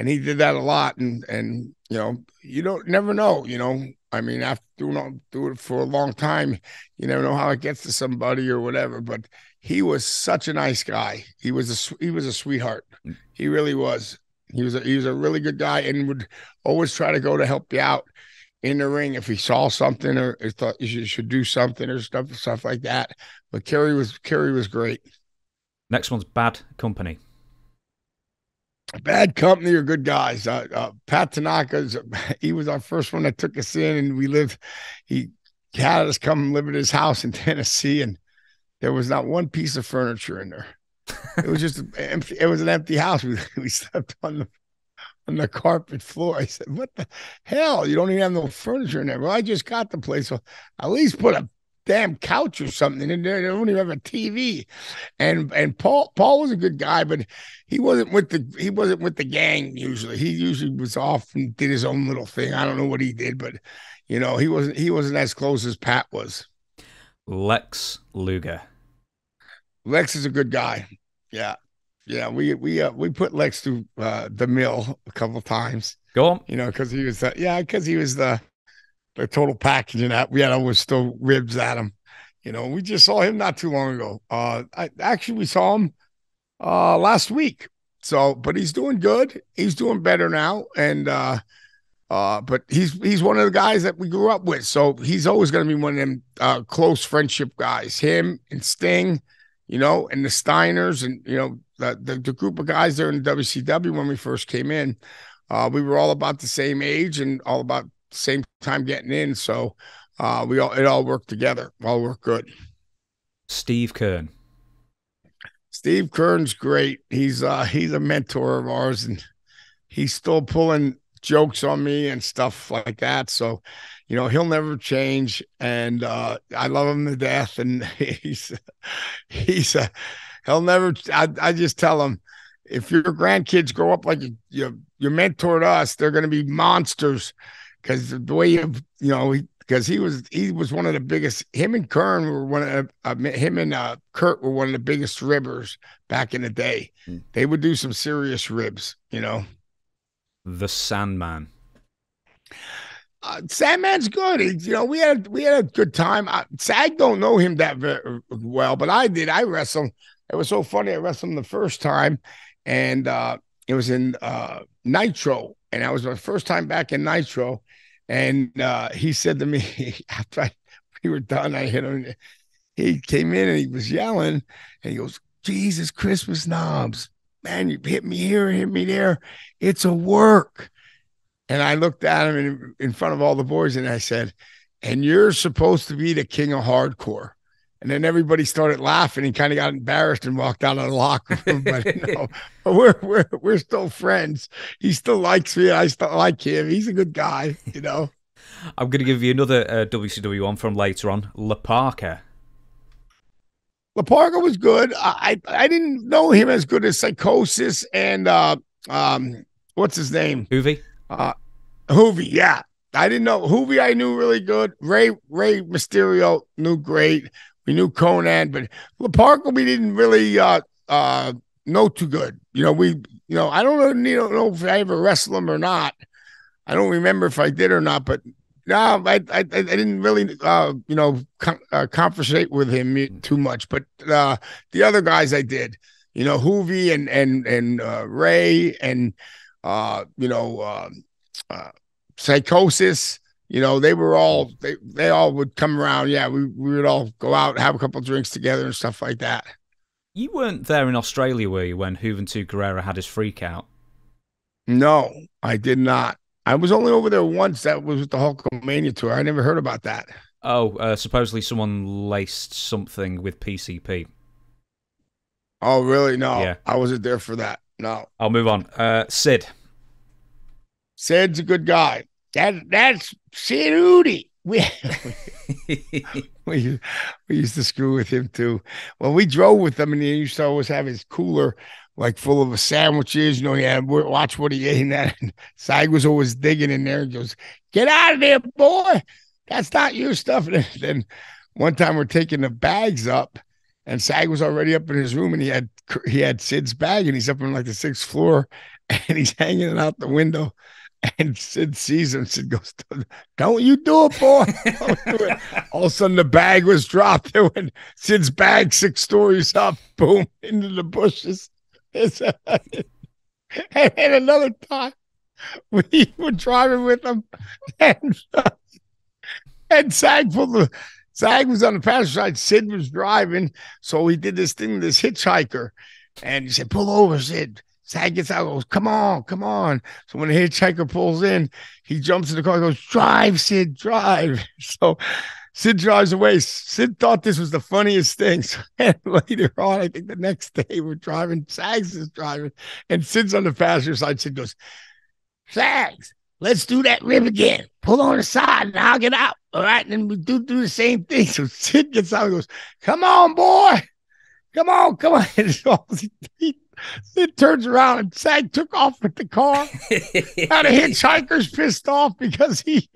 and he did that a lot, and and you know, you don't never know, you know. I mean, after doing do it for a long time, you never know how it gets to somebody or whatever. But he was such a nice guy. He was a he was a sweetheart. He really was. He was a, he was a really good guy and would always try to go to help you out in the ring if he saw something or, or thought you should, should, do something or stuff stuff like that. But Kerry was Kerry was great. Next one's Bad Company bad company or good guys. Uh, uh, Pat Tanaka's [LAUGHS] he was our first one that took us in, and we lived. He had us come live at his house in [LAUGHS] Tennessee, and there was not one piece of furniture in there. It was just [LAUGHS] empty. It was an empty house. We we slept on the on the carpet floor. I said, "What the hell? You don't even have no furniture in there." Well, I just got the place, so at least put a damn couch or something and. They don't even have a TV. And and Paul Paul was a good guy, but he wasn't with the he wasn't with the gang usually. He usually was off and did his own little thing. I don't know what he did, but you know, he wasn't he wasn't as close as Pat was. Lex Luger. Lex is a good guy. Yeah. Yeah, we we uh, we put Lex through uh, the mill a couple times. Go on. You know, because he was uh, yeah, because he was the total package and that we had always still ribs at him. You know, we just saw him not too long ago. Uh, I actually we saw him uh last week. So, but he's doing good. He's doing better now, and uh, uh, but he's he's one of the guys that we grew up with. So he's always going to be one of them uh, close friendship guys. Him and Sting, you know, and the Steiners, and you know the the, the group of guys there in WCW when we first came in. Uh, we were all about the same age and all about same time getting in. So uh, we all it all worked together. All worked good. Steve Keirn. Steve Keirn's great. He's uh he's a mentor of ours and he's still pulling jokes on me and stuff like that. So, you know, he'll never change. And uh I love him to death. And [LAUGHS] he's he's a he'll never I, I just tell him if your grandkids grow up like you, you, you mentored us, they're gonna be monsters because the way you you know because he, he, was he was one of the biggest. Him and Keirn were one of uh, him and uh, Curt were one of the biggest ribbers back in the day. Mm. They would do some serious ribs, you know. The Sandman. Uh, Sandman's good. He, you know, we had we had a good time. I, Sag don't know him that very well, but I did. I wrestled. It was so funny. I wrestled him the first time, and uh, it was in uh, Nitro, and that was my first time back in Nitro. And uh, he said to me [LAUGHS] after I, we were done, I hit him. He came in and he was yelling, and he goes, "Jesus, Christmas Knobbs, man! You hit me here, hit me there. It's a work." And I looked at him in, in front of all the boys, and I said, "And you're supposed to be the king of hardcore." And then everybody started laughing and kind of got embarrassed and walked out of the locker room. But no, [LAUGHS] we're we're we're still friends. He still likes me. I still like him. He's a good guy, you know. I'm going to give you another uh, WCW one from later on. La Parka. La Parka was good. I I didn't know him as good as Psychosis and uh um what's his name? Juvi. Uh, Juvi. Yeah, I didn't know Juvi. I knew really good. Ray Rey Mysterio knew great. We knew Konnan, but La Parka we didn't really uh, uh, know too good. You know, we you know I don't know, don't know if I ever wrestled him or not. I don't remember if I did or not, but no, I I, I didn't really uh, you know com- uh, conversate with him too much. But uh, the other guys I did, you know, Juvi and and and uh, Ray and uh, you know uh, uh, psychosis. You know, they were all they they all would come around. Yeah, we, we would all go out and have a couple drinks together and stuff like that. You weren't there in Australia, were you, when Juventud Guerrera had his freak out? No, I did not. I was only over there once. That was with the Hulkamania tour. I never heard about that. Oh, uh, supposedly someone laced something with PCP. Oh, really? No, yeah. I wasn't there for that. No. I'll move on. Uh, Sid. Sid's a good guy. That that's Sid Eudy. We, [LAUGHS] we we used to screw with him too. Well, we drove with him, and he used to always have his cooler like full of sandwiches. You know, he had watch what he ate. And that [LAUGHS] Sag was always digging in there and goes, "Get out of there, boy! That's not your stuff." And [LAUGHS] then one time we're taking the bags up, and Sag was already up in his room, and he had he had Sid's bag, and he's up on like the sixth floor, and he's hanging it out the window. [LAUGHS] And Sid sees him. Sid goes, "Don't you do it, boy! [LAUGHS] [LAUGHS] Do it. All of a sudden, the bag was dropped. There went Sid's bag six stories up, boom, into the bushes. and, and another time, we were driving with him, and uh, and Sag pulled the Sag was on the passenger side. Sid was driving, so he did this thing, this hitchhiker, and he said, "Pull over, Sid." Sag gets out, goes, "Come on, come on." So when the hitchhiker pulls in, he jumps in the car, goes, "Drive, Sid, drive." [LAUGHS] So Sid drives away. Sid thought this was the funniest thing. [LAUGHS] So later on, I think the next day we're driving, Sags is driving, and Sid's on the passenger side. Sid goes, Sags, let's do that rib again. Pull on the side and I'll get out. All right. And then we do do the same thing. So Sid gets out and goes, Come on, boy. Come on, come on. [LAUGHS] Sid turns around and Sag took off with the car. [LAUGHS] Now the hitchhiker's pissed off because he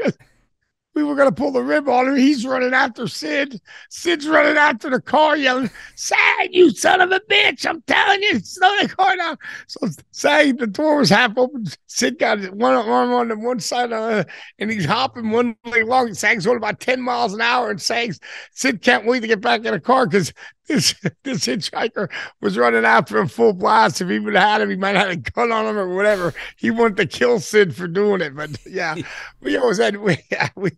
we were going to pull the rib on him. He's running after Sid. Sid's running after the car, yelling, Sag, you son of a bitch. I'm telling you, slow the car down. So Sag, the door was half open. Sid got one arm on the one side, uh, and he's hopping one leg long. Sag's going about 10 miles an hour, and Sag's, Sid can't wait to get back in the car because [LAUGHS] this this hitchhiker was running after him full blast. If he would have had him, he might have had a gun on him or whatever. He wanted to kill Sid for doing it. But [LAUGHS] yeah, we always had we [LAUGHS] yeah, we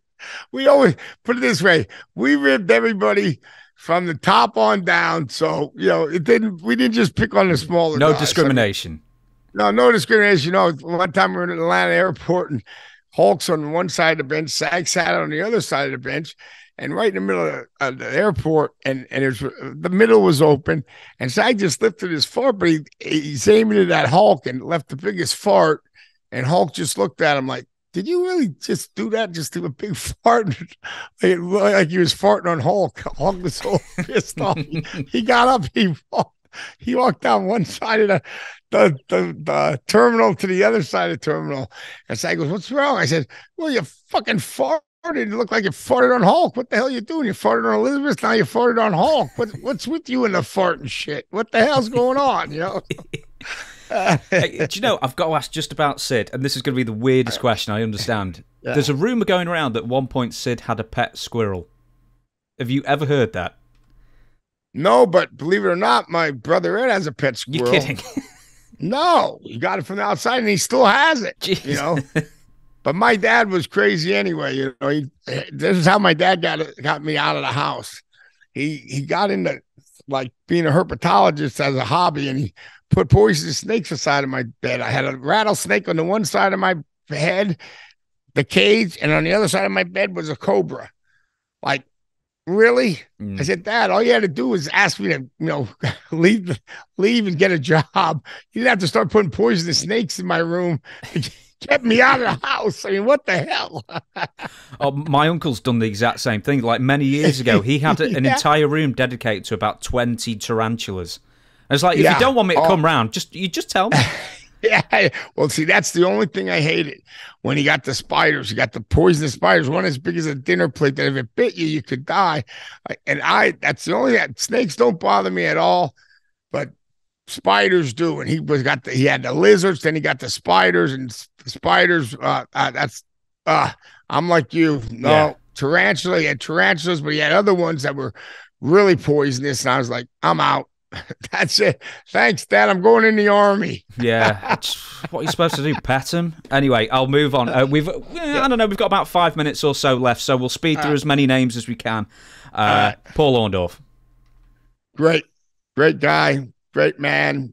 we always put it this way: we ripped everybody from the top on down. So you know, it didn't. We didn't just pick on the smaller. No guys. discrimination. no, no discrimination. You know, one time we were in Atlanta airport and Hulk's on one side of the bench, Sag sat on the other side of the bench, and right in the middle of, of the airport, and and there's the middle was open, and Sag just lifted his fart, but he, he's aiming at that Hulk and left the biggest fart, and Hulk just looked at him like did you really just do that? Just do a big [LAUGHS] fart? It looked like he was farting on Hulk. [LAUGHS] Hulk was so [LAUGHS] pissed off. He, he got up. He walked, he walked down one side of the, the, the, the terminal to the other side of the terminal. And so I goes, what's wrong? I said, well, you fucking farted. It looked like you farted on Hulk. What the hell are you doing? You farted on Elizabeth. Now you farted on Hulk. What, [LAUGHS] what's with you and the farting shit? What the hell's going on? You [LAUGHS] know? hey, do you know, I've got to ask just about Sid, and this is going to be the weirdest question, I understand. [LAUGHS] Yeah. There's a rumour going around that at one point Sid had a pet squirrel. Have you ever heard that? No, but believe it or not, my brother Ed has a pet squirrel. You kidding? no, he got it from the outside and he still has it. Jeez. You know? But my dad was crazy anyway. You know, he, this is how my dad got got me out of the house. He he got into like being a herpetologist as a hobby and he put poisonous snakes aside of my bed. I had a rattlesnake on the one side of my head, the cage, and on the other side of my bed was a cobra. Like, really? Mm. I said, Dad, all you had to do was ask me to, you know, [LAUGHS] leave, leave and get a job. You didn't have to start putting poisonous snakes in my room. [LAUGHS] Get me out of the house. I mean, what the hell? [LAUGHS] oh, my uncle's done the exact same thing. Like many years ago, he had an [LAUGHS] yeah. entire room dedicated to about 20 tarantulas. It's like if yeah. you don't want me to come oh. round, just you just tell me. [LAUGHS] yeah. Well, see, that's the only thing I hated when he got the spiders. He got the poisonous spiders, one as big as a dinner plate. That if it bit you, you could die. And I, that's the only that snakes don't bother me at all, but spiders do. And he was got the he had the lizards, then he got the spiders and spiders. Uh, uh that's uh, I'm like you. No, yeah. tarantula. He had tarantulas, but he had other ones that were really poisonous. And I was like, I'm out. [LAUGHS] That's it. Thanks, Dad. I'm going in the army. yeah, [LAUGHS] what are you supposed to do? Pet him? Anyway, I'll move on. Uh, we've, I don't know, we've got about five minutes or so left, so we'll speed through uh, as many names as we can. Uh, Paul Orndorff. Great, great guy, great man,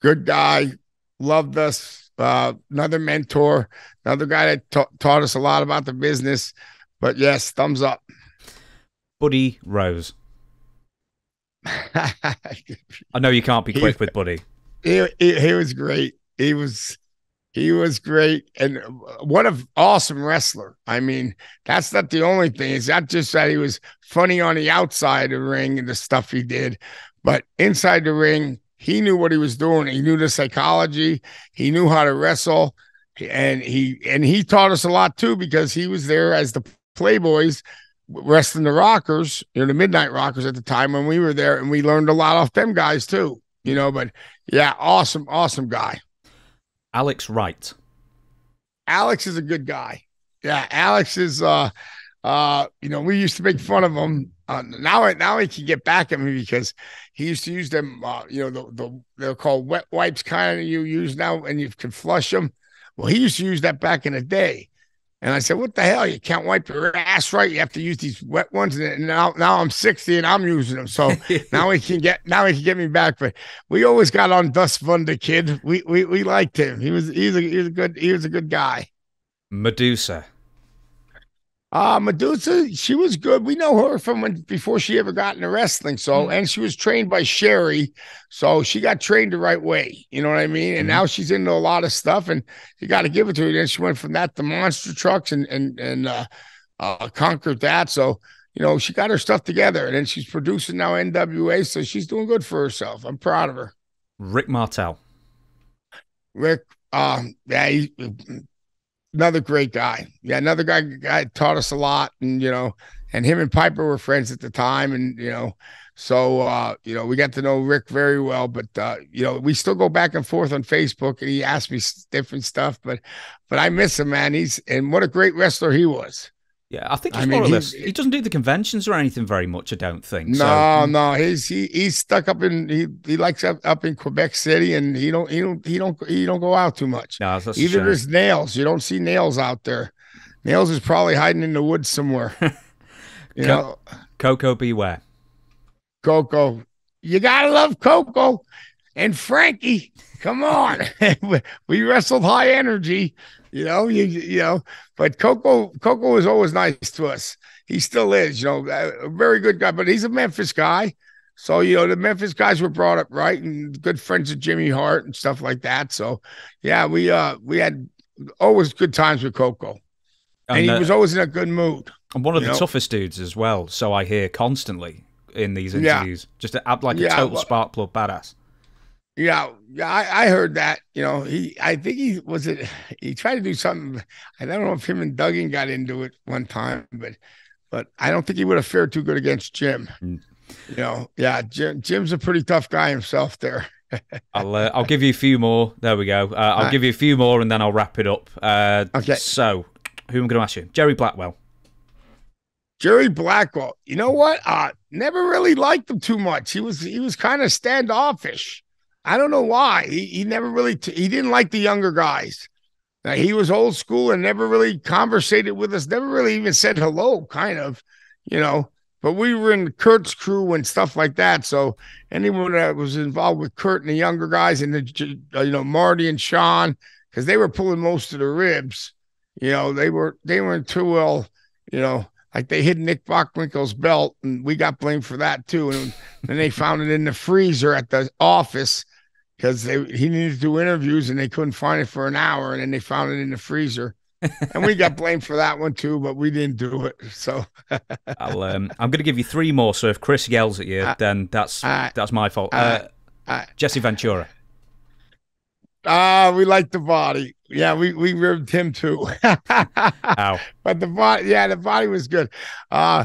good guy. Loved us. Uh, another mentor, another guy that ta- taught us a lot about the business. But yes, thumbs up. Buddy Rose. I know you can't be [LAUGHS] quick he, with Buddy. He, he, he was great. He was he was great and what an awesome wrestler. I mean, that's not the only thing. It's not just that he was funny on the outside of the ring and the stuff he did, but inside the ring, he knew what he was doing. He knew the psychology. He knew how to wrestle, and he and he taught us a lot too because he was there as the Playboys wrestling the Rockers, you know, the Midnight Rockers at the time when we were there, and we learned a lot off them guys too. You know, but yeah, awesome, awesome guy. Alex Wright. Alex is a good guy. Yeah, Alex is uh uh, you know, we used to make fun of him. Uh, now, now he can get back at me because he used to use them. Uh, you know, the, the they're called wet wipes, kind of you use now, and you can flush them. Well, he used to use that back in the day, and I said, "What the hell? You can't wipe your ass right. You have to use these wet ones." And now, now I'm 60 and I'm using them. So [LAUGHS] now he can get now he can get me back. But we always got on Dust the kid. We we we liked him. He was he's a he's a good he was a good guy. Medusa. Uh, Medusa, she was good. We know her from when before she ever got into wrestling. So, mm and she was trained by Sherri. So she got trained the right way. You know what I mean? And mm now she's into a lot of stuff and you got to give it to her. Then she went from that to monster trucks and, and, and, uh, uh, conquered that. So, you know, she got her stuff together and then she's producing now NWA. So she's doing good for herself. I'm proud of her. Rick Martel. Rick, um, yeah, he, another great guy. Yeah, another guy, guy taught us a lot, and you know, and him and Piper were friends at the time, and you know, so uh, you know, we got to know Rick very well. But uh, you know, we still go back and forth on Facebook, and he asked me different stuff. But but I miss him, man. He's and what a great wrestler he was. Yeah, I think he's I mean, more or less. He doesn't do the conventions or anything very much. I don't think. No, so. no, he's he, he's stuck up in he he likes up, up in Quebec City, and he don't he don't he don't he don't go out too much. No, that's Either there's Nailz. You don't see Nailz out there. Nailz is probably hiding in the woods somewhere. [LAUGHS] you know, Koko, B. Ware. Koko, you gotta love Koko and Frankie. Come on, [LAUGHS] we wrestled high energy. You know, you you know, but Koko, Koko was always nice to us. He still is, you know, a very good guy. But he's a Memphis guy, so you know the Memphis guys were brought up right and good friends of Jimmy Hart and stuff like that. So yeah, we uh we had always good times with Koko. and, and he uh, was always in a good mood. And one of the know? toughest dudes as well. So I hear constantly in these interviews, yeah. just to act like yeah, a total well, spark plug badass. Yeah, yeah, I, I, heard that. You know, he, I think he was it. He tried to do something. I don't know if him and Duggan got into it one time, but, but I don't think he would have fared too good against Jim. Mm. You know, yeah, Jim, Jim's a pretty tough guy himself there. [LAUGHS] I'll uh, I'll give you a few more. There we go. Uh, I'll right. give you a few more and then I'll wrap it up. Uh, okay. So, who am I going to ask you? Jerry Blackwell. Jerry Blackwell. You know what? Uh, never really liked him too much. He was he was kind of standoffish. I don't know why. He, he never really, t- he didn't like the younger guys. He was old school and never really conversated with us, never really even said hello, kind of, you know. But we were in Curt's crew and stuff like that. So anyone that was involved with Curt and the younger guys and the, uh, you know, Marty and Shawn, because they were pulling most of the ribs, you know, they were, they weren't too well, you know, like they hid Nick Bockwinkel's belt and we got blamed for that too. And then they found it in the freezer at the office because he needed to do interviews and they couldn't find it for an hour, and then they found it in the freezer. and we got blamed for that one too, but we didn't do it. So [LAUGHS] I'll, um, I'm going to give you three more. So if Chris yells at you, uh, then that's uh, that's my fault. Uh, uh Jesse Ventura. Ah, we like the body. Yeah, we we ribbed him too. [LAUGHS] Ow. But the body, yeah, the body was good. Uh,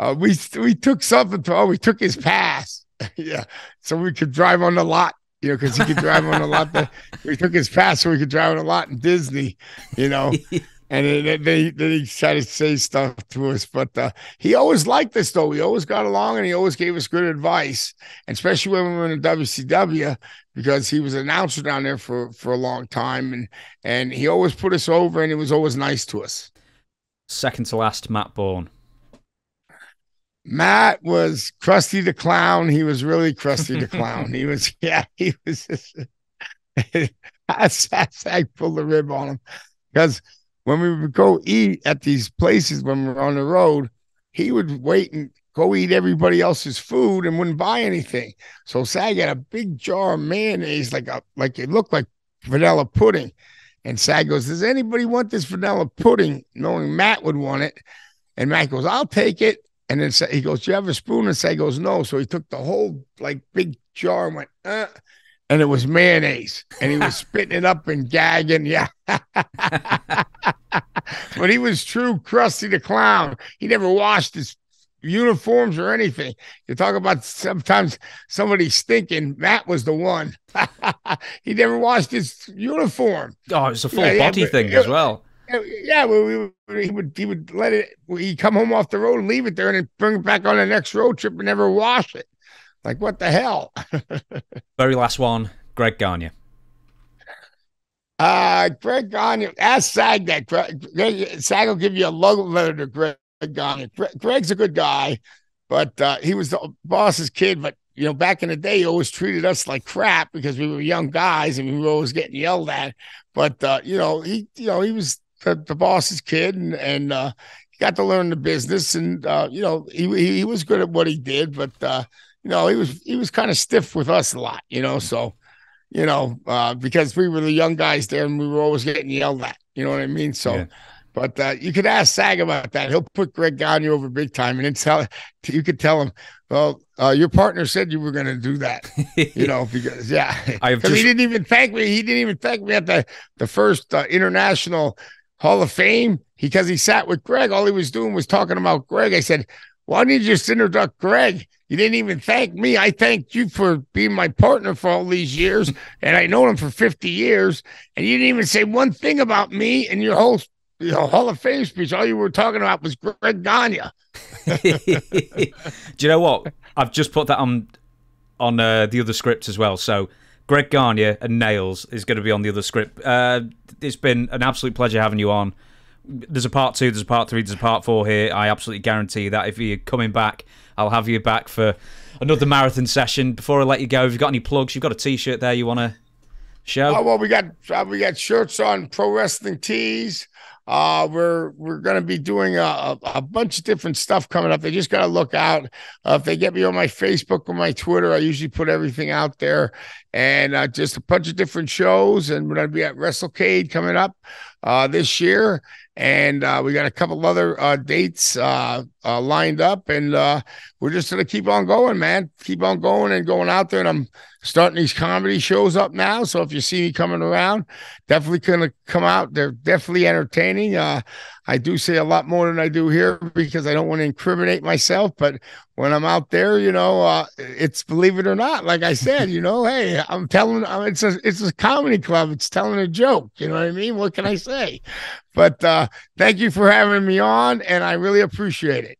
uh we we took something to. Oh, we took his pass. [LAUGHS] yeah, so we could drive on the lot you know, because he could drive on a lot. That we [LAUGHS] took his pass, so we could drive on a lot in Disney, you know. [LAUGHS] and then they then he tried to say stuff to us. But uh, he always liked us, though. We always got along, and he always gave us good advice, and especially when we were in the WCW, because he was an announcer down there for for a long time, and and he always put us over, and he was always nice to us. Second to last, Matt Borne. Matt was Krusty the Clown. He was really Krusty the [LAUGHS] Clown. he was, yeah, [LAUGHS] he was. Just, [LAUGHS] I, I pulled the rib on him because when we would go eat at these places when we were on the road, he would wait and go eat everybody else's food and wouldn't buy anything. So Sag had a big jar of mayonnaise, like a like it looked like vanilla pudding. And Sag goes, Does anybody want this vanilla pudding? Knowing Matt would want it. And Matt goes, I'll take it. And then he goes, Do you have a spoon? And Sag goes, No. So he took the whole like big jar and went, uh, and it was mayonnaise. And he was [LAUGHS] spitting it up and gagging. Yeah. [LAUGHS] but he was true Krusty the Clown. He never washed his uniforms or anything. You talk about sometimes somebody stinking. Matt was the one. [LAUGHS] he never washed his uniform. Oh, it's a full yeah, body yeah, thing as well. Yeah, we, we, he would he would let it. He'd come home off the road and leave it there, and bring it back on the next road trip and never wash it. Like what the hell? [LAUGHS] Very last one, Greg Gagne. Uh, Greg Gagne, ask Sag that. Greg, Sag will give you a love letter to Greg Gagne. Greg's a good guy, but uh, he was the boss's kid. But you know, back in the day, he always treated us like crap because we were young guys and we were always getting yelled at. But uh, you know, he you know he was the, the boss's kid and and uh, he got to learn the business and uh, you know he, he, he was good at what he did, but uh, you know he was he was kind of stiff with us a lot. You know, so you know, uh, because we were the young guys there and we were always getting yelled at. You know what I mean? So, yeah. but uh, you could ask Sag about that. He'll put Greg Gagne over big time, and then tell you could tell him, well, uh, your partner said you were going to do that. you [LAUGHS] know, because yeah, because just... he didn't even thank me. He didn't even thank me at the the first uh, international Hall of Fame because he sat with Greg. All he was doing was talking about Greg. I said, why didn't you just introduce Greg? You didn't even thank me. I thanked you for being my partner for all these years, and I know him for 50 years. And you didn't even say one thing about me and your whole your Hall of Fame speech. All you were talking about was Greg Gagne. [LAUGHS] [LAUGHS] Do you know what? I've just put that on on uh, the other script as well. So Greg Gagne and Nailz is going to be on the other script. Uh, it's been an absolute pleasure having you on. There's a part two, there's a part three, there's a part four here. I absolutely guarantee that if you're coming back I'll have you back for another marathon session. Before I let you go, have you've got any plugs? You've got a T-shirt there you want to show? Oh well, we got uh, we got shirts on Pro Wrestling Tees. Uh, we're we're going to be doing a, a, bunch of different stuff coming up. They just got to look out. Uh, if they get me on my Facebook or my Twitter, I usually put everything out there, and uh, just a bunch of different shows. And we're going to be at WrestleCade coming up uh, this year, and uh, we got a couple other uh, dates uh, lined up, and uh, we're just gonna keep on going, man. Keep on going and going out there. And I'm starting these comedy shows up now, so if you see me coming around, definitely gonna come out. They're definitely entertaining. Uh, I do say a lot more than I do here because I don't want to incriminate myself. But when I'm out there, you know, uh, it's believe it or not, like I said, you know, hey, I'm telling, uh, it's a it's a comedy club. It's telling a joke. You know what I mean? What can I say? But uh, thank you for having me on, and I really appreciate it.